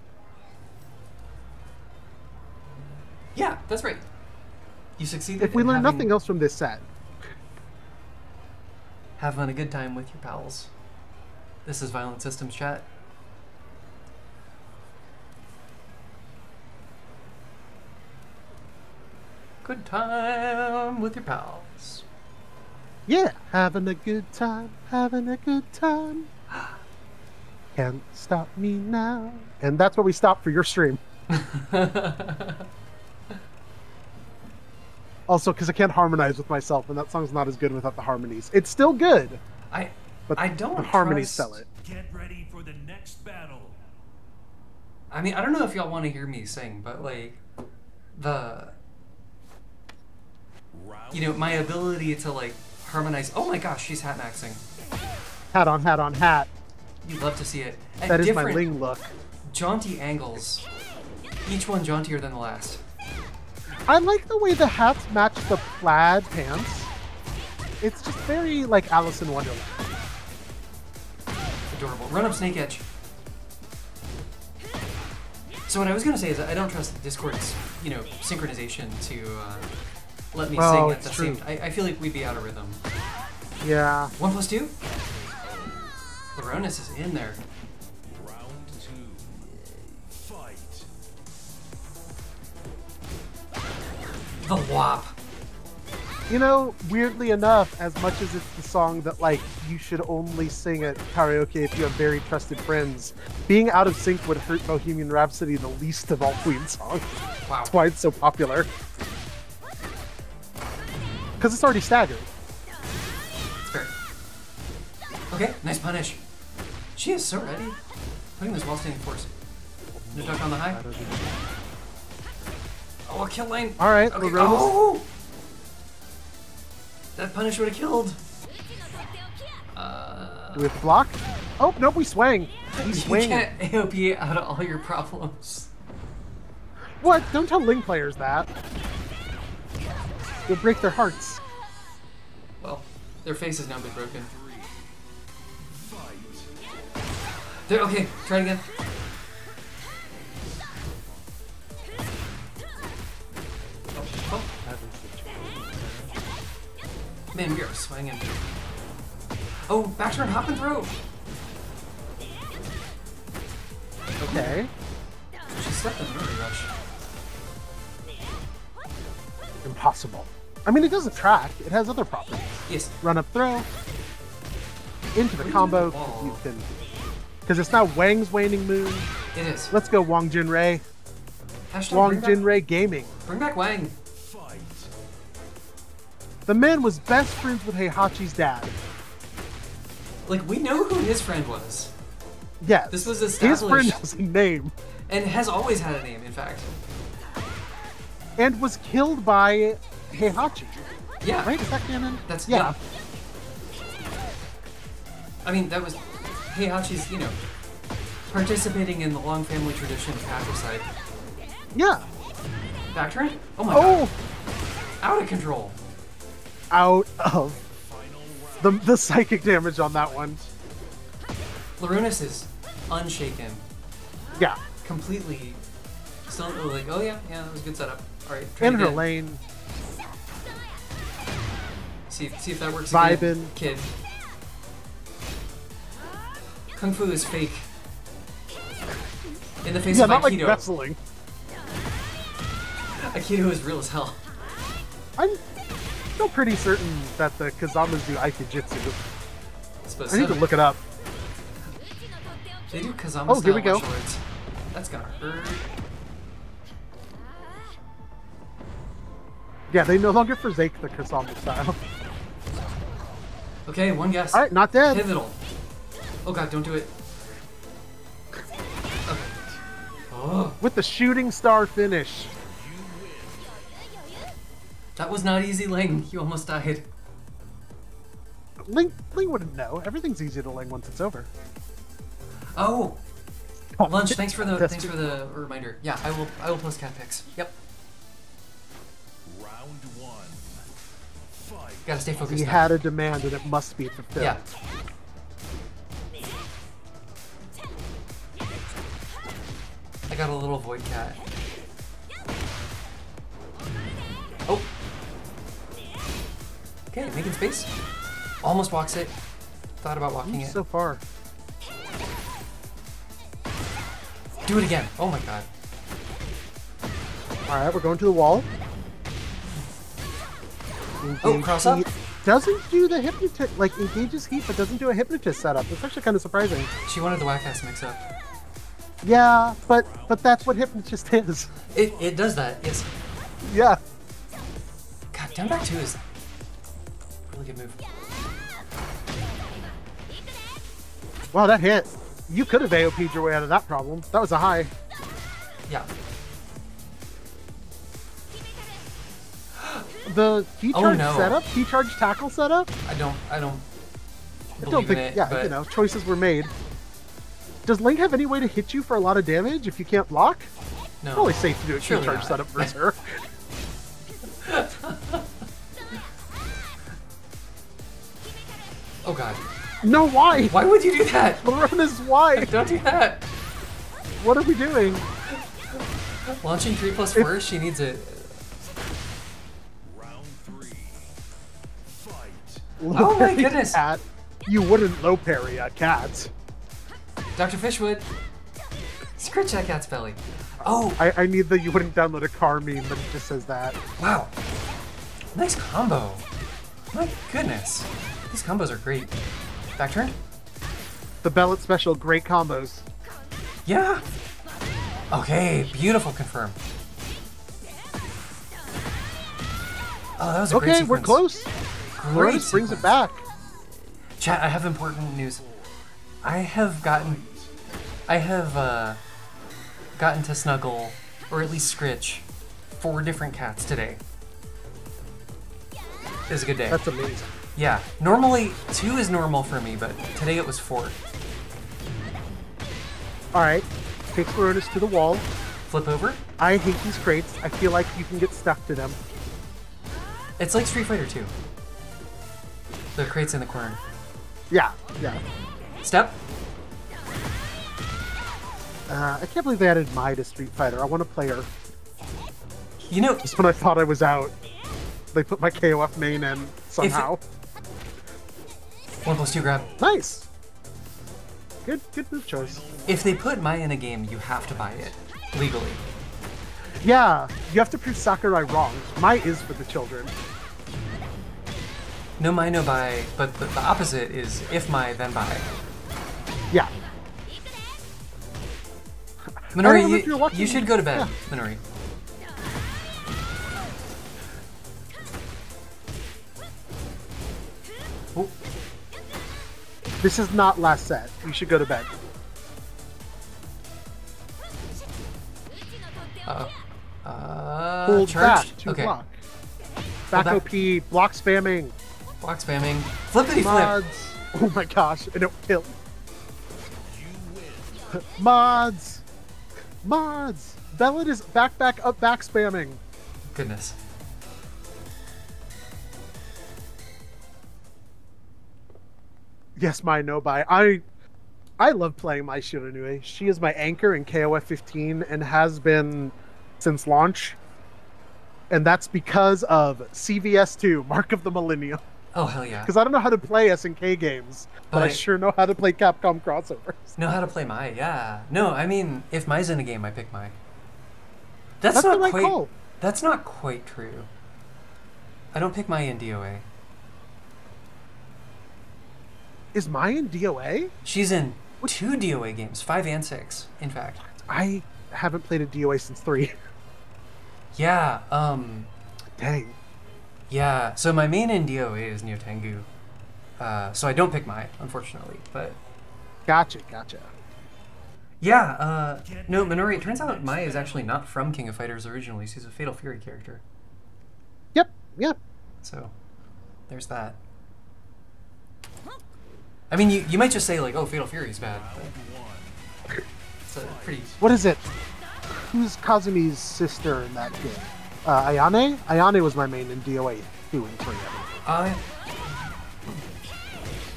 Yeah, that's right. You succeeded. If we learn having- nothing else from this set, having a good time with your pals. This is Violent Systems Chat. Good time with your pals. yeah, having a good time, having a good time. Can't stop me now. And that's where we stop for your stream. Also, because I can't harmonize with myself, and that song's not as good without the harmonies. It's still good, I but I don't the harmonies trust- sell it. Get ready for the next battle. I mean, I don't know if y'all want to hear me sing, but like the you know my ability to like harmonize. Oh my gosh, she's hat maxing. Hat on hat on hat. You'd love to see it. At That is my Ling look. jaunty angles. Each one jauntier than the last. I like the way the hats match the plaid pants. It's just very like Alice in Wonderland. Adorable. Run up Snake Edge. So what I was gonna say is I don't trust Discord's, you know, synchronization to uh, let me Oh, sing at the true. same. I, I feel like we'd be out of rhythm. Yeah. One plus two. Baroness is in there. Round two. Fight. The wop. You know, weirdly enough, as much as it's the song that like you should only sing at karaoke if you have very trusted friends, being out of sync would hurt Bohemian Rhapsody the least of all Queen songs. Wow. That's why it's so popular. Because it's already staggered. It's fair. Okay, nice punish. She is so ready. Putting this while standing force. No duck on the high. Oh, a kill lane. All right, Okay. Oh! That punish would have killed. Uh, Do we have to block? Oh, nope, we swang. We you can't AOP out of all your problems. What? Don't tell Ling players that. You'll break their hearts. Well, their face has now been broken. There. Okay, try it again. Oh. Man, we are swinging. Oh, back turn, hop and throw. Okay. She stepped in really rush. Impossible. I mean, it doesn't track. It has other properties. Yes. Run up throw. Into the combo. You can. Because it's not Wang's waning moon. It is. Let's go Wang Jinrei. Hashtag Wang Jinrei Gaming. bring back Wang. Fight. The man was best friends with Heihachi's dad. Like we know who his friend was, Yes. This was His friend has a name. and has always had a name. In fact. And was killed by Heihachi. Yeah. Right? Is that canon? That's yeah. I mean, that was Heihachi's, you know, participating in the long family tradition of patricide. Yeah. Turn? Oh my oh. god. Oh, Out of control. out of the the psychic damage on that one. Loronus is unshaken. Yeah. Completely still like, oh yeah, yeah, that was a good setup. Alright, In her again. lane. See, see if that works Vibin'. again. Kid. Kung Fu is fake. In the face Yeah, of not like Aikido. wrestling. Aikido is real as hell. I'm still pretty certain that the Kazamas do Aikijitsu. I need so. to look it up. They do Kazama Oh, here we style go. That's gonna hurt. Yeah, they no longer forsake the Kazama style. Okay, one guess. All right, not dead. Pivotal. Oh god, don't do it. Okay. Oh, With the shooting star finish. Oh. that was not easy, Ling. You almost died. Ling, Ling wouldn't know. Everything's easy to Ling once it's over. Oh, Oh, lunch. Thanks for the That's thanks for the reminder. Yeah, I will I will post cat pics. Yep. Round one. Fight. Gotta stay focused. He had a demand and it must be fulfilled. Yeah. I got a little void cat. Oh. Okay, making space. Almost walks it. Thought about walking it. So far. Do it again. Oh my god. All right, we're going to the wall. Oh, Engage cross up? heat. Doesn't do the hypnotist, like engages heat, but doesn't do a hypnotist setup. It's actually kind of surprising. She wanted the whack ass mix up. Yeah, but but that's what hypnotist is. It, it does that, yes. Yeah. God, down back two is really good move. Wow, that hit. You could have AOP'd your way out of that problem. That was a high. Yeah. The key Oh, charge no. setup, key charge tackle setup. I don't I don't I don't in think. it, yeah, but you know, choices were made. Does Ling have any way to hit you for a lot of damage if you can't block? no. Probably safe to do a key charge not. setup versus her. Oh god. No, why? Why would you do that? Loronus why? Don't do that. What are we doing? Launching 3 plus 4, she needs it. Round three. Fight. Low Oh my goodness. Cat. You wouldn't low parry a cat. Dr. Fishwood. Scratch that cat's belly. Oh, I, I need the you wouldn't download a car meme, but it just says that. wow. Nice combo. My goodness. These combos are great. Back turn? The Belet special, great combos. Yeah. Okay, beautiful confirm. Oh, that was a great Okay, we're close. Great brings it back. Chat, I have important news. I have gotten, I have uh, gotten to snuggle, or at least scritch, four different cats today. It was a good day. That's amazing. yeah, normally two is normal for me, but today it was four. All right, takes Loronus to the wall. Flip over. I hate these crates. I feel like you can get stuck to them. It's like Street Fighter 2. The crates in the corner. Yeah, yeah. Step. Uh, I can't believe they added Mai to Street Fighter. I want to play her. You know, Just when I thought I was out, they put my KOF main in somehow. one plus two grab. Nice. Good, good move choice. If they put Mai in a game, you have to buy it legally. Yeah, you have to prove Sakurai wrong. Mai is for the children. No Mai, no buy, but the, the opposite is if Mai, then buy. Yeah. Minori, don't know if you, you should go to bed, yeah. Minori. Oh, This is not last set. You should go to bed. uh, uh, Hold charge. back to okay, block. Back back. OP, block spamming, block spamming, flippity flip. mods. Oh my gosh, and it killed. Mods! Mods! Belet is back, back, up, back spamming. Goodness. Yes, my no buy. I I love playing Mai Shiranui. She is my anchor in KOF 15 and has been since launch. And that's because of CVS2, Mark of the Millennium. Oh hell yeah. Because I don't know how to play SNK games, but, I But- sure know how to play Capcom crossovers. Know how to play Mai, yeah. No, I mean, if Mai's in a game, I pick Mai. That's, That's not right quite. call. That's not quite true. I don't pick Mai in DOA. Is Mai in DOA? She's in two DOA games, five and six, in fact. I haven't played a DOA since 3. Yeah, um, Dang. Yeah. So my main in DOA is Nyotengu. Uh, so I don't pick Mai, unfortunately. But Gotcha, gotcha. yeah, uh, no, Minori. It turns out Mai is actually not from King of Fighters originally. She's a Fatal Fury character. Yep, yep. So there's that. I mean, you, you might just say like, oh, Fatal Fury is bad. But it's a pretty. What is it? Who's Kasumi's sister in that game? Uh, Ayane? Ayane was my main in DOA 2 and 3. I think. Uh,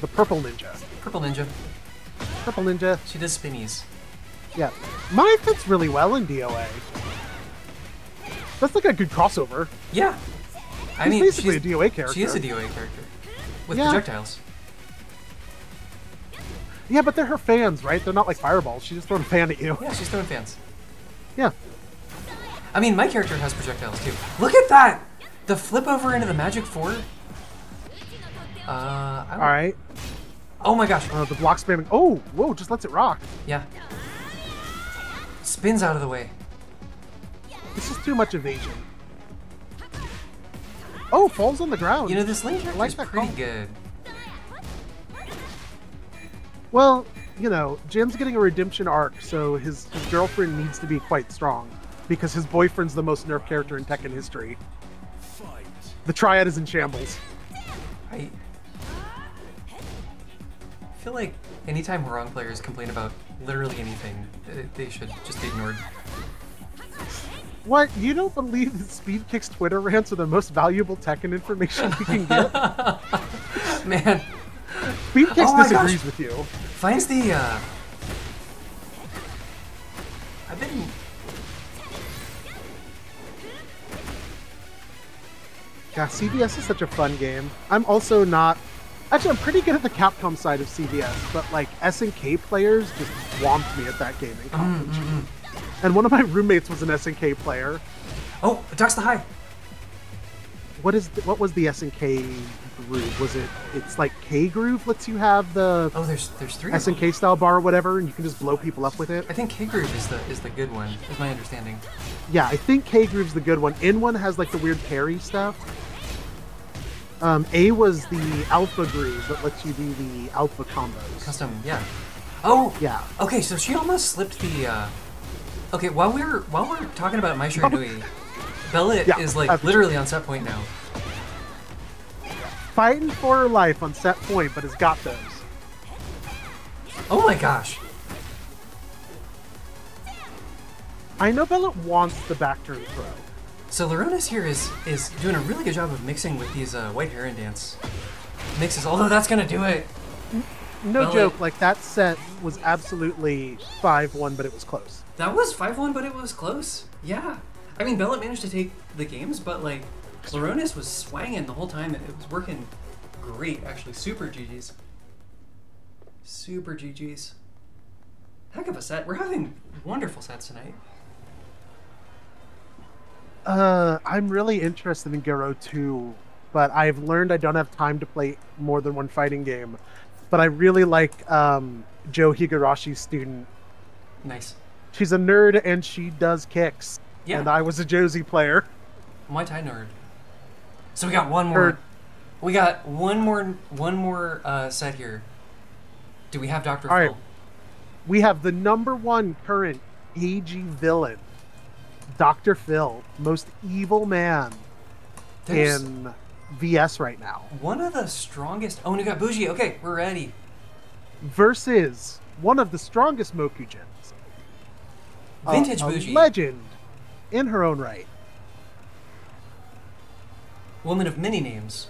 The Purple Ninja. Purple Ninja. Purple Ninja. She does spinnies. Yeah. Mai fits really well in DOA. That's like a good crossover. Yeah. I She's mean, basically she's, a DOA character. She is a DOA character with Yeah. projectiles. Yeah, but they're her fans, right? They're not like fireballs. She just throws a fan at you. Yeah, she's throwing fans. Yeah. I mean, my character has projectiles too. Look at that! The flip over into the Magic Four. Uh, All right. Oh my gosh. Uh, the block spamming. Oh, whoa! Just lets it rock. Yeah. Spins out of the way. This is too much evasion. Oh, falls on the ground. You know, this Ling character like is that pretty call. good. Well, you know, Jin's getting a redemption arc, so his, his girlfriend needs to be quite strong because his boyfriend's the most nerf character in Tekken history. The triad is in shambles. I feel like anytime Hwoarang players complain about literally anything, they should just be ignored. What? You don't believe that Speedkick's Twitter rants are the most valuable Tekken information we can get? Man, Speed Kicks Oh disagrees gosh. with you. finds the. Uh, I've been. Yeah, CVS is such a fun game. I'm also not. Actually, I'm pretty good at the Capcom side of CVS, but like SNK players just swamped me at that game in college. Mm, mm, mm. And one of my roommates was an SNK player. Oh, Ducks the High. What is the, what was the SNK groove? Was it? It's like K groove lets you have the Oh, there's there's three. SNK style bar or whatever, and you can just blow people up with it. I think K Groove is the is the good one. Is my understanding. Yeah, I think K groove's the good one. N one has like the weird parry stuff. Um, A was the alpha groove that lets you do the alpha combos. Custom, yeah. Oh, Yeah. Okay, so she almost slipped the. Uh... Okay, while we're while we're talking about Mai Shiranui, Belet Yeah, is like literally on set point now. Fighting for her life on set point, but has got those. Oh my gosh. I know Belet wants the back turn throw. So Loronus here is is doing a really good job of mixing with these uh, white Heron dance mixes. Although that's gonna do it. No Belet- joke, like that set was absolutely 5-1, but it was close. That was five one, but it was close. Yeah. I mean, Belet managed to take the games, but like Loronus was swanging the whole time. It was working great, actually. Super GGs. Super GGs. Heck of a set. We're having wonderful sets tonight. Uh, I'm really interested in Garo 2, but I've learned I don't have time to play more than one fighting game. But I really like um, Joe Higashi's student. Nice. She's a nerd and she does kicks. Yeah. And I was a Josie player. Muay Thai nerd. So we got one more. Nerd. We got one more. One more uh, set here. Do we have Doctor All Fill? right. We have the number one current AG villain, Dr. Fill, most evil man There's, in VS right now One of the strongest. Oh, and we got Bougie. Okay, we're ready. versus one of the strongest Mokujins. Vintage a Bougie. legend in her own right. Woman of many names.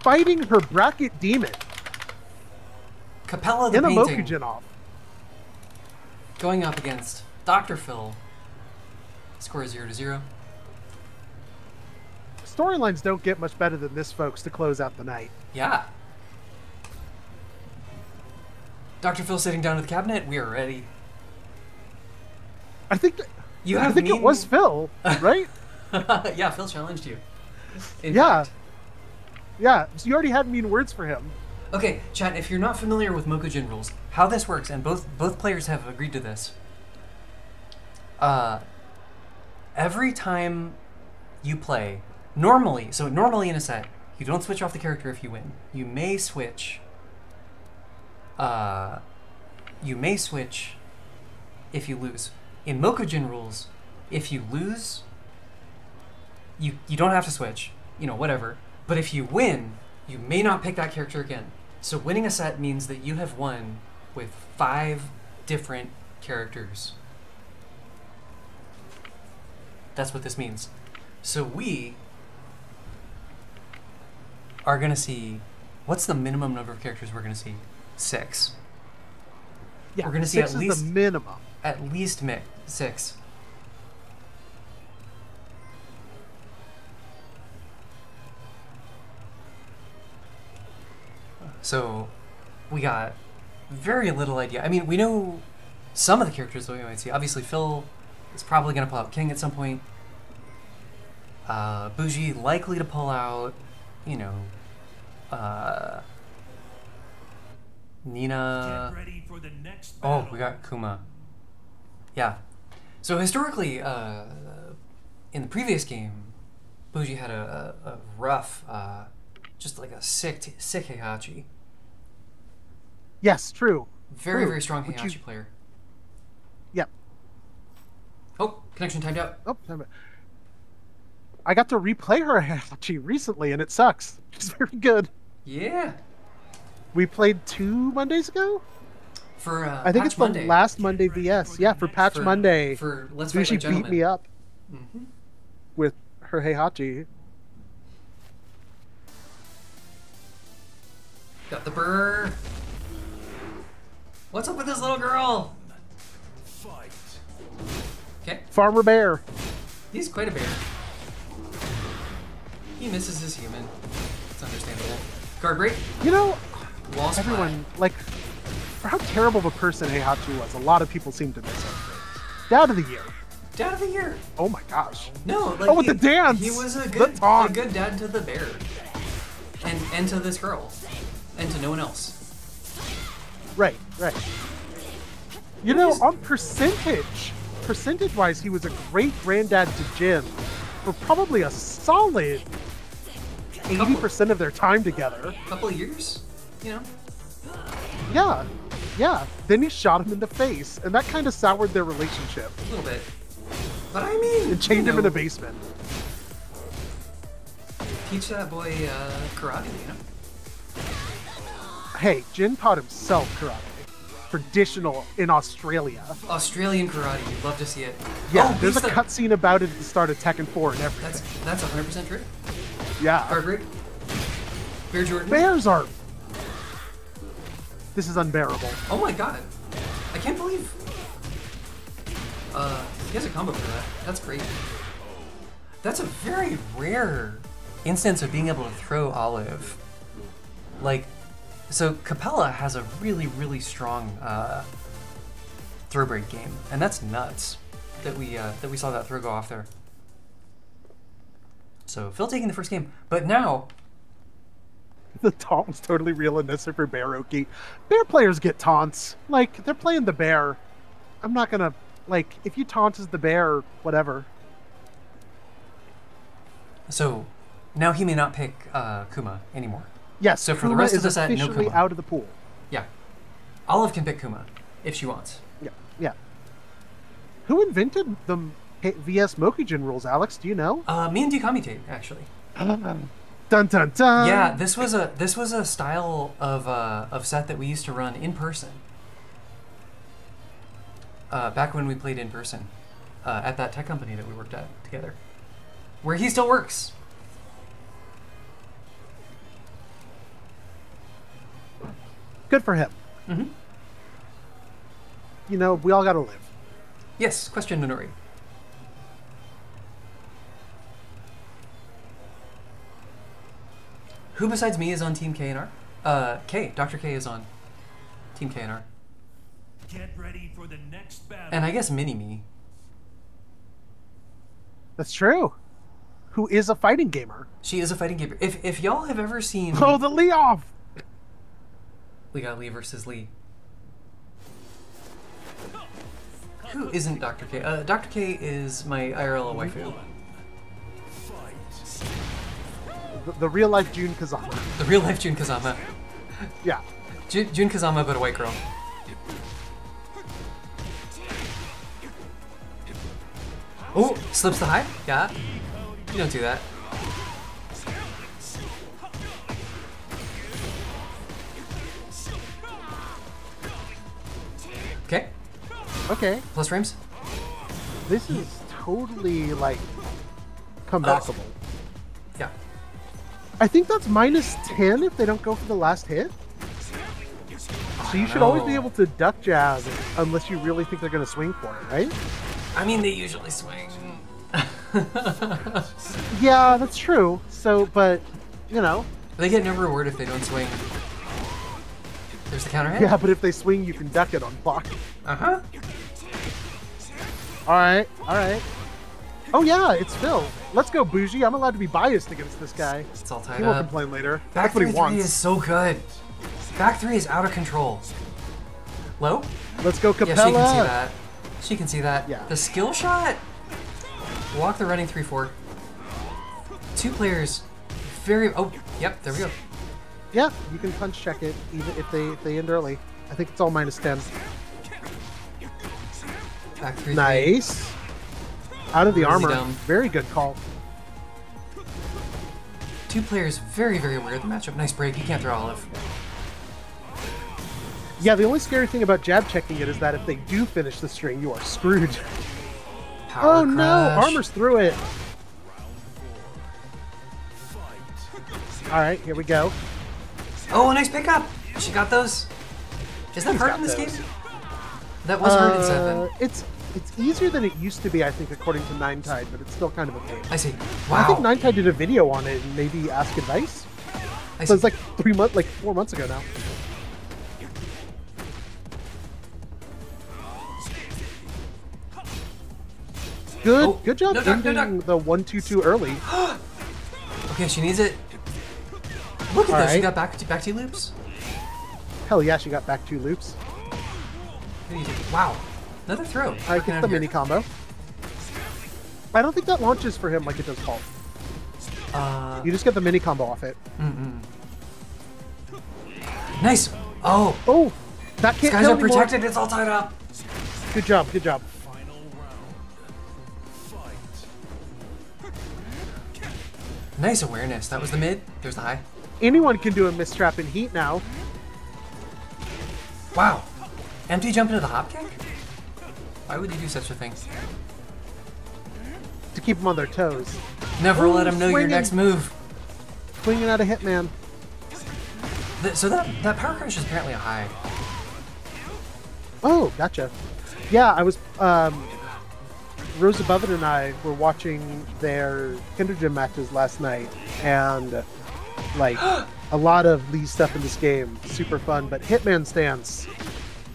Fighting her bracket demon Capella the in a. Mokujin off. Going up against Dr. Fill. Score is 0 to 0. Storylines don't get much better than this, folks, to close out the night. Yeah. Dr. Fill sitting down at the cabinet. We are ready. I think You I think it was Fill, right? yeah, Fill challenged you. In Yeah. fact. yeah, so you already had mean words for him. Okay, chat. If you're not familiar with Mokujin rules, how this works, and both both players have agreed to this. Uh, every time you play, normally, so normally in a set, you don't switch off the character if you win. You may switch. Uh, you may switch if you lose. In Mokujin rules, if you lose, you you don't have to switch. You know, whatever. But if you win, you may not pick that character again. So winning a set means that you have won with five different characters. That's what this means. So we are gonna see what's the minimum number of characters we're gonna see? Six. Yeah, We're gonna see six at least- the minimum. At least mi- six. So, we got very little idea. I mean, we know some of the characters that we might see. Obviously, Fill is probably going to pull out King at some point. Uh, Bougie likely to pull out, you know, uh, Nina. Get ready for the next Oh, we got Kuma. Yeah. So historically, uh, in the previous game, Bougie had a, a, a rough, uh, just like a sick, t- sick Heihachi. Yes, true. Very, True. very strong Which Heihachi you- player. Oh, connection timed out. Oh, damn it. I got to replay her Heihachi recently, and it sucks. She's very good. Yeah. We played two Mondays ago. For uh, I think Patch it's the last Monday VS. Yeah, for Patch For- Monday. For Let's Fight Sushi Like beat Gentlemen. me up Mhm. with her Heihachi. Got the burr. What's up with this little girl? Okay. Farmer Bear. He's quite a bear. He misses his human. It's understandable. Guard break. You know, Wall everyone, like, for how terrible of a person Heihachi was, a lot of people seem to miss him. Dad of the year. Dad of the year. Oh my gosh. No, like Oh, with he, the dance! He was a good, a good dad to the bear, and and to this girl, and to no one else. Right, right. You know, on percentage, percentage wise, he was a great granddad to Jin for probably a solid 80% of their time together. A couple years, you know. Yeah, yeah. Then he shot him in the face, and that kind of soured their relationship A little bit. But I mean, and chained him in know, a basement. Teach that boy uh, karate, you know. Hey, Jin taught himself karate. Traditional in Australia. Australian karate. You'd love to see it. Yeah, oh, there's a the- cutscene about it at the start of Tekken 4 and everything. That's that's 100 percent true. yeah. Break. Bear Jordan. Bears are. This is unbearable. Oh my god. I can't believe. Uh, he has a combo for that. That's great. That's a very rare instance of being able to throw Olive. Like, so Capella has a really, really strong uh, throw break game, and that's nuts that we uh, that we saw that throw go off there. So Fill taking the first game, but now The taunt was totally real in this for Bearoki. Bear players get taunts. Like, they're playing the bear. I'm not gonna. Like, if you taunt as the bear, whatever. So now he may not pick uh, Kuma anymore. Yes, So for the rest of set, no officially Kuma. out of the pool. Yeah. Olive can pick Kuma if she wants. Yeah, yeah. Who invented the VS Mokujin rules, Alex? Do you know? Uh, me and Dikami Dukamite actually. Dun dun dun. yeah, this was a this was a style of uh, of set that we used to run in person. Uh, back when we played in person, uh, at that tech company that we worked at together, where he still works. Good for him. hmm You know, we all gotta live. Yes, question Minori. Who besides me is on Team KNR? Uh, K. Dr. K is on Team KNR. Get ready for the next battle. And I guess Mini Me. That's true. Who is a fighting gamer? She is a fighting gamer. If if y'all have ever seen Oh, the Lee off! We got Lee versus Lee. Who isn't Dr. K? Uh, Dr. K is my IRL waifu. The, the real life Jun Kazama. The real life Jun Kazama. Yeah. Jun, Jun Kazama, but a white girl. Oh, slips the high? Yeah. You don't do that. Okay, Okay. plus frames. This is totally like comebackable. Oh. Yeah. I think that's minus 10 if they don't go for the last hit. So you should always be oh, able to duck jab unless you really think they're going to swing for it, right? I mean, they usually swing. Yeah, that's true. So, but, you know, They get no reward if they don't swing. There's the counter hit. yeah, but if they swing, you can duck it on block. Uh huh. All right, all right. Oh, yeah, it's Fill. Let's go, Bougie. I'm allowed to be biased against this guy. It's all tied He up. complain later. Back That's what three, he three wants. is so good. Back three is out of control. Low? Let's go, Yeah, Capella. she can see that. She can see that. Yeah. The skill shot. Walk the running three four. Two players. Very. Oh, yep. There we go. Yeah, you can punch check it even if they if they end early. I think it's all minus 10. Back three. three. Nice. Out of the armor. Very good call. Two players. Very very weird. The matchup. Nice break. You can't throw olive. Yeah, the only scary thing about jab checking it is that if they do finish the string, you are screwed. Power oh no, armor's through it. All right, here we go. Oh, a nice pickup. She got those. Is that hurt in this those. game? That was hard in Uh, seven. It's it's easier than it used to be, I think, according to Nine Tide, but it's still kind of a pain. I see. Wow. I think Wow. Nine Tide did a video on it and maybe ask advice. I So see. it's like three months, like four months ago now. Good, Oh, good job no duck, no ending duck. the one two two early. Okay, she needs it. Look at All this. She right. got back to back to loops. Hell yeah, she got back two loops. Who do you take? Wow. Another throw. I Working get the here. mini combo. I don't think that launches for him like it does Paul. Uh, You just get the mini combo off it. nice. Oh, Oh, that can't guys kill are anymore. protected. It's all tied up. Good job, good job. Nice awareness. That was the mid. There's the high. Anyone can do a mistrap in heat now. Wow. Empty jump into the hop kick? Why would you do such a thing? to keep them on their toes. Never Ooh, let them know your next move. Swinging out a Hitman. Th- So that that power crush is apparently a high. Oh, gotcha. Yeah, I was. Um, Rose Above It and I were watching their Kinder Gym matches last night, and like a lot of Lee's stuff in this game, super fun. But Hitman stance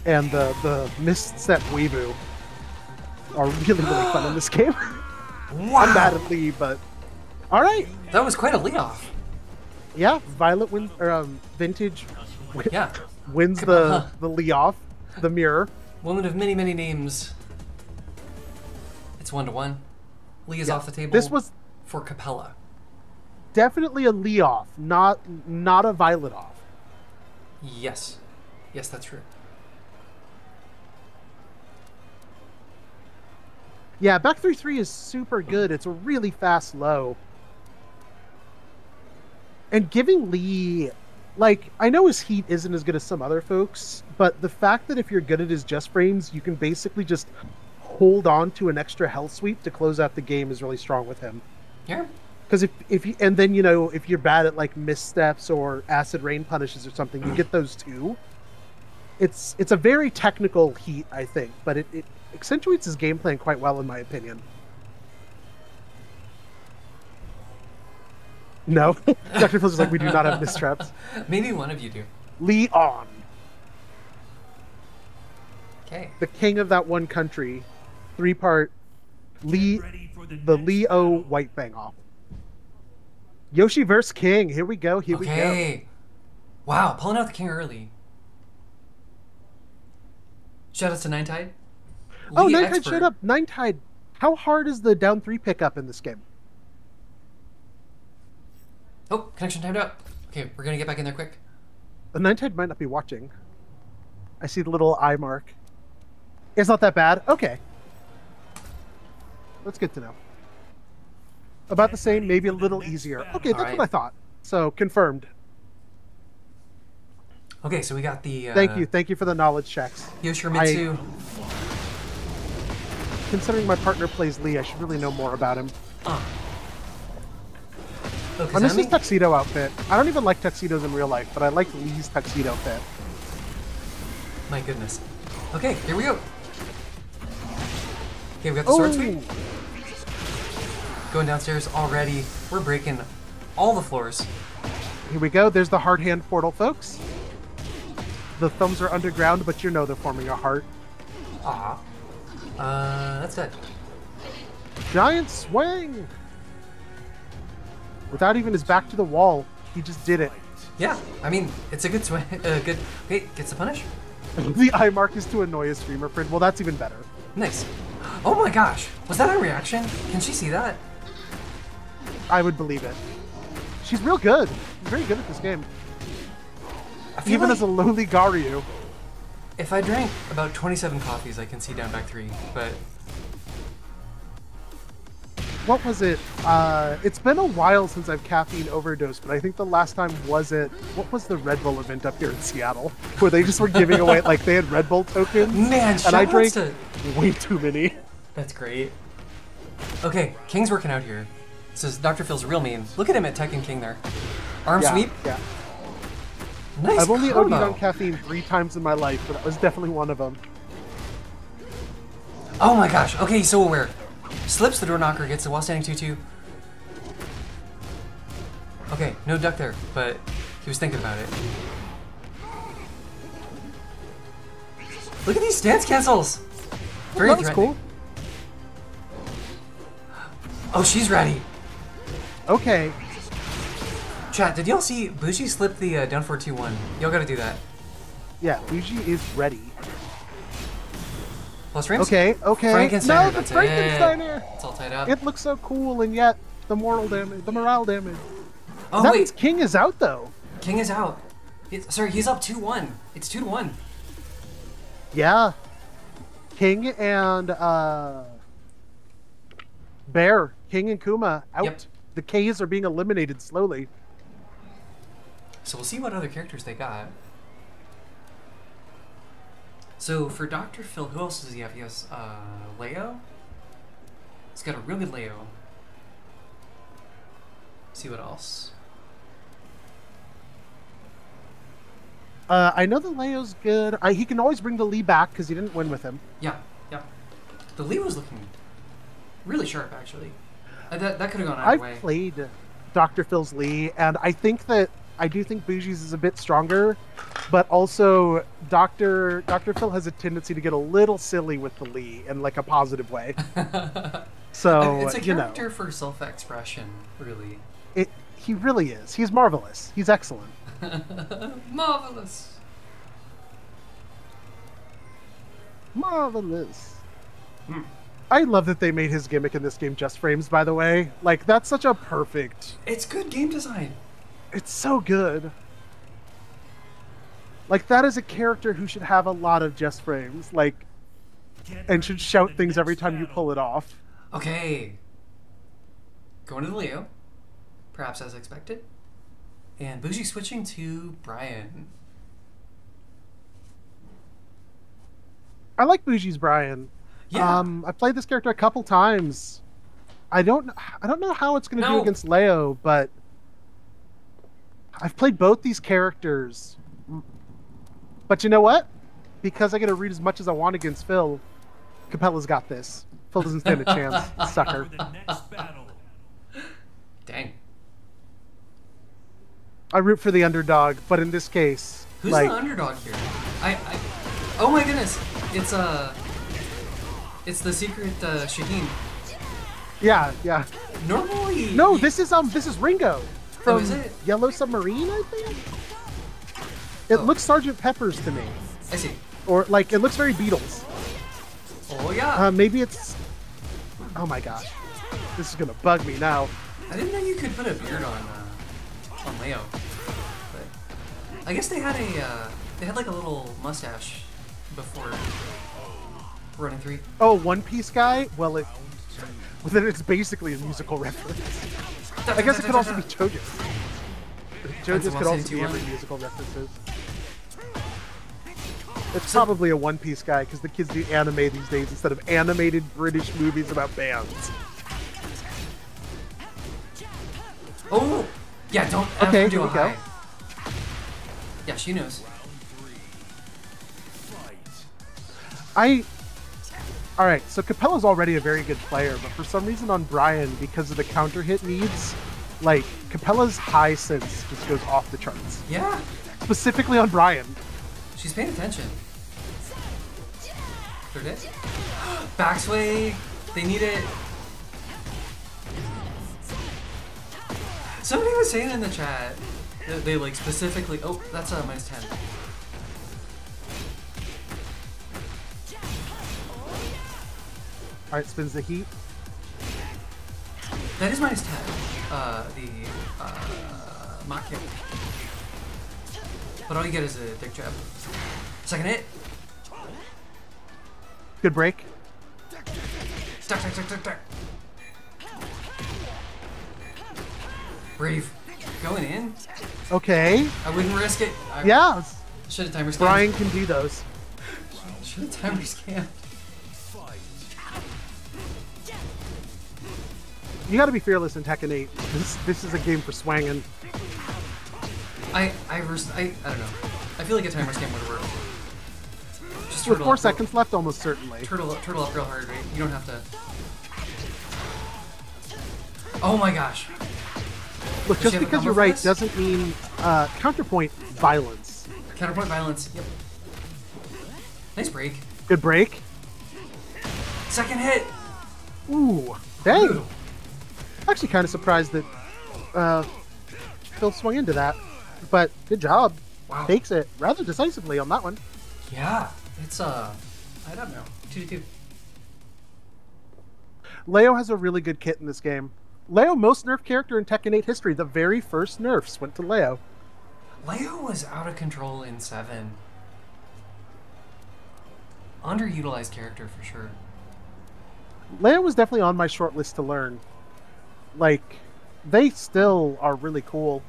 and the the misstep Weebu are really really fun in this game. Wow. I'm mad at Lee, but all right. That was quite a lead off. Yeah, Violet win or um, Vintage Yeah. wins the the Lee off the mirror. Woman of many, many names. It's one to one. Lee is Yeah. off the table. This was for Capella. Definitely a Lee off, not not a Violet off. Yes. Yes, that's true. Yeah, back three three is super good. It's a really fast low. And giving Lee like I know his heat isn't as good as some other folks, but the fact that if you're good at his just frames, you can basically just hold on to an extra hell sweep to close out the game is really strong with him. Yeah. Because if if you and then you know if you're bad at like missteps or acid rain punishes or something, you get those too. It's it's a very technical heat, I think, but it, it accentuates his game plan quite well in my opinion. No, Dr. Fill's is like we do not have mistraps. Maybe one of you do. Leon, Okay. the king of that one country, three part Lee the, the Leo. White Bang off. Yoshi versus King. Here we go. Here we go. Okay. Wow, pulling out the king early. Shout out to Nine Tide. Oh, Nine Tide showed up. Nine Tide. How hard is the down three pickup in this game? Oh, connection timed out. Okay, we're gonna get back in there quick. The Nine Tide might not be watching. I see the little eye mark. It's not that bad. Okay. That's good to know. About the same, maybe a little easier. Okay, that's Alright. what I thought. So confirmed. Okay, so we got the. Uh, Thank you. Thank you for the knowledge checks. Yoshimitsu. Considering my partner plays Lee, I should really know more about him. Uh. Oh, I miss his tuxedo outfit. I don't even like tuxedos in real life, but I like Lee's tuxedo fit. My goodness. Okay, here we go. Okay, we got the sword sweep. Going downstairs already. We're breaking all the floors. Here we go. There's the hard hand portal, folks. The thumbs are underground, but you know they're forming a heart. Ah. Uh, that's it. Giant swing! Without even his back to the wall, he just did it. Yeah, I mean, it's a good swing. Uh, good. Okay, gets the punish. the eye mark is to annoy a streamer friend. Well, that's even better. Nice. Oh my gosh, was that a reaction? Can she see that? I would believe it. She's real good. She's very good at this game. Even like as a lowly Garyu. if I drank about 27 coffees, I can see down back three. But What was it? Uh, it's been a while since I've caffeine overdosed, but I think the last time was it. What was the Red Bull event up here in Seattle, where they just were giving away like they had Red Bull tokens, man, and I drank to way too many. That's great. Okay, King's working out here. This is Dr. Fill's real mean. Look at him at Tekken King there. Arm Yeah, sweep. yeah. Nice I've only combo. OD'd on caffeine three times in my life, but that was definitely one of them. Oh my gosh. Okay, he's so aware. Slips the door knocker, gets the while standing 2-2. Okay, no duck there, but he was thinking about it. Look at these stance cancels. Very was cool. Oh, she's ready. Okay, Chat, did y'all see Bougie slip the uh, down 4-2-1? Y'all gotta do that. yeah, Fuji is ready. Plus? Okay, okay. Frankensteiner, no, the that's it. It's all tied up. It looks so cool, and yet the moral damage, the morale damage. oh, that wait. means King is out though. King is out. It's, sorry, he's up 2-1. It's 2 to 1. Yeah. King and uh Bear, King and Kuma out. Yep. The K's are being eliminated slowly. So we'll see what other characters they got. So for Dr. Fill, who else does he have? He has uh, Leo. He's got a real good Leo. see what else. Uh, I know the Leo's good. I, he can always bring the Lee back because he didn't win with him. Yeah, yeah. The Lee was looking really sharp, actually. Uh, that that could have gone either I've way. played Dr. Fill's Lee, and I think that I do think Bougie's is a bit stronger, but also Dr. Dr. Fill has a tendency to get a little silly with the Lee in like a positive way. So it's a you know, character for self-expression, really. it, he really is. He's marvelous. He's excellent. Marvelous. Marvelous. Hmm. I love that they made his gimmick in this game just frames. By the way, like that's such a perfect. It's good game design. It's so good. Like that is a character who should have a lot of just frames. Like and should shout things every time you pull it off. Okay. Going to the Leo, perhaps as expected. And Bougie switching to Brian. I like Bougie's Brian. Yeah. Um, I played this character a couple times. I don't I don't know how it's going to do against Leo, but I've played both these characters. But you know what? Because I get to read as much as I want against Fill, Capella's got this. Fill doesn't stand a chance, sucker. For the next battle. Dang. I root for the underdog, but in this case, Who's like the underdog here? I, I. Oh my goodness! It's uh. It's the secret uh, Shaheen. yeah, yeah. Normally. No, this is um this is Ringo from Oh, is it? Yellow Submarine, I think. It Oh. looks Sergeant Pepper's to me, I see. or like it looks very Beatles. Oh yeah. Uh, maybe it's. Oh my gosh, this is gonna bug me now. I didn't know you could put a beard on uh, on Leo. But I guess they had a uh, they had like a little mustache before running three. Oh, One Piece guy. Well, it. Well, then it's basically a musical reference. I guess it could also be JoJo's. JoJo's could also be every musical references. It's probably a One Piece guy because the kids do anime these days instead of animated British movies about bands. Oh, yeah. Don't Okay, do a we go. high. Yeah, she knows. I. All right, so Capella's already a very good player, but for some reason on Brian, because of the counter hit needs, like, Capella's high sense just goes off the charts. Yeah. Specifically on Brian. She's paying attention. Sure did. Back. They need it. Somebody was saying in the chat, that they like specifically, oh, that's a minus 10. Alright, spins the heat. That is minus 10. Uh, the uh, mock kick. But all you get is a dick jab. Second hit. Good break. Duck, duck, duck, duck, duck. Brave. Going in? Okay. I wouldn't risk it. I yeah. Should have timer scanned. Brian can do those. Should have timer scanned. You got to be fearless in Tekken 8. This this is a game for swanging. I I, res- I I don't know. I feel like a timer scan would work. Just With four up, seconds left, almost certainly. Turtle turtle up real hard, right? You don't have to. Oh my gosh. Look, Does just she have a because you're right this? doesn't mean uh, counterpoint violence. Counterpoint violence. Yep. Nice break. Good break. Second hit. Ooh, dang. Ooh. Actually, kind of surprised that uh, Fill swung into that, but good job. Wow. Takes it rather decisively on that one. Yeah. It's uh, I don't know. Two to two. Leo has a really good kit in this game. Leo, most nerf character in Tekken 8 history. The very first nerfs went to Leo. Leo was out of control in seven. Underutilized character for sure. Leo was definitely on my short list to learn. Like, they still are really cool.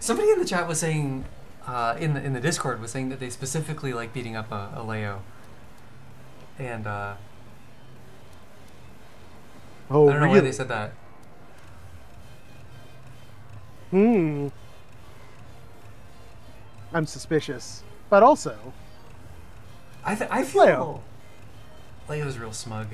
Somebody in the chat was saying, uh, in the in the Discord was saying that they specifically like beating up a, a Leo. And uh, Oh, I don't know why they said that. Hmm. I'm suspicious, but also I th- I feel Leo. Leo's real smug.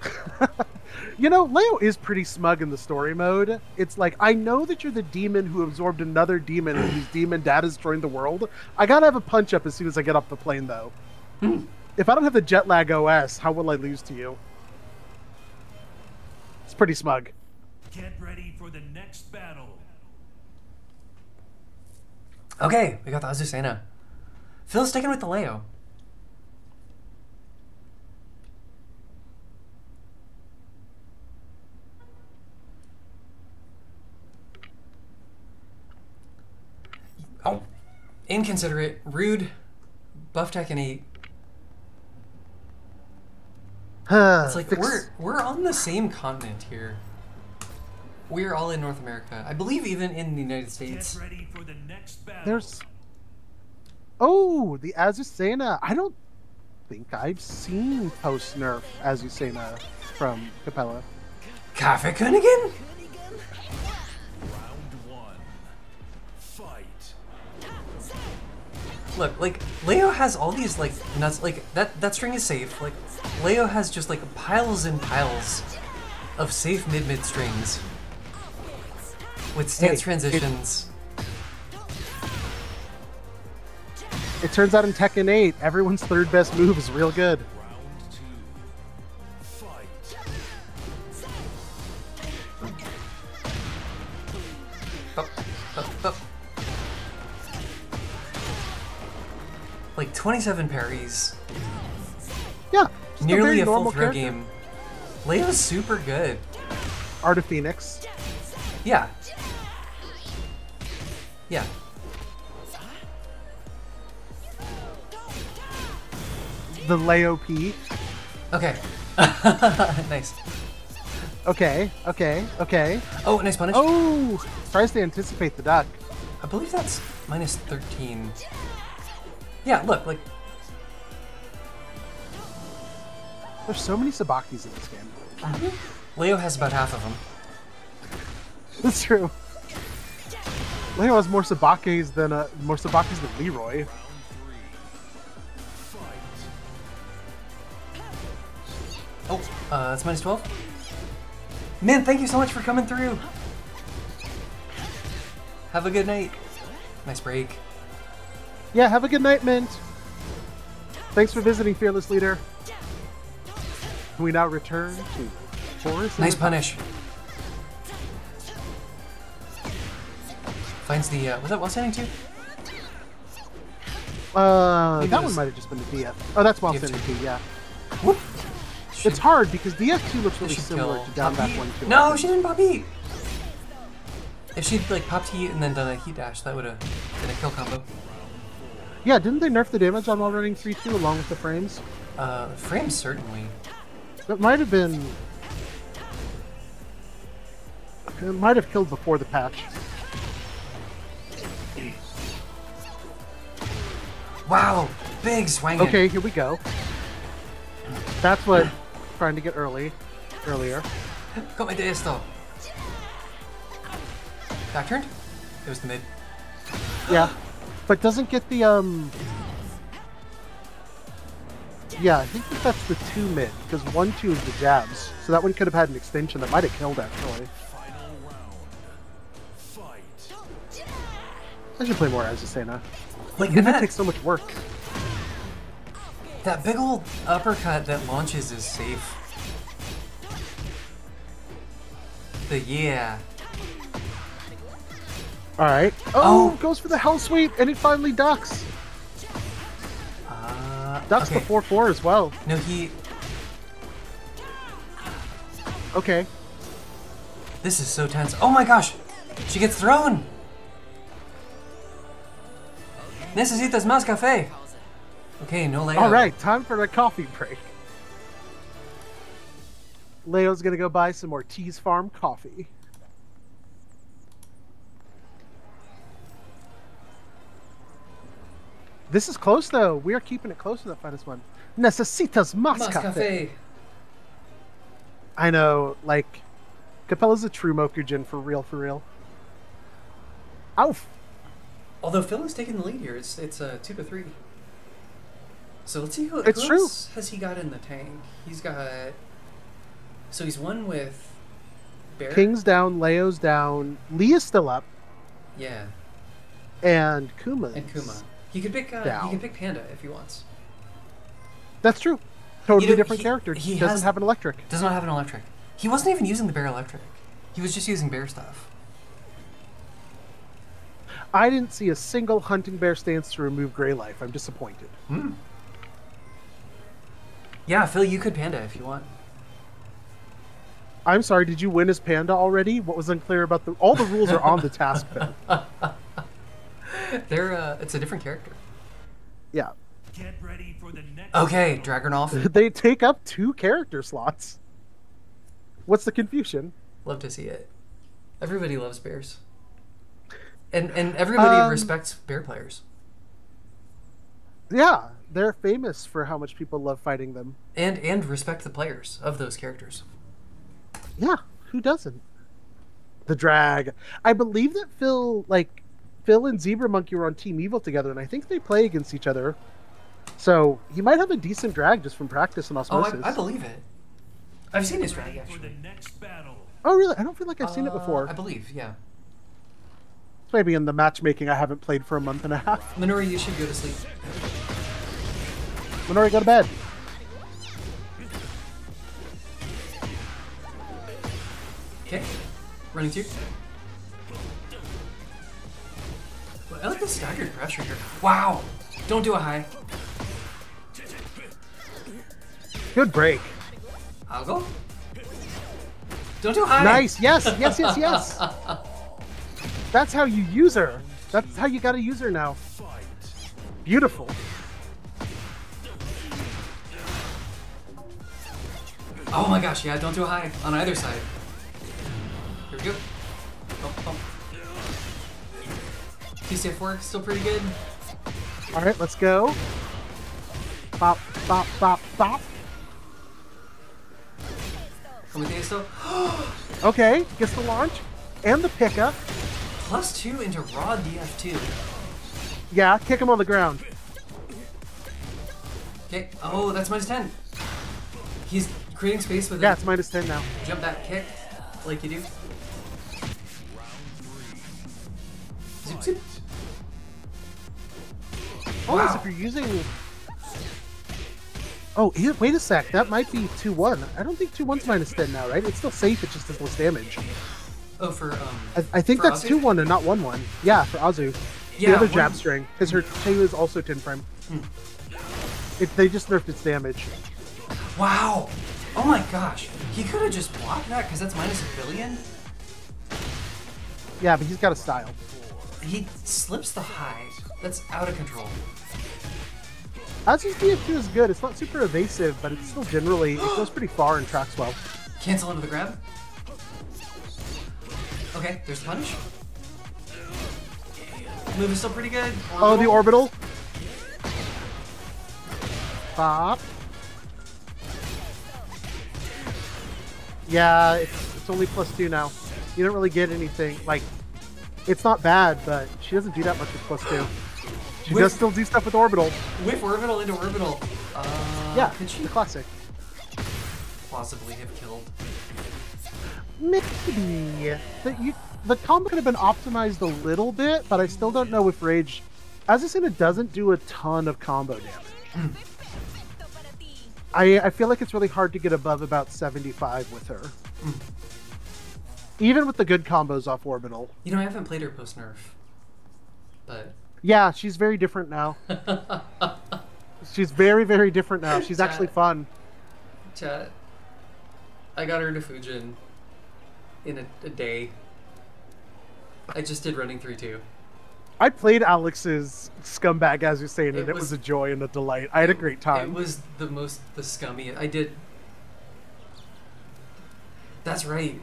You know, Leo is pretty smug in the story mode. It's like, I know that you're the demon who absorbed another demon and whose demon dad is destroying the world. I gotta have a punch up as soon as I get off the plane, though. Hmm. if I don't have the jet lag OS, how will I lose to you? It's pretty smug. Get ready for the next battle. Okay, we got the Azucena. Fill's sticking with the Leo. Oh, inconsiderate, rude, Buff Tekken 8. Huh, It's like fix- we're we're on the same continent here. We're all in North America. I believe even in the United Get States. ready for the next battle. There's. Oh, the Azucena. I don't think I've seen post nerf Azucena from Capella. Cafe Kunigan? Look, like Leo has all these like nuts. Like that that string is safe. Like Leo has just like piles and piles of safe mid mid strings with stance Hey, transitions. It turns out in Tekken 8, everyone's third best move is real good. Round two. Fight. Up, up, up. Like 27 parries, Yeah. nearly very a full throw character. game. Leo's super good. Art of Phoenix. Yeah. Yeah. The Leo P. Okay. nice. Okay, okay, okay. Oh, nice punish. Oh! Tries to anticipate the duck. I believe that's minus 13. Yeah, look, like, There's so many Sabakis in this game. Leo has about half of them. That's true. Leo has more Sabakis than uh, more Sabakis than Leroy. Round three. Fight. Oh, uh, that's minus 12. Man, thank you so much for coming through. Have a good night. Nice break. Yeah, have a good night, Mint. Thanks for visiting, Fearless Leader. Can we now return to Forest. Nice punish. Finds the, uh, was that while standing too? Uh, that one might have just been the DF. Oh, that's while DF2. standing P, yeah. Whoop. It's hard because DF2 looks really similar to down back one too. No, she didn't pop heat. If she'd like popped heat and then done a heat dash, that would have been a kill combo. Yeah, didn't they nerf the damage on while running 3-2 along with the frames? Uh, frames certainly. That might have been. It might have killed before the patch. Wow, big swing. Okay, here we go. That's what trying to get early, earlier. Got my days though. Back turned? It was the mid. Yeah, but doesn't get the um. Yeah, I think that that's the two mid because one two is the jabs, so that one could have had an extension that might have killed actually. Final round. Fight. I should play more Azucena. Like and that, takes so much work. that big old uppercut that launches is safe. The yeah. All right. Oh, Oh. goes for the hell sweep, and it finally ducks. Uh, Ducks okay. the four four as well. No, he. Okay. This is so tense. Oh my gosh! She gets thrown! Necesitas más café! Okay, no Leo. All right, time for a coffee break. Leo's gonna go buy some more Tees Farm coffee. This is close though. We are keeping it close to that finest one. Necesitas café. café. I know, like, Capella's a true Mokujin for real, for real. Oof. Although Fill is taking the lead here, it's it's uh, two to three. So let's see who, It's who true. else has he got in the tank. He's got. So he's one with. Bear. King's down, Leo's down, Leah's still up, Yeah, and Kuma. and Kuma. He could pick. Uh, he Down. could pick Panda if he wants. That's true. Totally You know, different he- character. he Doesn't has- have an electric. Does not have an electric. He wasn't even using the Bear electric. He was just using Bear stuff. I didn't see a single hunting bear stance to remove Grey Life. I'm disappointed. Hmm. Yeah, Fill, you could Panda if you want. I'm sorry, did you win as Panda already? What was unclear about the all the rules are on the task. They're uh, it's a different character. Yeah. Get ready for the next Okay, battle. Dragunov. they take up two character slots. What's the confusion? Love to see it. Everybody loves bears. And and everybody Um, respects bear players. Yeah, they're famous for how much people love fighting them. And and respect the players of those characters. Yeah, who doesn't? The drag. I believe that Fill, like, Fill and Zebra Monkey were on Team Evil together, and I think they play against each other. So he might have a decent drag just from practice and Oh, osmosis. I, I believe it. I've seen his drag Ready for the actually. next battle. Oh, really? I don't feel like I've seen it Uh, before. I believe, yeah. Maybe in the matchmaking I haven't played for a month and a half. Minori, you should go to sleep. Minori, go to bed. Okay. Running two. I like the staggered pressure here. Wow! Don't do a high. Good break. I'll go. Don't do a high. Nice. Yes, yes, yes, yes. That's how you use her. That's how you got to use her now. Beautiful. Oh my gosh, yeah, don't do a high on either side. Here we go. Oh, oh. TCF4 still pretty good. All right, let's go. Bop, bop, bop, bop. Come with. Okay, gets the launch and the pickup. Plus two into raw DF2. Yeah, kick him on the ground. Okay. Oh, that's minus 10. He's creating space with Yeah, it's minus 10 now. jump that kick, like you do. Zoop, zoop. Oh, Wow. if you're using. Oh, here, wait a sec. That might be 2 1. I don't think 2 1's minus 10 now, right? It's still safe, it just does less damage. Oh, for um. I, I think that's Azu? 2 1 and not 1 1. Yeah, for Azu. Yeah, the other one- jab string, because her tail is also 10 frame. It, they just nerfed its damage. Wow. Oh my gosh. He could have just blocked that because that's minus a billion. Yeah, but he's got a style. He slips the high. That's out of control. Azu's DF2 is good. It's not super evasive, but it's still generally, it goes pretty far and tracks well. Cancel into the grab. Okay, there's the punish. Move is still pretty good. Oh, the orbital. Bop. Yeah, it's, it's only plus two now. You don't really get anything. Like, it's not bad, but she doesn't do that much with plus two. She With- does still do stuff with orbital. Whip orbital into orbital. Uh, yeah, Could she the classic. possibly have killed? Maybe. The, you, the combo could have been optimized a little bit, but I still don't know if Rage. Azucena doesn't do a ton of combo damage. I, I feel like it's really hard to get above about 75 with her. Even with the good combos off orbital. You know, I haven't played her post nerf, but Yeah, she's very different now. She's very, very different now. She's actually fun. chat. I got her to Fujin in a, a day. I just did running three two. I played Alex's scumbag, as you're saying, and It it was was- a joy and a delight. I had a great time. It was the most the scummy. I did. That's right,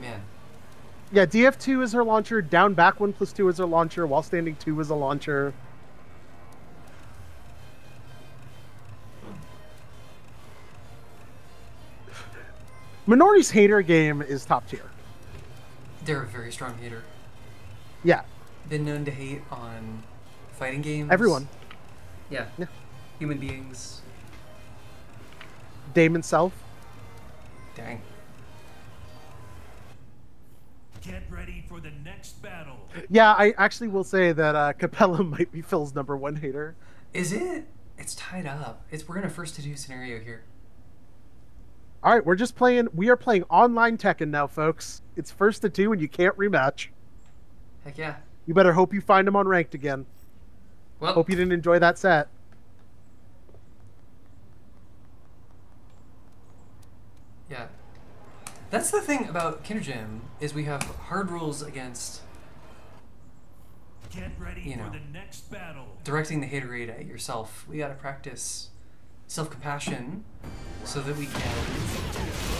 man. Yeah, DF2 is her launcher, down back 1 plus 2 is her launcher, while standing 2 is a launcher. Minori's hater game is top tier. They're a very strong hater. Yeah, Been known to hate on fighting games. everyone. Yeah. Yeah. Human beings. Damon Self. Dang. Get ready for the next battle. Yeah, I actually will say that uh, Capella might be Fill's number one hater. Is it? It's tied up. It's we're in a first to do scenario here. All right, we're just playing. We are playing online Tekken now, folks. It's first to two, and you can't rematch. Heck yeah. You better hope you find him on ranked again. Well, Hope you didn't enjoy that set. yeah. That's the thing about Kinder Gym is we have hard rules against Get ready You know. for the next battle. directing the haterade at yourself. We gotta practice self compassion so that we can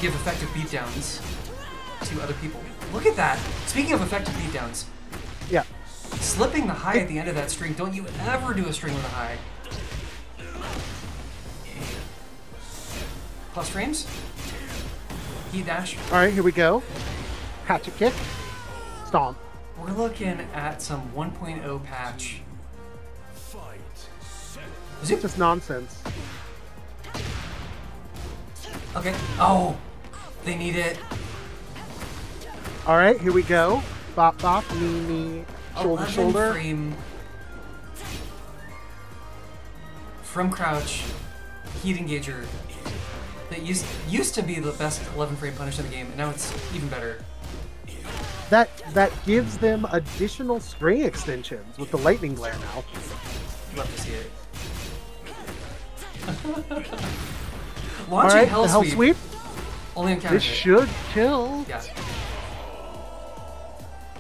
give effective beatdowns to other people. Look at that! Speaking of effective beatdowns, Yeah. slipping the high at the end of that string, don't you ever do a string with a high. Plus frames? Dash. All right, here we go. Hatchet kick. Stomp. We're looking at some 1.0 patch. Is it Just nonsense. Okay. Oh! They need it. All right, here we go. Bop bop, knee knee, shoulder shoulder. frame from crouch heat engager that used used to be the best 11 frame punish in the game and now it's even better That that gives them additional string extensions with the lightning glare now. love to see it All launching right, hell, the hell sweep, sweep. only on counter This hit. should kill yeah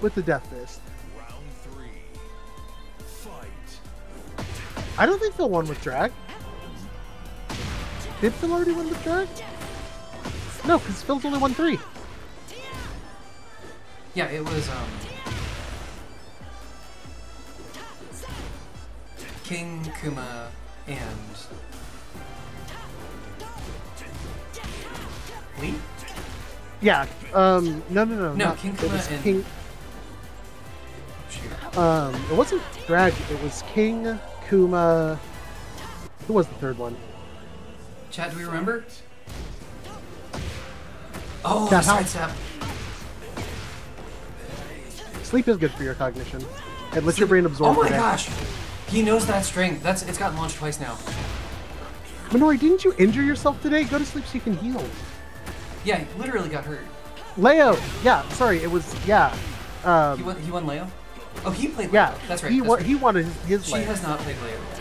with the death fist. I don't think Fill won with drag. Did Fill already win the drag? No, because Fill's only won three. yeah it was um King Kuma and Lee Yeah. Um. No, no, no. No, not- King Kuma and- King. Um. It wasn't drag. It was King Kuma. Who was the third one? Chat, do we remember? Oh, Yeah, the how- Sleep is good for your cognition. It lets your brain absorb. Oh my the gosh! He knows that string. That's it's gotten launched twice now. Minori, didn't you injure yourself today? Go to sleep so you can heal. Yeah, he literally got hurt. Leo. Yeah. Sorry. It was. Yeah. Um. He won. He won Leo. Oh, he played. Leo. yeah. That's right. He that's won. right. He wanted his, his She Leo. has not played Leo yet.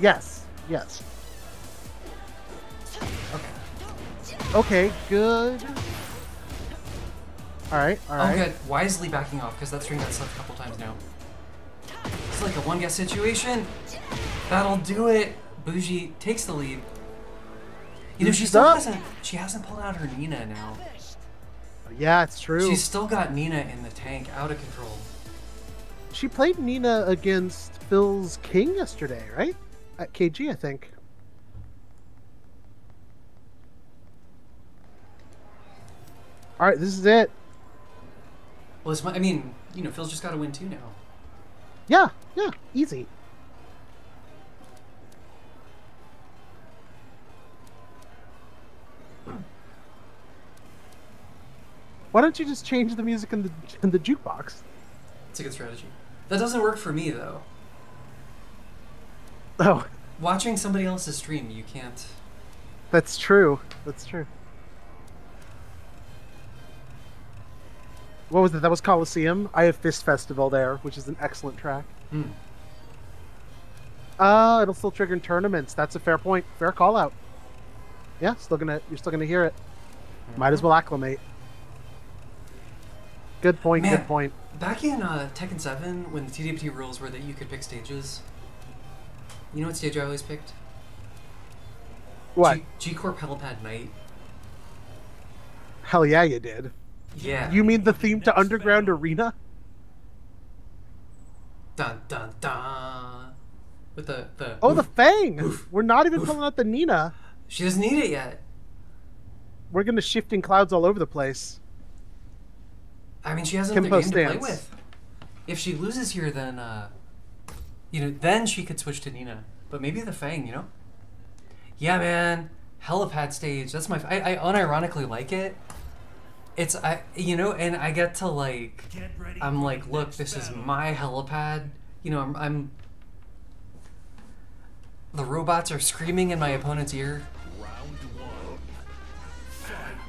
Yes. Yes. Okay. Okay. Good. All right. All Oh, good. Wisely backing off because that string got slipped a couple times now. It's like a one guess situation. That'll do it. Bougie takes the lead. You know, she still up. hasn't. She hasn't pulled out her Nina now. Yeah, it's true. She's still got Nina in the tank, out of control. She played Nina against Fill's King yesterday, right? At KG, I think. All right, this is it. Well, it's my, I mean, you know, Fill's just got to win two now. Yeah, yeah, easy. Why don't you just change the music in the in the jukebox? It's a good strategy. That doesn't work for me though. Oh, Watching somebody else's stream, you can't. that's true. That's true. What was it? That was Coliseum. I have Fist Festival there, which is an excellent track. Hmm. Uh, it'll still trigger in tournaments. That's a fair point. Fair call out. Yeah, still gonna you're still gonna hear it. Might as well acclimate. Good point. Man. Good point. Back in uh, Tekken 7, when the TWT rules were that you could pick stages, you know what stage I always picked? What? G- G-Corp Helipad Night. Hell yeah, you did. Yeah. You mean the theme to Underground Arena? Dun dun dun. With the the. Oh, the Fang. Oof. We're not even Oof. pulling out the Nina. She doesn't need it yet. We're gonna shifting clouds all over the place. I mean, she has another Kimpo game to play with. If she loses here, then uh, you know, then she could switch to Nina. But maybe the Fang, you know. Yeah, man, helipad stage. That's my. f- I, I unironically like it. It's I, you know, and I get to like. Get ready I'm like, look, next this is my helipad. You know, I'm, I'm. The robots are screaming in my opponent's ear.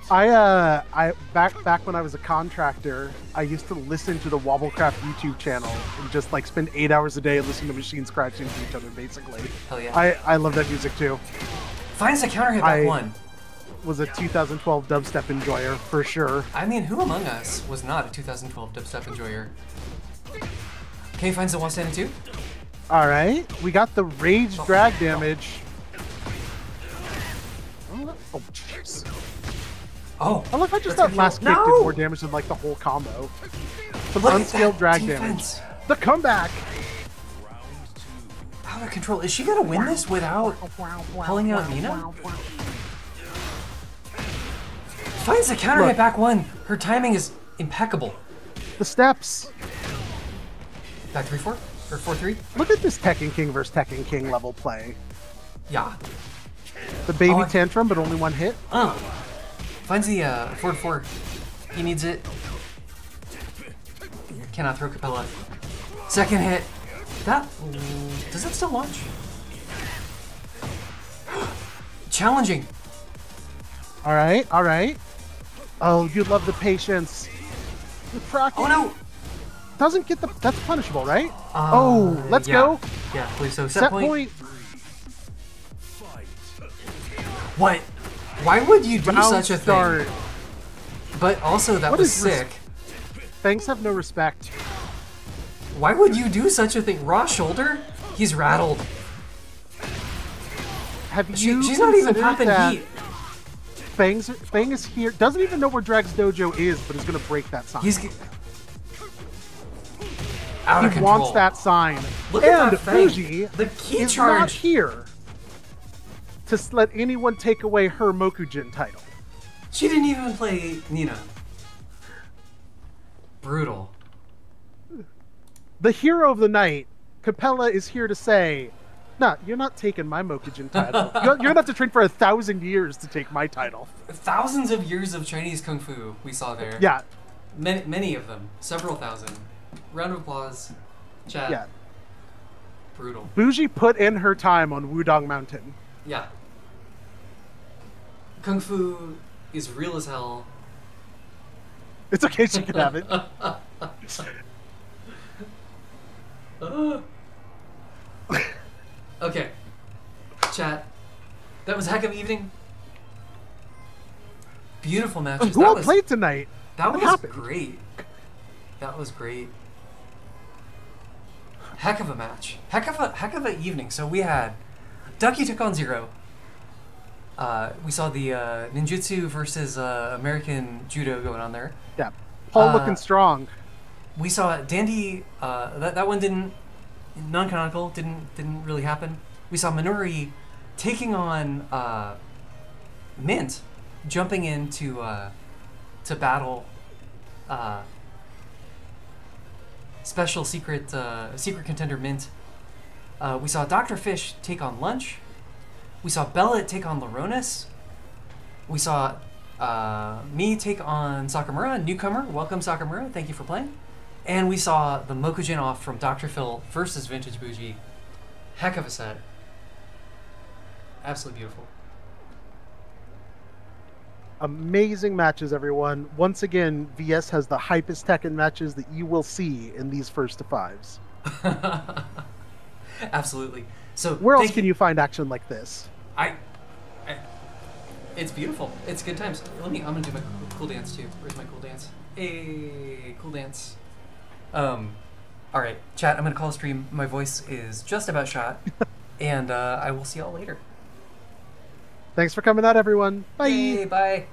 I uh I back back when I was a contractor, I used to listen to the Wobblecraft YouTube channel and just like spend eight hours a day listening to machines crash into each other basically. Hell yeah! I, I love that music too. Finds a counter hit back I- one. Was a 2012 dubstep enjoyer for sure. I mean, who among us was not a 2012 dubstep enjoyer? Okay, finds the one standing two. All right, we got the rage oh. drag damage. Oh, jeez. Oh, I love how just That's that last kick kill- did more damage than like the whole combo. Some Look at unskilled drag defense. damage. The comeback. out of control. Is she gonna win this without pulling out Nina? Finds the counter Look. hit back one. Her timing is impeccable. The steps. Back three four or four three. Look at this Tekken King versus Tekken King level play. Yeah. The baby Oh, tantrum, but only one hit. Uh. Finds the uh, forward four. He needs it. Cannot throw Capella. Second hit. That does that still launch? Challenging. All right, all right. Oh, you love the patience. The proc Oh no. doesn't get the. That's punishable, right? Uh, oh, let's yeah. go. Yeah, believe so. Set, Set point. point. What? Why would you do Round such a start. thing? But also, that What was sick. Fangs have no respect. Why would you do such a thing? Raw shoulder? He's rattled. Have She, you she's not even popping heat. Fangs, Fang is here. Doesn't even know where Drag's dojo is, but is gonna break that sign. He's out he of control. wants that sign. Look and at that. Fuji The key is not here to let anyone take away her Mokujin title. She didn't even play Nina. Brutal. The hero of the night, Capella, is here to say, "Nah, you're not taking my Mokujin title. you're, you're gonna have to train for a thousand years to take my title." Thousands of years of Chinese kung fu we saw there. Yeah, Many, many of them. Several thousand. Round of applause. Chat. yeah. Brutal. Bougie put in her time on Wudong Mountain. Yeah. Kung fu is real as hell. It's okay, she can have it. okay. Chat. That was a heck of an evening. Beautiful matches. Who that all was, played tonight? That What was happened? great. That was great. Heck of a match. Heck of a heck of an evening. So we had Duckie took on Zero. Uh, we saw the uh, ninjutsu versus uh, American judo going on there. Yeah, Paul Uh, looking strong. We saw Dandy. Uh, that that one didn't non-canonical. Didn't didn't really happen. We saw Minori taking on uh, Mint, jumping into uh, to battle. Uh, special secret uh, secret contender Mint. Uh, we saw Doctor Fish take on Lunch. We saw Bella take on Loronus. We saw uh, me take on Sakamura, newcomer. Welcome, Sakamura. Thank you for playing. And we saw the Mokujin off from Dr. Fill versus Vintage Bougie. Heck of a set. Absolutely beautiful. Amazing matches, everyone. Once again, VS has the hypest Tekken matches that you will see in these first to fives. Absolutely. So Where else can you find action like this? I, I, it's beautiful. It's good times. Let me. I'm gonna do my cool dance too. Where's my cool dance? Hey, cool dance. Um, all right, chat. I'm gonna call a stream. My voice is just about shot, and uh, I will see y'all later. Thanks for coming out, everyone. Bye. Hey, bye.